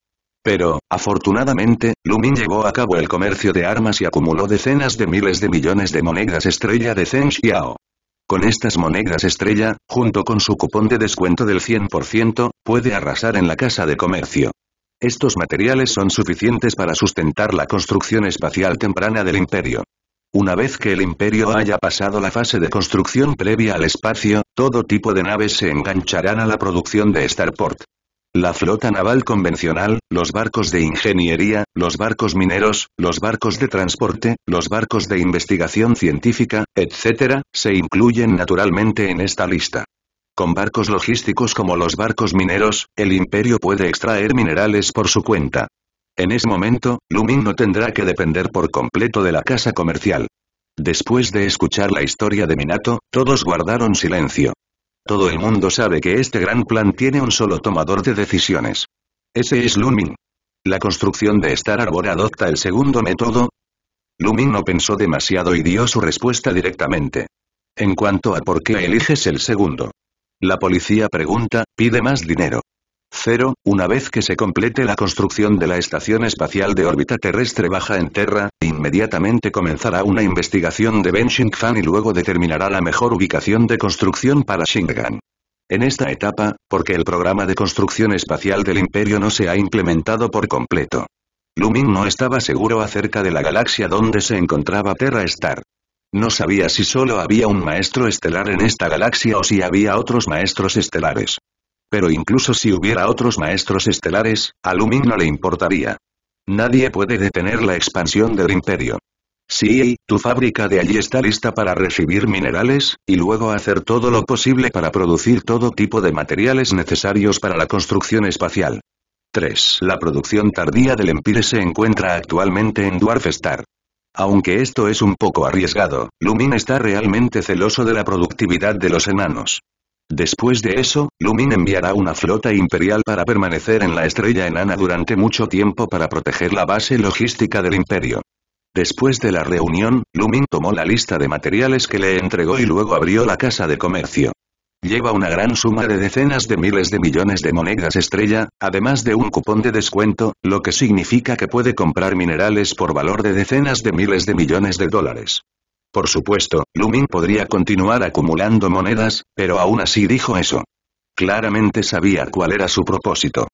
Pero, afortunadamente, Lumin llevó a cabo el comercio de armas y acumuló decenas de miles de millones de monedas estrella de Zheng Xiao. Con estas monedas estrella, junto con su cupón de descuento del 100%, puede arrasar en la casa de comercio. Estos materiales son suficientes para sustentar la construcción espacial temprana del imperio. Una vez que el imperio haya pasado la fase de construcción previa al espacio, todo tipo de naves se engancharán a la producción de Starport. La flota naval convencional, los barcos de ingeniería, los barcos mineros, los barcos de transporte, los barcos de investigación científica, etc., se incluyen naturalmente en esta lista. Con barcos logísticos como los barcos mineros, el imperio puede extraer minerales por su cuenta. En ese momento, Lumin no tendrá que depender por completo de la casa comercial. Después de escuchar la historia de Minato, todos guardaron silencio. Todo el mundo sabe que este gran plan tiene un solo tomador de decisiones. Ese es Lumin. La construcción de Star Arbor adopta el segundo método. Lumin no pensó demasiado y dio su respuesta directamente. En cuanto a por qué eliges el segundo. La policía pregunta, pide más dinero. Cero, una vez que se complete la construcción de la estación espacial de órbita terrestre baja en Terra, inmediatamente comenzará una investigación de Ben Fan y luego determinará la mejor ubicación de construcción para Shingan. En esta etapa, porque el programa de construcción espacial del Imperio no se ha implementado por completo. Lumin no estaba seguro acerca de la galaxia donde se encontraba Terra Star. No sabía si solo había un maestro estelar en esta galaxia o si había otros maestros estelares. Pero incluso si hubiera otros maestros estelares, a Lumin no le importaría. Nadie puede detener la expansión del imperio. Sí, tu fábrica de allí está lista para recibir minerales, y luego hacer todo lo posible para producir todo tipo de materiales necesarios para la construcción espacial. 3. La producción tardía del Empire se encuentra actualmente en Dwarf Star. Aunque esto es un poco arriesgado, Lumin está realmente celoso de la productividad de los enanos. Después de eso, Lumin enviará una flota imperial para permanecer en la estrella enana durante mucho tiempo para proteger la base logística del imperio. Después de la reunión, Lumin tomó la lista de materiales que le entregó y luego abrió la casa de comercio. Lleva una gran suma de decenas de miles de millones de monedas estrella, además de un cupón de descuento, lo que significa que puede comprar minerales por valor de decenas de miles de millones de dólares. Por supuesto, Lumin podría continuar acumulando monedas, pero aún así dijo eso. Claramente sabía cuál era su propósito.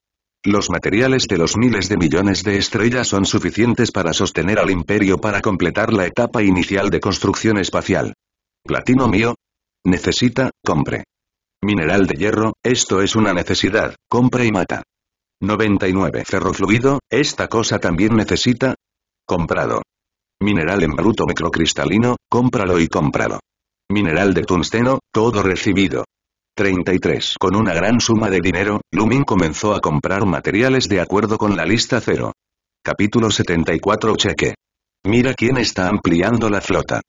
Los materiales de los miles de millones de estrellas son suficientes para sostener al imperio para completar la etapa inicial de construcción espacial. Platino mío. Necesita, compre. Mineral de hierro, esto es una necesidad, compre y mata. 99 ferrofluido, esta cosa también necesita. Comprado. Mineral en bruto microcristalino, cómpralo y cómpralo. Mineral de tungsteno, todo recibido. 33. Con una gran suma de dinero, Lumin comenzó a comprar materiales de acuerdo con la lista 0. Capítulo 74 Cheque. Mira quién está ampliando la flota.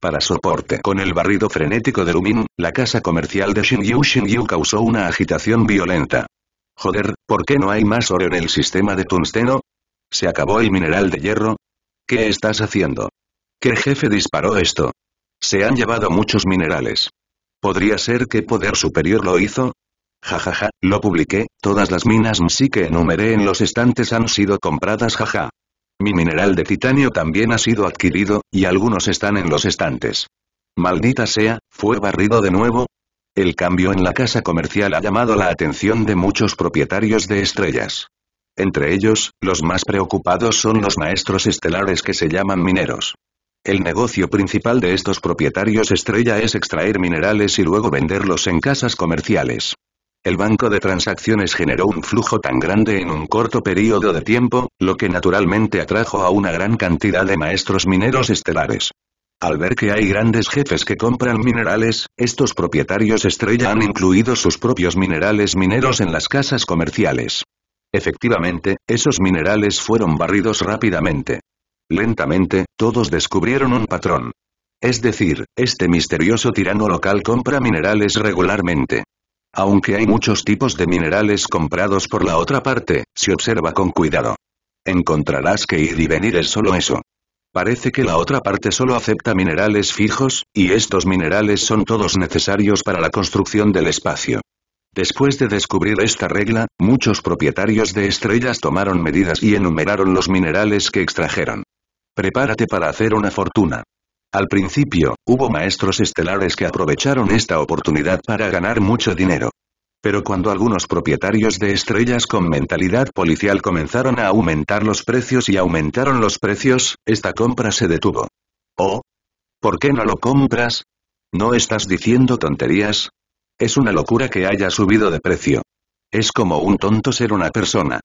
Para soporte con el barrido frenético de Lumin, la casa comercial de Shinyu Shinyu causó una agitación violenta. Joder, ¿por qué no hay más oro en el sistema de tungsteno? ¿Se acabó el mineral de hierro? ¿Qué estás haciendo? ¿Qué jefe disparó esto? Se han llevado muchos minerales. ¿Podría ser que Poder Superior lo hizo? Jajaja, lo publiqué, todas las minas sí que enumeré en los estantes han sido compradas jaja. Mi mineral de titanio también ha sido adquirido, y algunos están en los estantes. Maldita sea, ¿fue barrido de nuevo? El cambio en la casa comercial ha llamado la atención de muchos propietarios de estrellas. Entre ellos, los más preocupados son los maestros estelares que se llaman mineros. El negocio principal de estos propietarios estrella es extraer minerales y luego venderlos en casas comerciales. El banco de transacciones generó un flujo tan grande en un corto periodo de tiempo, lo que naturalmente atrajo a una gran cantidad de maestros mineros estelares. Al ver que hay grandes jefes que compran minerales, estos propietarios estrella han incluido sus propios minerales mineros en las casas comerciales. Efectivamente, esos minerales fueron barridos rápidamente. Lentamente, todos descubrieron un patrón. Es decir, este misterioso tirano local compra minerales regularmente. Aunque hay muchos tipos de minerales comprados por la otra parte, si observa con cuidado. Encontrarás que ir y venir es solo eso. Parece que la otra parte solo acepta minerales fijos, y estos minerales son todos necesarios para la construcción del espacio. Después de descubrir esta regla, muchos propietarios de estrellas tomaron medidas y enumeraron los minerales que extrajeron. Prepárate para hacer una fortuna. Al principio, hubo maestros estelares que aprovecharon esta oportunidad para ganar mucho dinero. Pero cuando algunos propietarios de estrellas con mentalidad policial comenzaron a aumentar los precios y aumentaron los precios, esta compra se detuvo. ¿Oh? ¿Por qué no lo compras? ¿No estás diciendo tonterías? Es una locura que haya subido de precio. Es como un tonto ser una persona.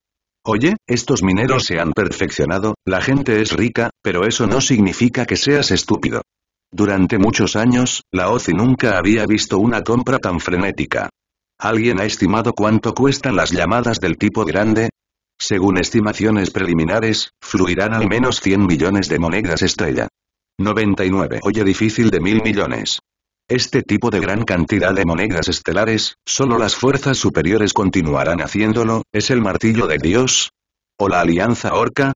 Oye, estos mineros se han perfeccionado, la gente es rica, pero eso no significa que seas estúpido. Durante muchos años, la OCI nunca había visto una compra tan frenética. ¿Alguien ha estimado cuánto cuestan las llamadas del tipo grande? Según estimaciones preliminares, fluirán al menos 100 millones de monedas estrella. 99. Oye difícil de mil millones. Este tipo de gran cantidad de monedas estelares, solo las fuerzas superiores continuarán haciéndolo, ¿es el martillo de Dios? ¿O la alianza orca?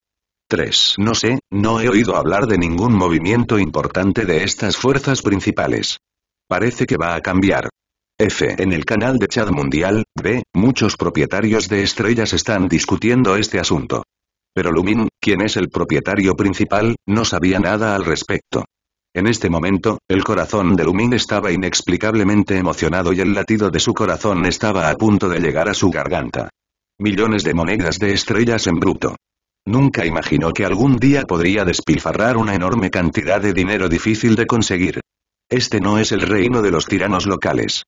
3. No sé, no he oído hablar de ningún movimiento importante de estas fuerzas principales. Parece que va a cambiar. F. En el canal de chat mundial, B, muchos propietarios de estrellas están discutiendo este asunto. Pero Lumin, quien es el propietario principal, no sabía nada al respecto. En este momento, el corazón de Lumin estaba inexplicablemente emocionado y el latido de su corazón estaba a punto de llegar a su garganta. Millones de monedas de estrellas en bruto. Nunca imaginó que algún día podría despilfarrar una enorme cantidad de dinero difícil de conseguir. Este no es el reino de los tiranos locales.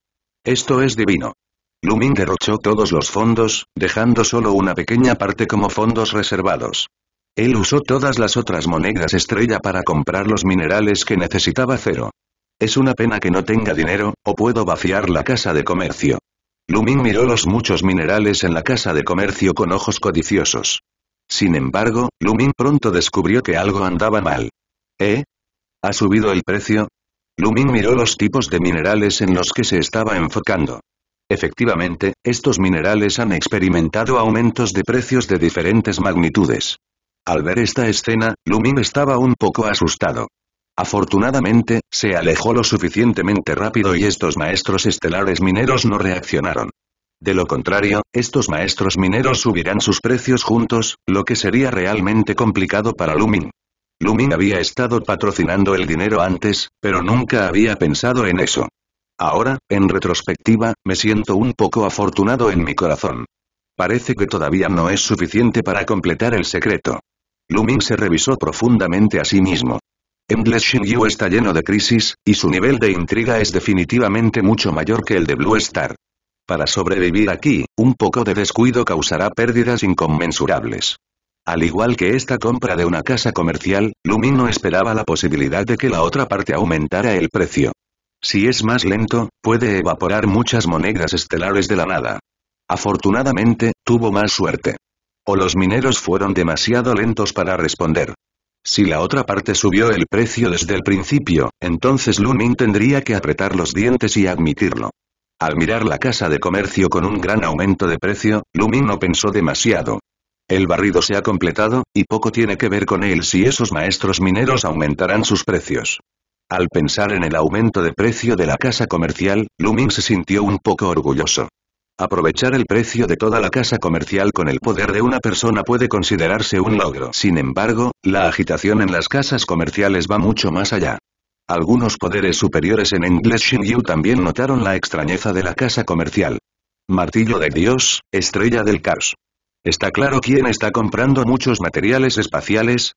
Esto es divino. Lumin derrochó todos los fondos, dejando solo una pequeña parte como fondos reservados. Él usó todas las otras monedas estrella para comprar los minerales que necesitaba cero. Es una pena que no tenga dinero, o puedo vaciar la casa de comercio. Lumin miró los muchos minerales en la casa de comercio con ojos codiciosos. Sin embargo, Lumin pronto descubrió que algo andaba mal. ¿Eh? ¿Ha subido el precio? Lumin miró los tipos de minerales en los que se estaba enfocando. Efectivamente, estos minerales han experimentado aumentos de precios de diferentes magnitudes. Al ver esta escena, Lumin estaba un poco asustado. Afortunadamente, se alejó lo suficientemente rápido y estos maestros estelares mineros no reaccionaron. De lo contrario, estos maestros mineros subirán sus precios juntos, lo que sería realmente complicado para Lumin. Lumin había estado patrocinando el dinero antes, pero nunca había pensado en eso. Ahora, en retrospectiva, me siento un poco afortunado en mi corazón. Parece que todavía no es suficiente para completar el secreto. Lumin se revisó profundamente a sí mismo. Endless Shinju está lleno de crisis, y su nivel de intriga es definitivamente mucho mayor que el de Blue Star. Para sobrevivir aquí, un poco de descuido causará pérdidas inconmensurables. Al igual que esta compra de una casa comercial, Lumin no esperaba la posibilidad de que la otra parte aumentara el precio. Si es más lento, puede evaporar muchas monedas estelares de la nada. Afortunadamente, tuvo más suerte. O los mineros fueron demasiado lentos para responder. Si la otra parte subió el precio desde el principio, entonces Lumin tendría que apretar los dientes y admitirlo. Al mirar la casa de comercio con un gran aumento de precio, Lumin no pensó demasiado. El barrido se ha completado, y poco tiene que ver con él si esos maestros mineros aumentarán sus precios. Al pensar en el aumento de precio de la casa comercial, Lumin se sintió un poco orgulloso. Aprovechar el precio de toda la casa comercial con el poder de una persona puede considerarse un logro. Sin embargo, la agitación en las casas comerciales va mucho más allá. Algunos poderes superiores en Endless Shinju también notaron la extrañeza de la casa comercial. Martillo de Dios, estrella del caos. ¿Está claro quién está comprando muchos materiales espaciales?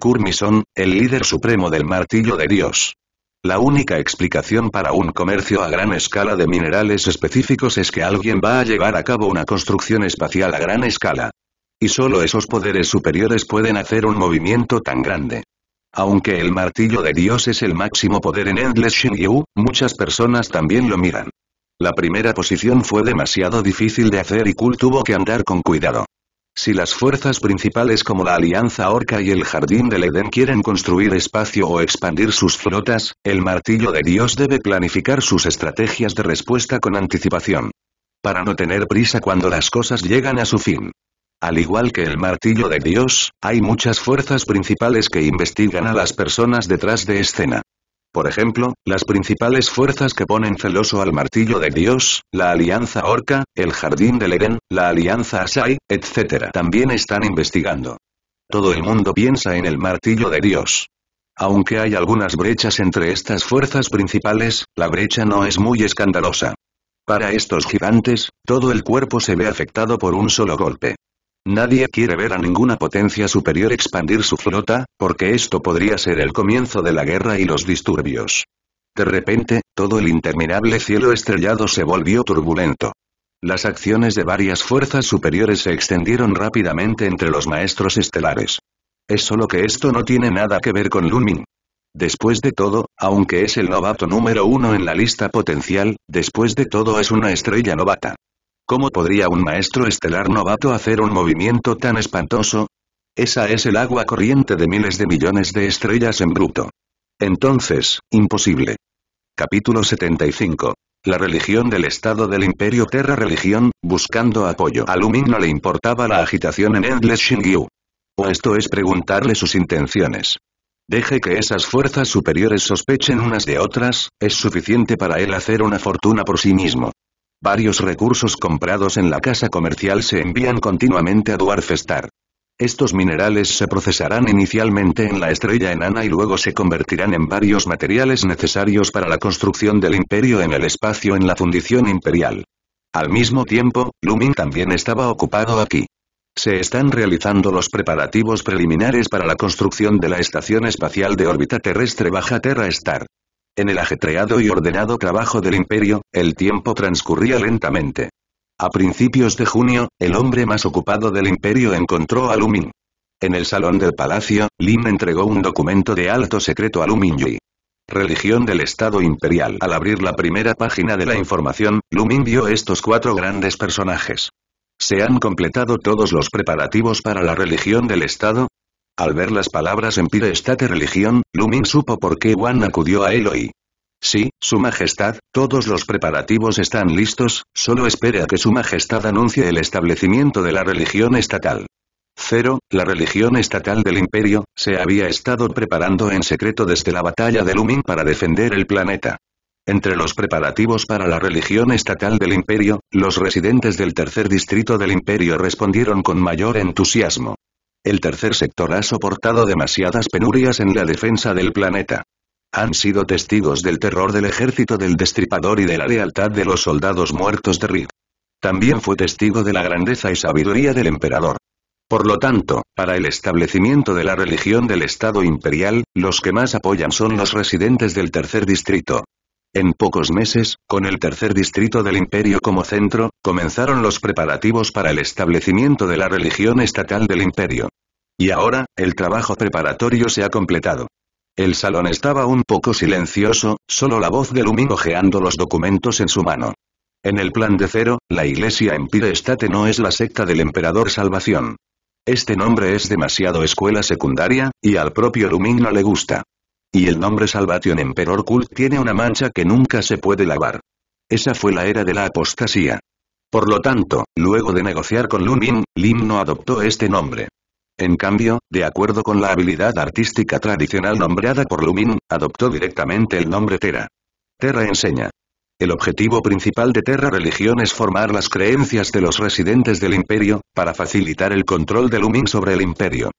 Kurmison, el líder supremo del martillo de Dios. La única explicación para un comercio a gran escala de minerales específicos es que alguien va a llevar a cabo una construcción espacial a gran escala. Y solo esos poderes superiores pueden hacer un movimiento tan grande. Aunque el martillo de Dios es el máximo poder en Endless Shinryu, muchas personas también lo miran. La primera posición fue demasiado difícil de hacer y Kul tuvo que andar con cuidado. Si las fuerzas principales como la Alianza Orca y el Jardín del Edén quieren construir espacio o expandir sus flotas, el martillo de Dios debe planificar sus estrategias de respuesta con anticipación. Para no tener prisa cuando las cosas llegan a su fin. Al igual que el martillo de Dios, hay muchas fuerzas principales que investigan a las personas detrás de escena. Por ejemplo, las principales fuerzas que ponen celoso al martillo de Dios, la Alianza Orca, el Jardín del Edén, la Alianza Asai, etc. también están investigando. Todo el mundo piensa en el martillo de Dios. Aunque hay algunas brechas entre estas fuerzas principales, la brecha no es muy escandalosa. Para estos gigantes, todo el cuerpo se ve afectado por un solo golpe. Nadie quiere ver a ninguna potencia superior expandir su flota, porque esto podría ser el comienzo de la guerra y los disturbios. De repente, todo el interminable cielo estrellado se volvió turbulento. Las acciones de varias fuerzas superiores se extendieron rápidamente entre los maestros estelares. Es solo que esto no tiene nada que ver con Lumin. Después de todo, aunque es el novato número uno en la lista potencial, después de todo es una estrella novata. ¿Cómo podría un maestro estelar novato hacer un movimiento tan espantoso? Esa es el agua corriente de miles de millones de estrellas en bruto. Entonces, imposible. Capítulo 75. La religión del Estado del Imperio Terra Religión, buscando apoyo. A Lumin no le importaba la agitación en Endless Shingyu. O esto es preguntarle sus intenciones. Deje que esas fuerzas superiores sospechen unas de otras, es suficiente para él hacer una fortuna por sí mismo. Varios recursos comprados en la casa comercial se envían continuamente a Dwarfstar. Estos minerales se procesarán inicialmente en la estrella enana y luego se convertirán en varios materiales necesarios para la construcción del imperio en el espacio en la fundición imperial. Al mismo tiempo, Lumin también estaba ocupado aquí. Se están realizando los preparativos preliminares para la construcción de la estación espacial de órbita terrestre Baja Terra Star. En el ajetreado y ordenado trabajo del imperio, el tiempo transcurría lentamente. A principios de junio, el hombre más ocupado del imperio encontró a Lumin. En el salón del palacio, Lin entregó un documento de alto secreto a Lumin Yui. Religión del Estado Imperial. Al abrir la primera página de la información, Lumin vio estos cuatro grandes personajes. ¿Se han completado todos los preparativos para la religión del Estado? Al ver las palabras Empire State Religión, Lumin supo por qué Wan acudió a Eloi. Sí, Su Majestad, todos los preparativos están listos, solo espere a que Su Majestad anuncie el establecimiento de la religión estatal. Cero, la religión estatal del imperio, se había estado preparando en secreto desde la batalla de Lumin para defender el planeta. Entre los preparativos para la religión estatal del imperio, los residentes del tercer distrito del imperio respondieron con mayor entusiasmo. El tercer sector ha soportado demasiadas penurias en la defensa del planeta. Han sido testigos del terror del ejército del destripador y de la lealtad de los soldados muertos de Rick. También fue testigo de la grandeza y sabiduría del emperador. Por lo tanto, para el establecimiento de la religión del Estado imperial, los que más apoyan son los residentes del tercer distrito. En pocos meses, con el tercer distrito del imperio como centro, comenzaron los preparativos para el establecimiento de la religión estatal del imperio. Y ahora, el trabajo preparatorio se ha completado. El salón estaba un poco silencioso, solo la voz de Lumin ojeando los documentos en su mano. En el plan de cero, la iglesia Empire State no es la secta del emperador Salvación. Este nombre es demasiado escuela secundaria, y al propio Lumin no le gusta. Y el nombre Salvation Emperor Cult tiene una mancha que nunca se puede lavar. Esa fue la era de la apostasía. Por lo tanto, luego de negociar con Lumin, Lim no adoptó este nombre. En cambio, de acuerdo con la habilidad artística tradicional nombrada por Lumin, adoptó directamente el nombre Terra. Terra enseña. El objetivo principal de Terra Religión es formar las creencias de los residentes del imperio, para facilitar el control de Lumin sobre el imperio.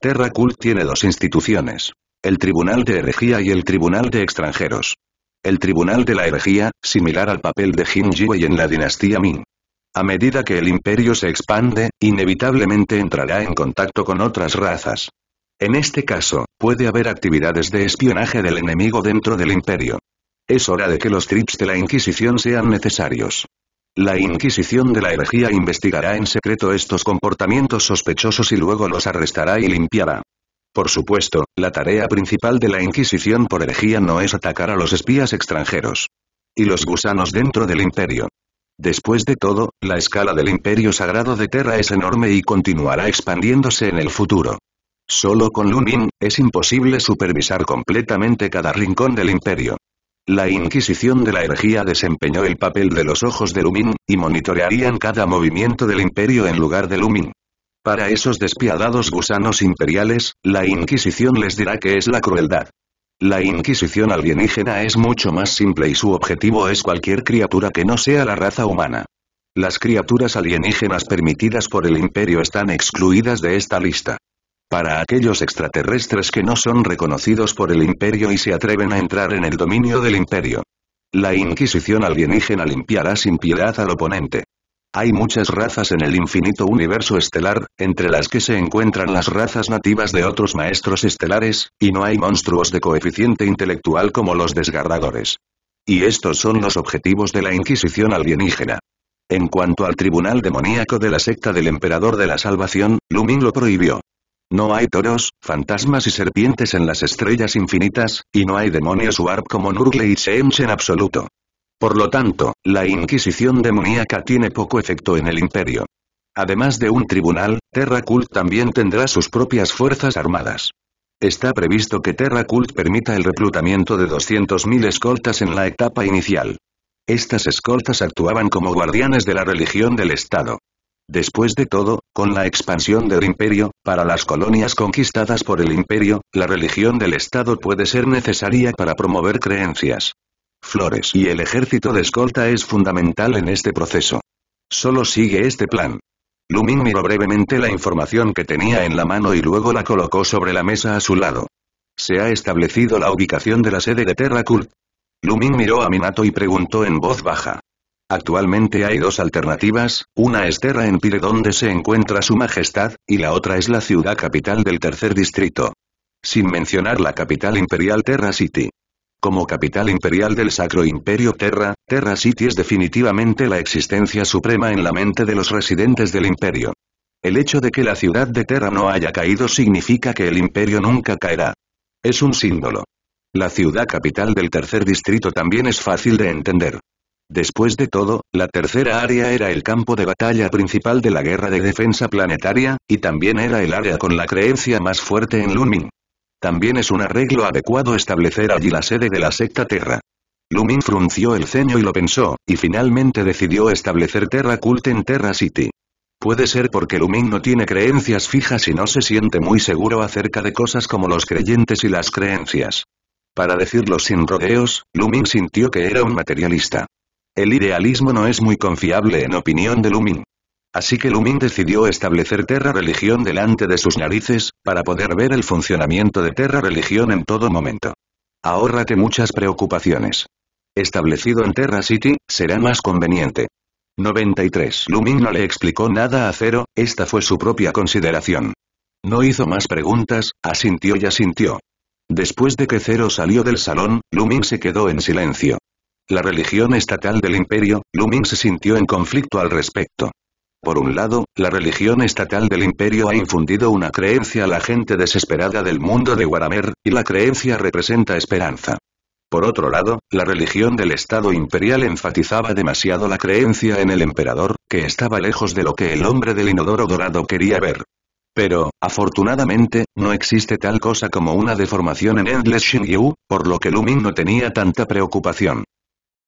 Terra Cult tiene dos instituciones. El Tribunal de Herejía y el Tribunal de Extranjeros. El Tribunal de la Herejía, similar al papel de Jin Jiwei en la dinastía Ming. A medida que el imperio se expande, inevitablemente entrará en contacto con otras razas. En este caso, puede haber actividades de espionaje del enemigo dentro del imperio. Es hora de que los trips de la Inquisición sean necesarios. La Inquisición de la herejía investigará en secreto estos comportamientos sospechosos y luego los arrestará y limpiará. Por supuesto, la tarea principal de la Inquisición por herejía no es atacar a los espías extranjeros. Y los gusanos dentro del imperio. Después de todo, la escala del imperio sagrado de Terra es enorme y continuará expandiéndose en el futuro. Solo con Lumin, es imposible supervisar completamente cada rincón del imperio. La Inquisición de la Herejía desempeñó el papel de los ojos de Lumin, y monitorearían cada movimiento del imperio en lugar de Lumin. Para esos despiadados gusanos imperiales, la Inquisición les dirá que es la crueldad. La Inquisición alienígena es mucho más simple y su objetivo es cualquier criatura que no sea la raza humana. Las criaturas alienígenas permitidas por el imperio están excluidas de esta lista. Para aquellos extraterrestres que no son reconocidos por el imperio y se atreven a entrar en el dominio del imperio. La Inquisición alienígena limpiará sin piedad al oponente. Hay muchas razas en el infinito universo estelar, entre las que se encuentran las razas nativas de otros maestros estelares, y no hay monstruos de coeficiente intelectual como los desgarradores. Y estos son los objetivos de la Inquisición alienígena. En cuanto al tribunal demoníaco de la secta del Emperador de la Salvación, Lumin lo prohibió. No hay toros, fantasmas y serpientes en las estrellas infinitas, y no hay demonios Warp como Nurgle y Seench en absoluto. Por lo tanto, la Inquisición demoníaca tiene poco efecto en el imperio. Además de un tribunal, Terra Cult también tendrá sus propias fuerzas armadas. Está previsto que Terra Cult permita el reclutamiento de 200.000 escoltas en la etapa inicial. Estas escoltas actuaban como guardianes de la religión del Estado. Después de todo, con la expansión del imperio, para las colonias conquistadas por el imperio, la religión del Estado puede ser necesaria para promover creencias. Flores y el ejército de escolta es fundamental en este proceso. Solo sigue este plan. Lumin miró brevemente la información que tenía en la mano y luego la colocó sobre la mesa a su lado. Se ha establecido la ubicación de la sede de Terra Cult. Lumin miró a Minato y preguntó en voz baja. Actualmente hay dos alternativas, una es Terra Empire donde se encuentra su majestad, y la otra es la ciudad capital del tercer distrito. Sin mencionar la capital imperial Terra City. Como capital imperial del Sacro Imperio Terra, Terra City es definitivamente la existencia suprema en la mente de los residentes del imperio. El hecho de que la ciudad de Terra no haya caído significa que el imperio nunca caerá. Es un símbolo. La ciudad capital del tercer distrito también es fácil de entender. Después de todo, la tercera área era el campo de batalla principal de la guerra de defensa planetaria, y también era el área con la creencia más fuerte en Lumin. También es un arreglo adecuado establecer allí la sede de la secta Terra. Lumin frunció el ceño y lo pensó, y finalmente decidió establecer Terra Cult en Terra City. Puede ser porque Lumin no tiene creencias fijas y no se siente muy seguro acerca de cosas como los creyentes y las creencias. Para decirlo sin rodeos, Lumin sintió que era un materialista. El idealismo no es muy confiable en opinión de Lumin. Así que Lumin decidió establecer Terra Religión delante de sus narices, para poder ver el funcionamiento de Terra Religión en todo momento. Ahórrate muchas preocupaciones. Establecido en Terra City, será más conveniente. 93. Lumin no le explicó nada a Cero, esta fue su propia consideración. No hizo más preguntas, asintió y asintió. Después de que Cero salió del salón, Lumin se quedó en silencio. la religión estatal del imperio, Lumin se sintió en conflicto al respecto. Por un lado, la religión estatal del imperio ha infundido una creencia a la gente desesperada del mundo de Waramer, y la creencia representa esperanza. Por otro lado, la religión del Estado imperial enfatizaba demasiado la creencia en el emperador, que estaba lejos de lo que el hombre del inodoro dorado quería ver. Pero, afortunadamente, no existe tal cosa como una deformación en Endless Shinryu, por lo que Lumin no tenía tanta preocupación.